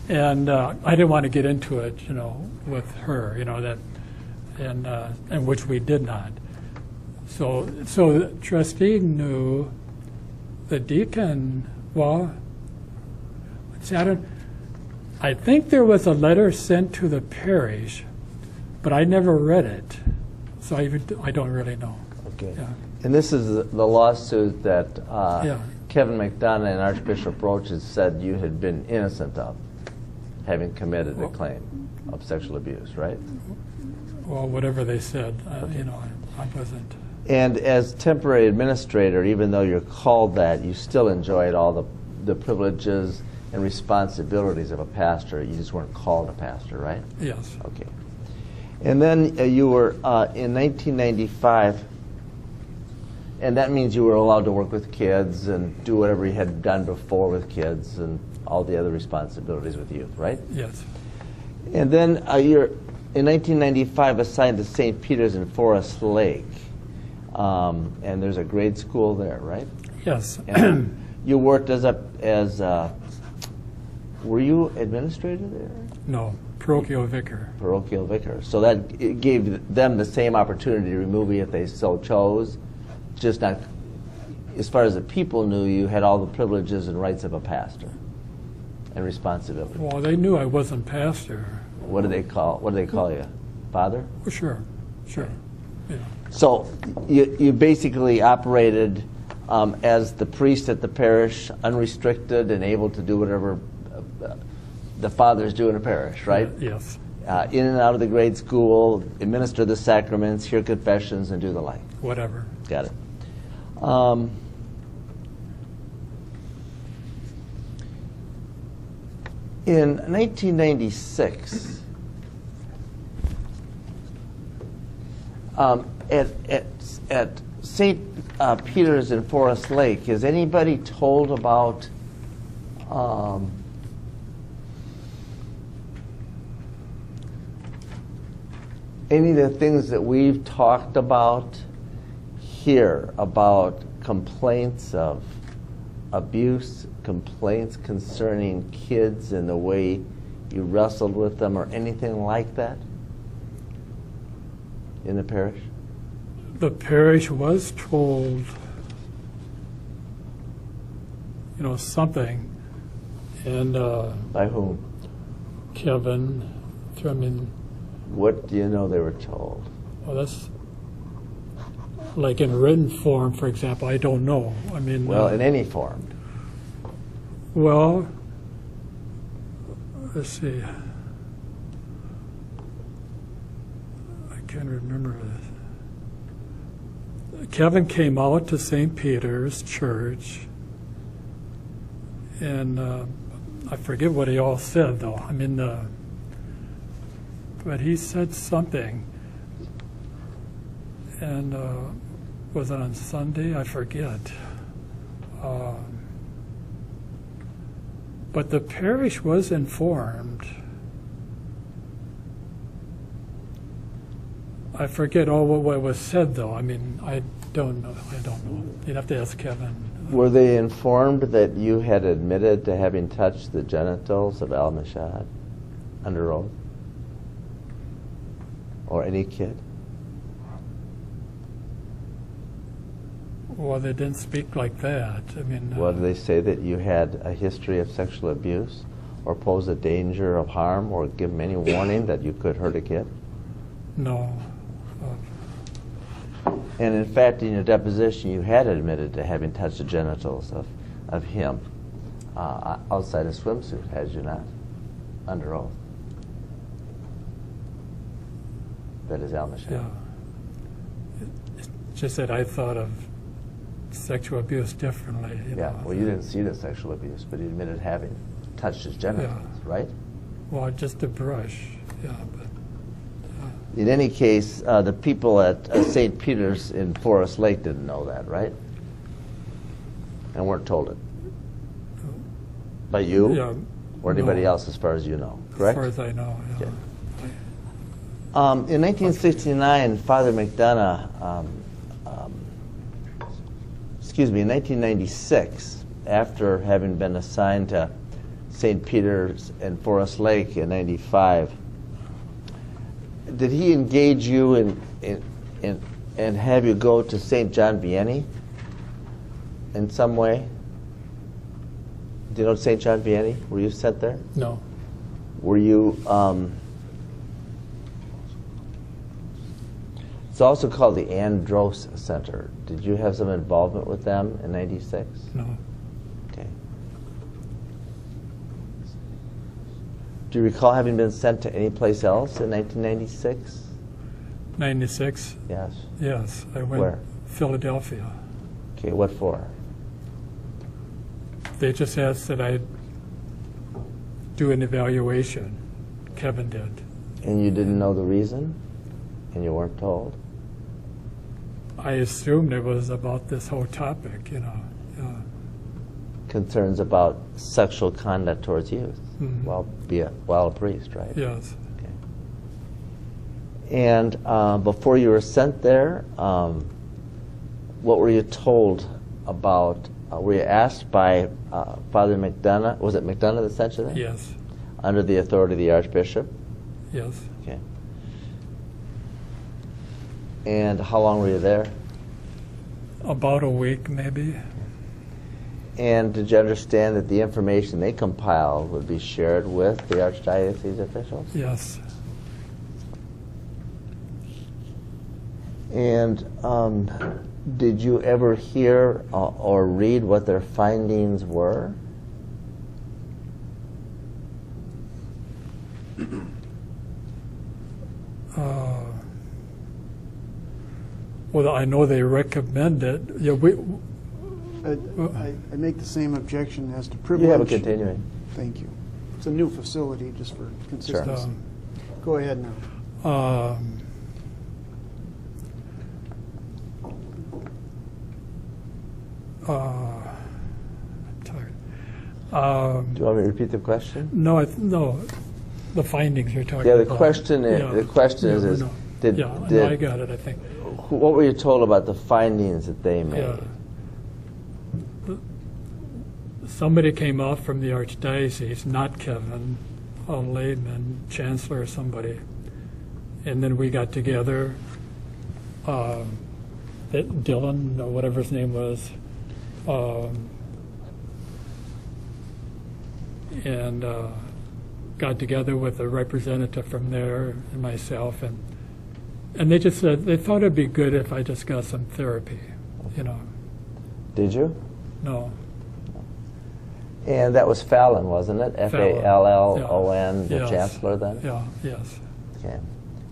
and uh, I didn't want to get into it, you know, with her, you know that, and uh, and which we did not. So so the trustee knew. The deacon, well, see, I don't. I think there was a letter sent to the parish, but I never read it, so I, even- I don't really know. Okay. Yeah. And this is the- the lawsuit that uh, Yeah. Kevin McDonough and Archbishop Roach had said you had been innocent of, having committed a claim of sexual abuse, right? Well, whatever they said, uh, you know, I, I wasn't. And as temporary administrator, even though you're called that, you still enjoyed all the, the privileges and responsibilities of a pastor. You just weren't called a pastor, right? Yes. Okay. And then uh, you were uh, in 1995, and that means you were allowed to work with kids and do whatever you had done before with kids and all the other responsibilities with youth, right? Yes. And then uh, you're in 1995 assigned to St. Peter's in Forest Lake, um, and there's a grade school there, right? Yes. And <clears throat> you worked as a as a, were you administrator there? no. Parochial vicar. parochial vicar. So that it gave them the same opportunity to remove you if they so chose. Just not, as far as the people knew, you had all the privileges and rights of a pastor and responsibility. Well, they knew I wasn't pastor. What do they call? What do they call you? Father. Well, sure. Sure. Yeah. So you you basically operated um, as the priest at the parish, unrestricted and able to do whatever uh, the fathers do in a parish, right? Yes. uh, in and out of the grade school, administer the sacraments, hear confessions, and do the like. Whatever. Got it. Um, in 1996, um, at, at, at St. Uh, Peter's in Forest Lake, has anybody told about um, any of the things that we've talked about here about complaints of abuse, complaints concerning kids and the way you wrestled with them or anything like that in the parish? The parish was told, you know, something, and uh, By whom? Kevin mean, What do you know they were told? well, that's, like in a written form, for example, I don't know. I mean. Well, uh, in any form. Well, let's see. I can't remember this. Kevin came out to St. Peter's Church, and uh, I forget what he all said, though. I mean, uh, but he said something. And uh, was it on Sunday? I forget. Uh, but the parish was informed. I forget all what, what was said, though. I mean, I don't know. I don't know. You'd have to ask Kevin. Were they informed that you had admitted to having touched the genitals of Al Mashad under oath? Or any kid? Well, they didn't speak like that. I mean, uh, Well, did they say that you had a history of sexual abuse or pose a danger of harm or give them any warning that you could hurt a kid? no. Uh, And in fact, in your deposition, you had admitted to having touched the genitals of, of him uh, outside a swimsuit, had you not? Under oath. That is Al Mashad. yeah. It's just that I thought of sexual abuse differently. Yeah, know. well, you didn't see the sexual abuse, but you admitted having touched his genitals, right? Well, just a brush. Yeah, but In any case, uh, the people at uh, St. Peter's in Forest Lake didn't know that, right? And weren't told it. By you? yeah. Or anybody no, else, as far as you know, correct? As far as I know. Yeah. Okay. Um, in 1969, Father McDonough, um, excuse me, in 1996, after having been assigned to St. Peter's and Forest Lake in 95, did he engage you in, in, in, and have you go to St. John Vianney in some way? Do you know St. John Vianney? Were you sent there? No. Were you? Um, it's also called the Andros Center. Did you have some involvement with them in '96? No. Okay. Do you recall having been sent to any place else in 1996? 96. Yes. Yes, I went Where? Philadelphia. Okay. What for? They just asked that I do an evaluation. Kevin did. And you didn't know the reason, and you weren't told. I assumed it was about this whole topic, you know. Yeah. Concerns about sexual conduct towards youth. Mhm. Well, be a, while a priest, right? Yes. Okay. And uh, before you were sent there, um, what were you told about? Uh, were you asked by uh, Father McDonough? Was it McDonough that sent you there? Yes. Under the authority of the Archbishop. Yes. Okay. And how long were you there? About a week, maybe. And did you understand that the information they compiled would be shared with the Archdiocese officials? Yes. And um, did you ever hear uh, or read what their findings were? Uh, well, I know they recommend it. Yeah, we. I, I, I make the same objection as to You privilege. have a continuing. Thank you. It's a new facility, just for consistency. Um, Go ahead now. um, uh, I'm tired. Um, Do you want me to repeat the question? no, I th- no, the findings you're talking about. Yeah, about. the question i- Yeah. the question is- is, no. Did- yeah, no, I got it. I think. What were you told about the findings that they made? Yeah. Somebody came out from the archdiocese, not Kevin, a layman, chancellor or somebody. And then we got together, um, that Dylan, or whatever his name was, um, and uh, got together with a representative from there and myself, and and they just said they thought it'd be good if I just got some therapy, you know. Did you? No, And that was Fallon, wasn't it? F A L L O N, the Yes. chancellor then? yeah, yes, Okay.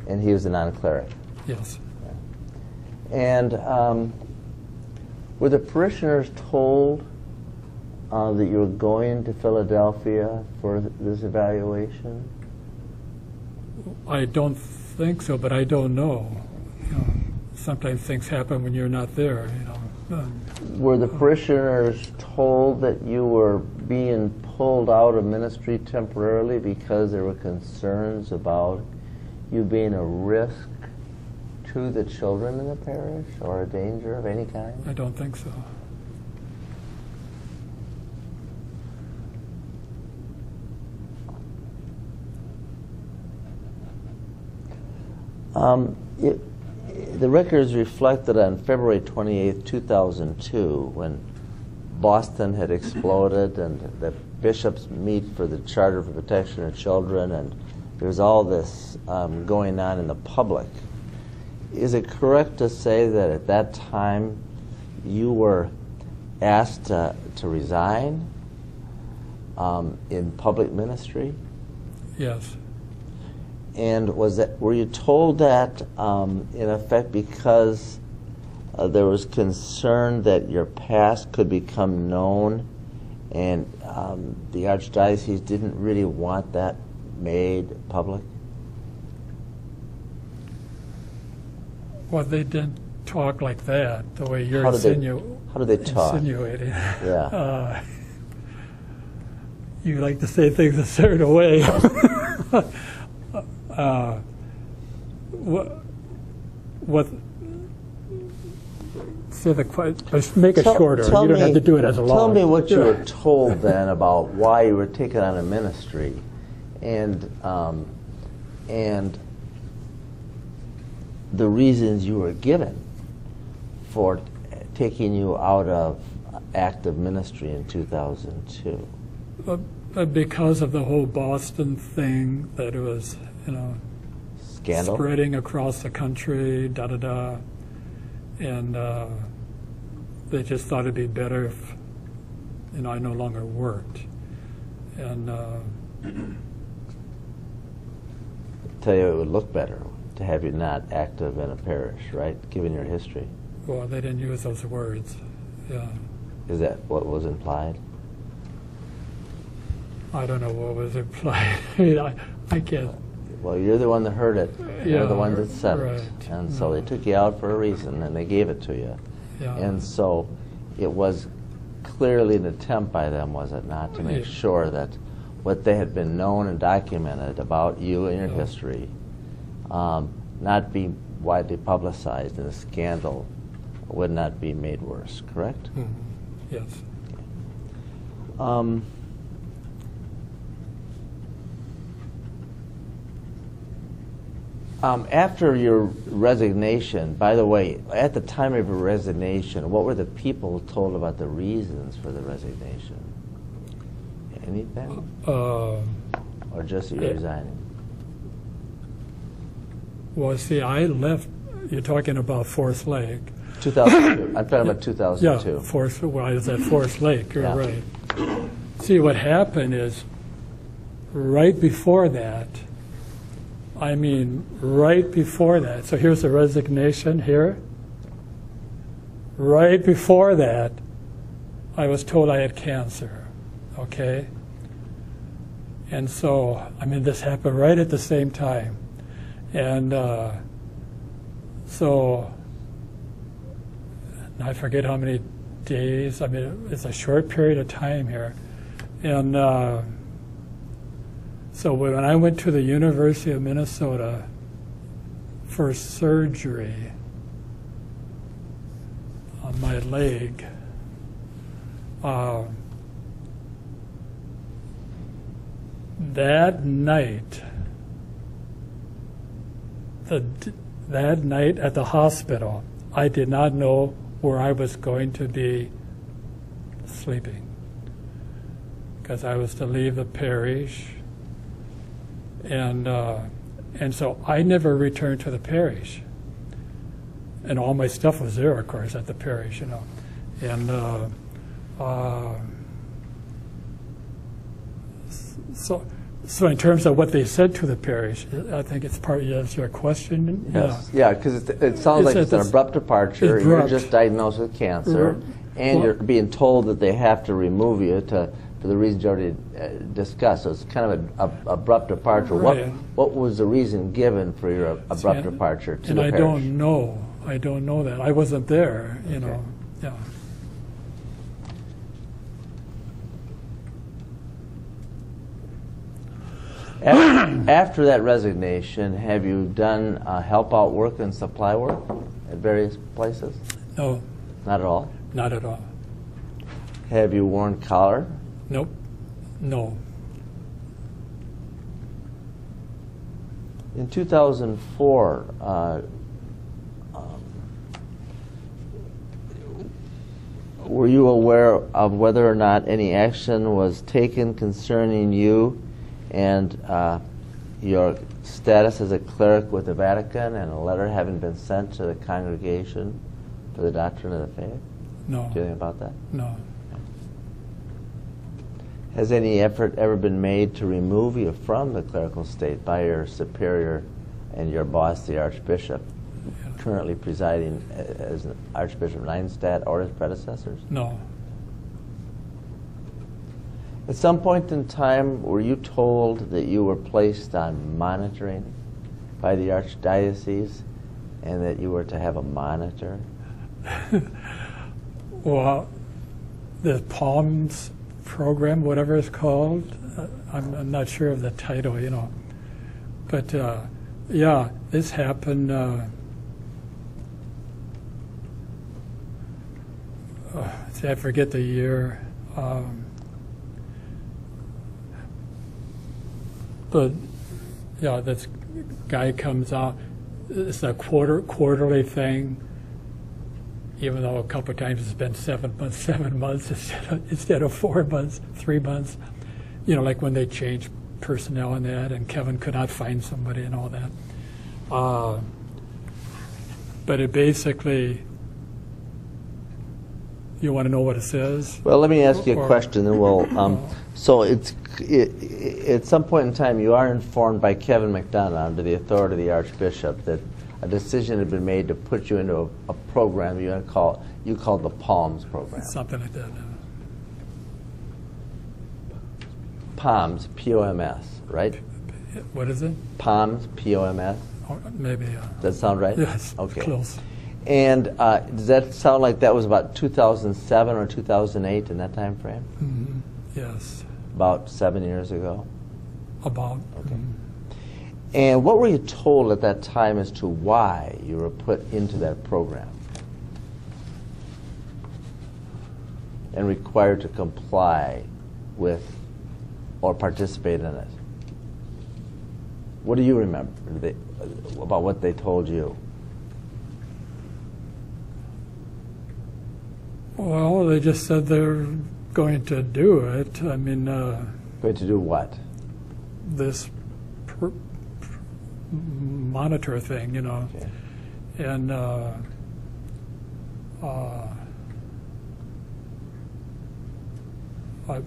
And he was a non-cleric. yes. And um, were the parishioners told uh, that you were going to Philadelphia for th- this evaluation? I don't think so, but I don't know. You know sometimes things happen when you're not there, you know. Were the parishioners told that you were being pulled out of ministry temporarily because there were concerns about you being a risk to the children in the parish or a danger of any kind? I don't think so. Um, it, the records reflect that on February 28, 2002, when Boston had exploded and the bishops meet for the Charter for Protection of Children, and there's all this um, going on in the public. Is it correct to say that at that time you were asked to, to resign um, in public ministry? Yes, And was that were you told that um, in effect because uh, there was concern that your past could become known, and um, the archdiocese didn't really want that made public? well, they didn't talk like that, the way you're How did they- how do they talk? insinuating. Yeah. <laughs> Uh, you like to say things a certain way. <laughs> uh, what, what, say the make it Tell- shorter. tell You don't have me- to do it as a long. Tell me what you were told <laughs> then about why you were taken on a ministry, and um, and the reasons you were given for taking you out of active ministry in 2002. Uh, uh, because of the whole Boston thing, that it was, you know, Scandal. spreading across the country, da da da, and uh, they just thought it'd be better if, you know, I no longer worked, and uh, Tell you it would look better to have you not active in a parish, right? Given your history, well, they didn't use those words. Yeah, is that what was implied? I don't know what was implied. I <laughs> mean, I, I can't. Well, you're the one that heard it. You're the one that said it. right. And so they took you out for a reason, and they gave it to you. Yeah. And so it was clearly an attempt by them, was it not, to make Yeah. sure that what they had been known and documented about you and your Yeah. history um, not be widely publicized and the scandal would not be made worse, correct? Mhm. Yes. Um, um, after your resignation, by the way, at the time of your resignation, what were the people told about the reasons for the resignation? Anything? Uh, Or just you're resigning? well, see, I left. You're talking about Forest Lake. 2002. I'm talking about Yeah, 2002. Forest, well, I was at Forest Lake, you're Yeah. right. See, what happened is, right before that, I mean, right before that, so here's the resignation here. Right before that, I was told I had cancer, okay? And so, I mean, this happened right at the same time. And uh, so, I forget how many days. I mean, it's a short period of time here. And uh, so when I went to the University of Minnesota for surgery on my leg, uh, that night, the, that night at the hospital, I did not know where I was going to be sleeping because I was to leave the parish And, uh, and so I never returned to the parish. And all my stuff was there, of course, at the parish, you know. And uh, uh, so, so in terms of what they said to the parish, I think it's part of your question. Yes, yeah, because it, it sounds It's like it's an abrupt departure. Abrupt. You're just diagnosed with cancer, Right. and Well- you're being told that they have to remove you to, for the reasons you already uh, discussed. So it's kind of an abrupt departure. What, Right. what was the reason given for your abrupt And- departure to And the I parish? don't know. I don't know that. I wasn't there, you know. Yeah. Af- <coughs> After that resignation, have you done uh, help out work and supply work at various places? No, Not at all. not at all. Have you worn collar? Nope. No. In 2004, uh, um, were you aware of whether or not any action was taken concerning you and uh, your status as a cleric with the Vatican and a letter having been sent to the congregation for the doctrine of the faith? No. Do you think about that? No. Has any effort ever been made to remove you from the clerical state by your superior and your boss, the Archbishop, currently presiding as Archbishop Nienstedt or his predecessors? No. At some point in time, were you told that you were placed on monitoring by the Archdiocese and that you were to have a monitor? <laughs> Well, the Palms program, whatever it's called, uh, I'm, I'm not sure of the title, you know. But uh, yeah, this happened. Uh, uh, I forget the year. Um, but yeah, this guy comes out. It's a quarter quarterly thing even though a couple of times it's been seven months, <laughs> seven months instead of, instead of four months, three months. You know, like when they changed personnel and that, and Kevin could not find somebody and all that. Uh, but it basically, you want to know what it says? Well, let me ask you a Or- question, and we'll. <coughs> Um, so it's it, it, at some point in time, you are informed by Kevin McDonough, under the authority of the Archbishop, that a decision had been made to put you into a, a program you call you called the Palms program. Something like that. Palms, P O M S, right? What is it? Palms, P O M S. Or maybe. Uh, Does that sound right? yes. Okay. Close. And uh, does that sound like that was about 2007 or 2008 in that time frame? hmm Yes. About seven years ago. About. Okay. mhm. And what were you told at that time as to why you were put into that program and required to comply with or participate in it? What do you remember they, about what they told you? Well, they just said they're going to do it. I mean, uh, Going to do what? this monitor thing, you know, Okay. and uh, uh, I, I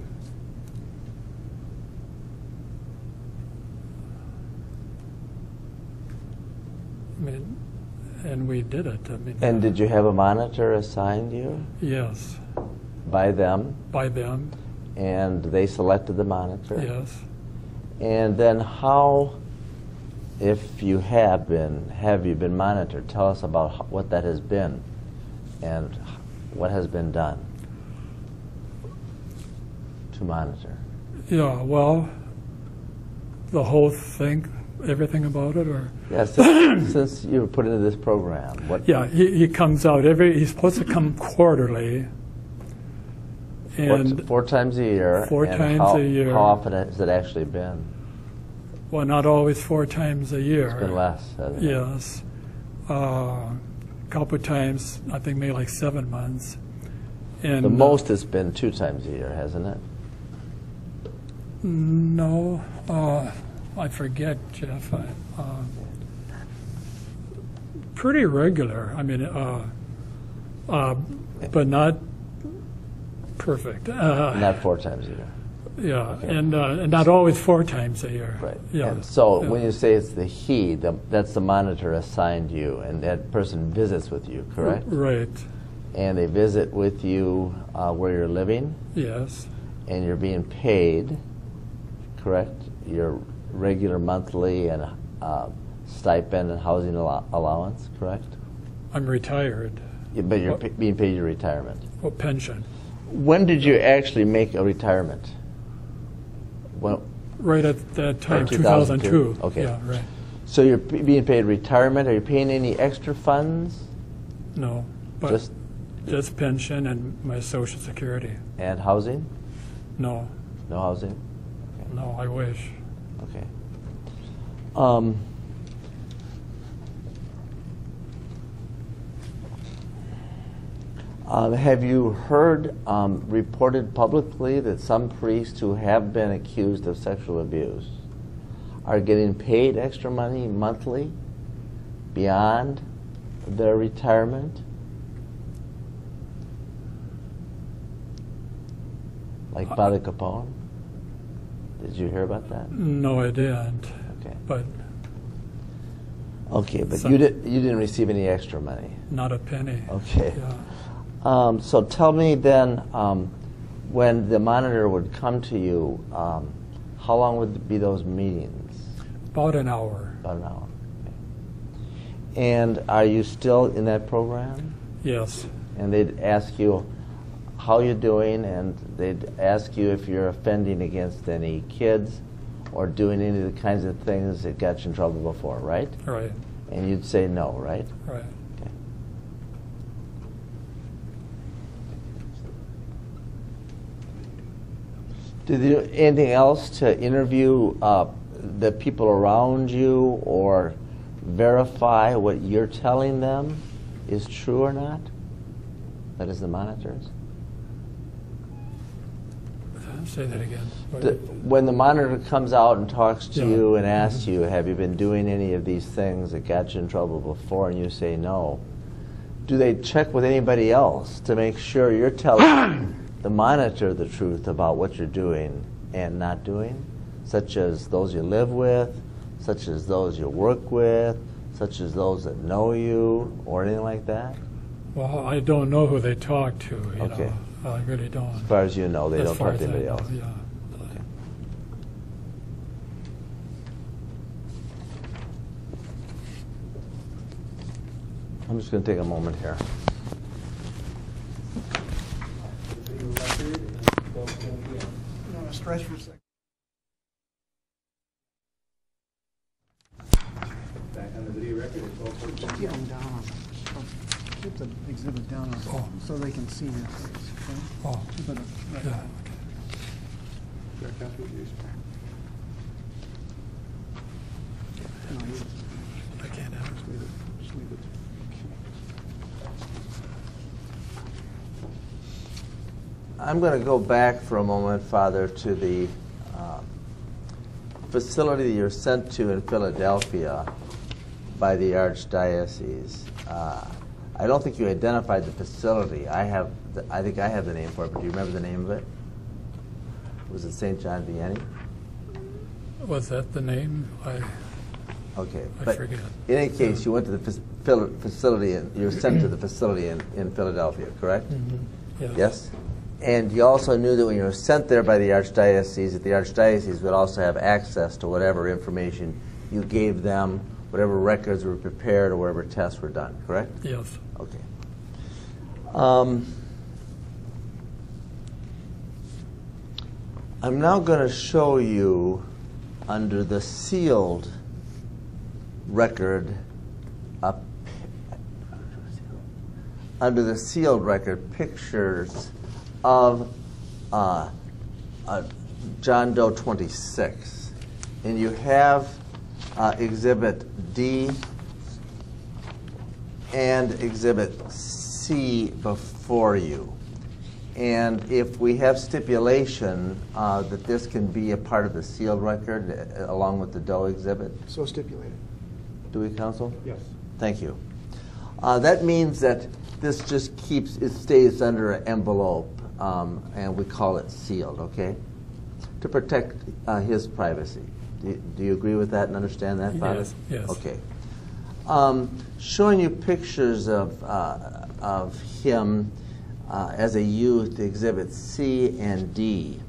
mean, and we did it. I mean, And did you have a monitor assigned you yes, by them? by them, And they selected the monitor? yes. And then how, if you have been, have you been monitored? Tell us about what that has been and what has been done to monitor. Yeah, well, the whole thing, everything about it, or Yeah, since, <clears throat> since you were put into this program, what? yeah, he, he comes out every. He's supposed to come quarterly, four, and four times a year. Four times how, a year. How often has it actually been? Well, not always four times a year. It's been less. hasn't it? Yes, uh, a couple of times. I think maybe like seven months. And The uh, most it's been two times a year, hasn't it? no, uh, I forget, Jeff. I, uh, pretty regular. I mean, uh, uh, but not perfect. Uh, Not four times a year. Yeah, and, uh, and not always four times a year. Right. Yeah. And so yeah. when you say it's the he, the, that's the monitor assigned you, and that person visits with you, correct? Right. And they visit with you uh, where you're living, Yes. and you're being paid, correct? Your regular monthly and uh, stipend and housing allow- allowance, correct? I'm retired. Yeah, But you're Well- being paid your retirement. Well, pension. When did you actually make a retirement? Well, Right at that time, 2002? 2002. Okay. Yeah, right. so you're p- being paid retirement. Are you paying any extra funds? No, but Just just pension and my social security. and housing? No, No housing. no, I wish. Okay. Um, um, have you heard um, reported publicly that some priests who have been accused of sexual abuse are getting paid extra money monthly beyond their retirement? Like Father Capone? Did you hear about that? No, I didn't. Okay. But Okay, but So- you didn't you didn't receive any extra money. not a penny. Okay. Yeah. Um, so tell me then, um, when the monitor would come to you, um, how long would be those meetings? About an hour. About an hour. Okay. And are you still in that program? Yes. And they'd ask you how you're doing, and they'd ask you if you're offending against any kids or doing any of the kinds of things that got you in trouble before, right? Right. And you'd say no, right? Right. Did you do anything else to interview uh, the people around you or verify what you're telling them is true or not? That is the monitors. Say that again. The, when the monitor comes out and talks to Yeah. you and asks you, "Have you been doing any of these things that got you in trouble before?" and you say no, do they check with anybody else to make sure you're telling the monitor the truth about what you're doing and not doing, such as those you live with, such as those you work with, such as those that know you, or anything like that? Well, I don't know who they talk to. You Okay. know, I really don't. As far as you know, they As don't talk to anybody know, else. Yeah. Okay. I'm just going to take a moment here. Video record is 12:10 p.m. You want to stretch for a second? Back on the video record at 12:14. Keep them down. on- Keep the exhibit down on- Oh. so they can see your face. okay? Oh, Keep it right yeah. up. Got a copy of? No, you- I can't have it. just leave it. Just leave it. I'm going to go back for a moment, Father, to the uh, facility you're sent to in Philadelphia by the Archdiocese. Uh, I don't think you identified the facility. I have, the, I think I have the name for it, but do you remember the name of it? Was it St. John Vianney? Was that the name? I, Okay. I but forget. In any case, you went to the facility, and you were sent to the facility in, in Philadelphia, correct? yes. Yes? And you also knew that when you were sent there by the Archdiocese, that the Archdiocese would also have access to whatever information you gave them, whatever records were prepared, or whatever tests were done, correct? Yes. Okay. Um, I'm now going to show you under the sealed record, under the sealed record, pictures of uh, uh, John Doe 26. And you have uh, Exhibit D and Exhibit C before you. And if we have stipulation uh, that this can be a part of the sealed record uh, along with the Doe exhibit, So stipulated. do we, counsel? Yes. Thank you. Uh, That means that this just keeps, it stays under an envelope, um, and we call it sealed, okay? To protect uh, his privacy. Do you- do you agree with that and understand that, Father? Yes, yes. Okay. Um, Showing you pictures of, uh, of him uh, as a youth, exhibits C and D.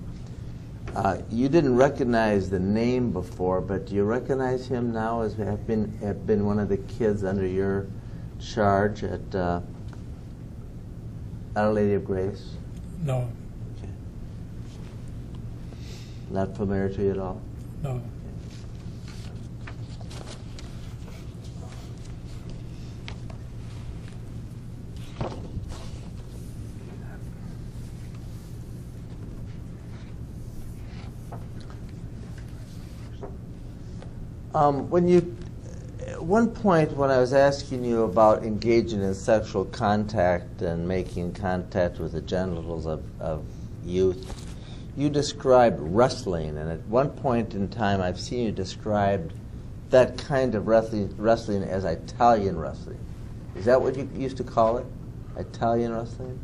Uh, You didn't recognize the name before, but do you recognize him now as have been, have been one of the kids under your charge at uh, Our Lady of Grace? No, Okay. Not familiar to you at all? no. Um, when you, one point when I was asking you about engaging in sexual contact and making contact with the genitals of, of youth, you described wrestling, and at one point in time I've seen you described that kind of wrestling, wrestling as Italian wrestling. Is that what you used to call it? Italian wrestling?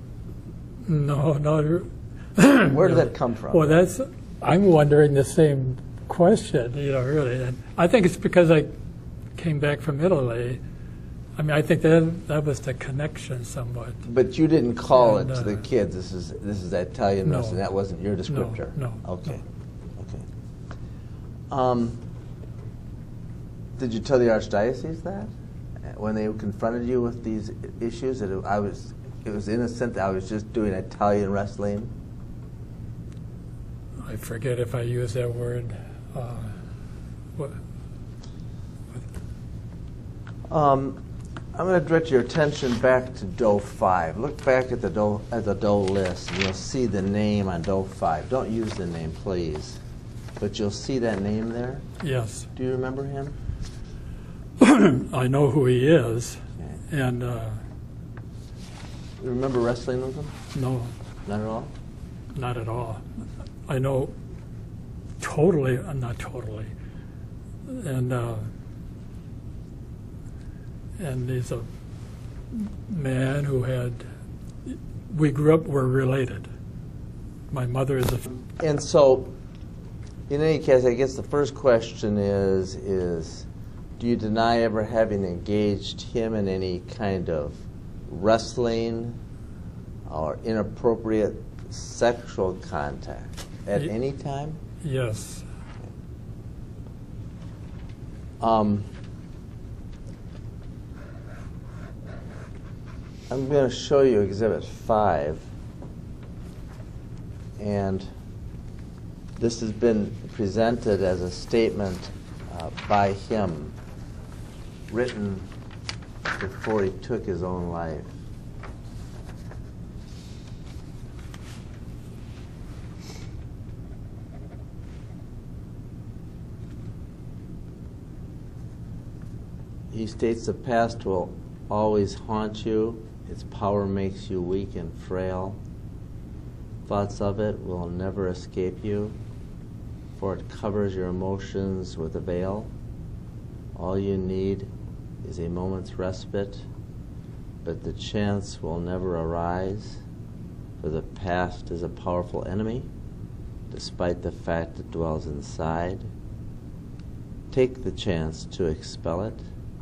No, no. <coughs> Where did that come from? Well, that's, I'm wondering the same question, you know, really. And I think it's because I came back from Italy. I mean, I think that, that was the connection somewhat. But you didn't call And, it to the uh, kids. This is this is Italian No. That wasn't your descriptor. no, no Okay. Okay. Um, did you tell the archdiocese that when they confronted you with these issues that it, I was it was innocent? That I was just doing Italian wrestling. I forget if I used that word. Uh, what, Um, I'm going to direct your attention back to Doe 5. Look back at the Doe, at the Doe list, and you'll see the name on Doe 5. Don't use the name, please. But you'll see that name there. yes, Do you remember him? <clears throat> I know who he is, Okay. and uh, You remember wrestling with him? no, Not at all? not at all. I know totally, uh, not totally, and uh, and he's a man who had. We grew up, we're related. My mother is a. And so, in any case, I guess the first question is, is do you deny ever having engaged him in any kind of wrestling or inappropriate sexual contact at Ye- any time? Yes, Um, I'm going to show you Exhibit 5. And this has been presented as a statement uh, by him, written before he took his own life. He states the past will always haunt you, its power makes you weak and frail. Thoughts of it will never escape you, for it covers your emotions with a veil. All you need is a moment's respite, but the chance will never arise, for the past is a powerful enemy, despite the fact it dwells inside. Take the chance to expel it,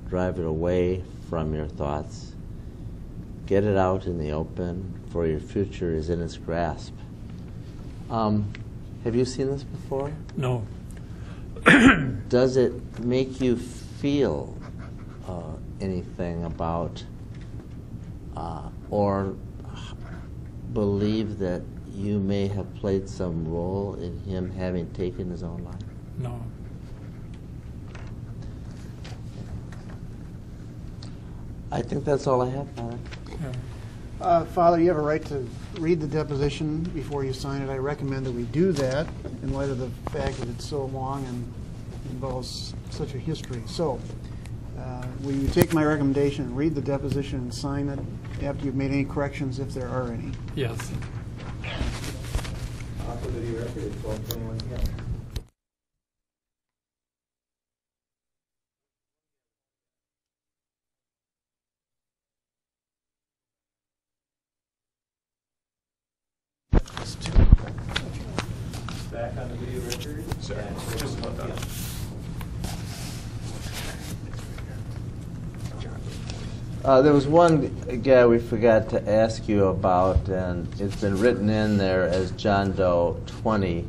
drive it away from your thoughts. Get it out in the open, for your future is in its grasp. Um, have you seen this before? no, <coughs> Does it make you feel uh, anything about uh, or believe that you may have played some role in him having taken his own life? no. I think that's all I have, Father. Uh, Father, you have a right to read the deposition before you sign it. I recommend that we do that in light of the fact that it's so long and involves such a history. So, uh, will you take my recommendation and read the deposition and sign it after you've made any corrections, if there are any? Yes, off the video record at twelve twenty-one PM. Back on the video record. Sorry, at just about done. PM. Uh, there was one guy we forgot to ask you about, and it's been written in there as John Doe 20.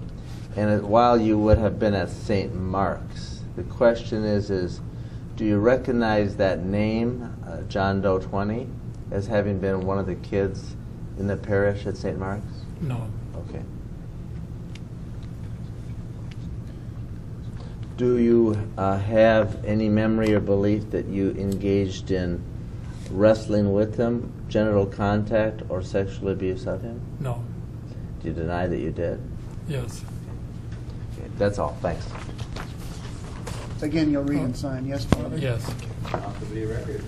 And it, while you would have been at St. Mark's, the question is, is do you recognize that name, uh, John Doe 20, as having been one of the kids in the parish at St. Mark's? No, Okay. Do you uh, have any memory or belief that you engaged in wrestling with him, genital contact, or sexual abuse of him? no, Do you deny that you did? yes, Okay, That's all, thanks. Again, you'll read and sign, yes, Father? yes. Off the video record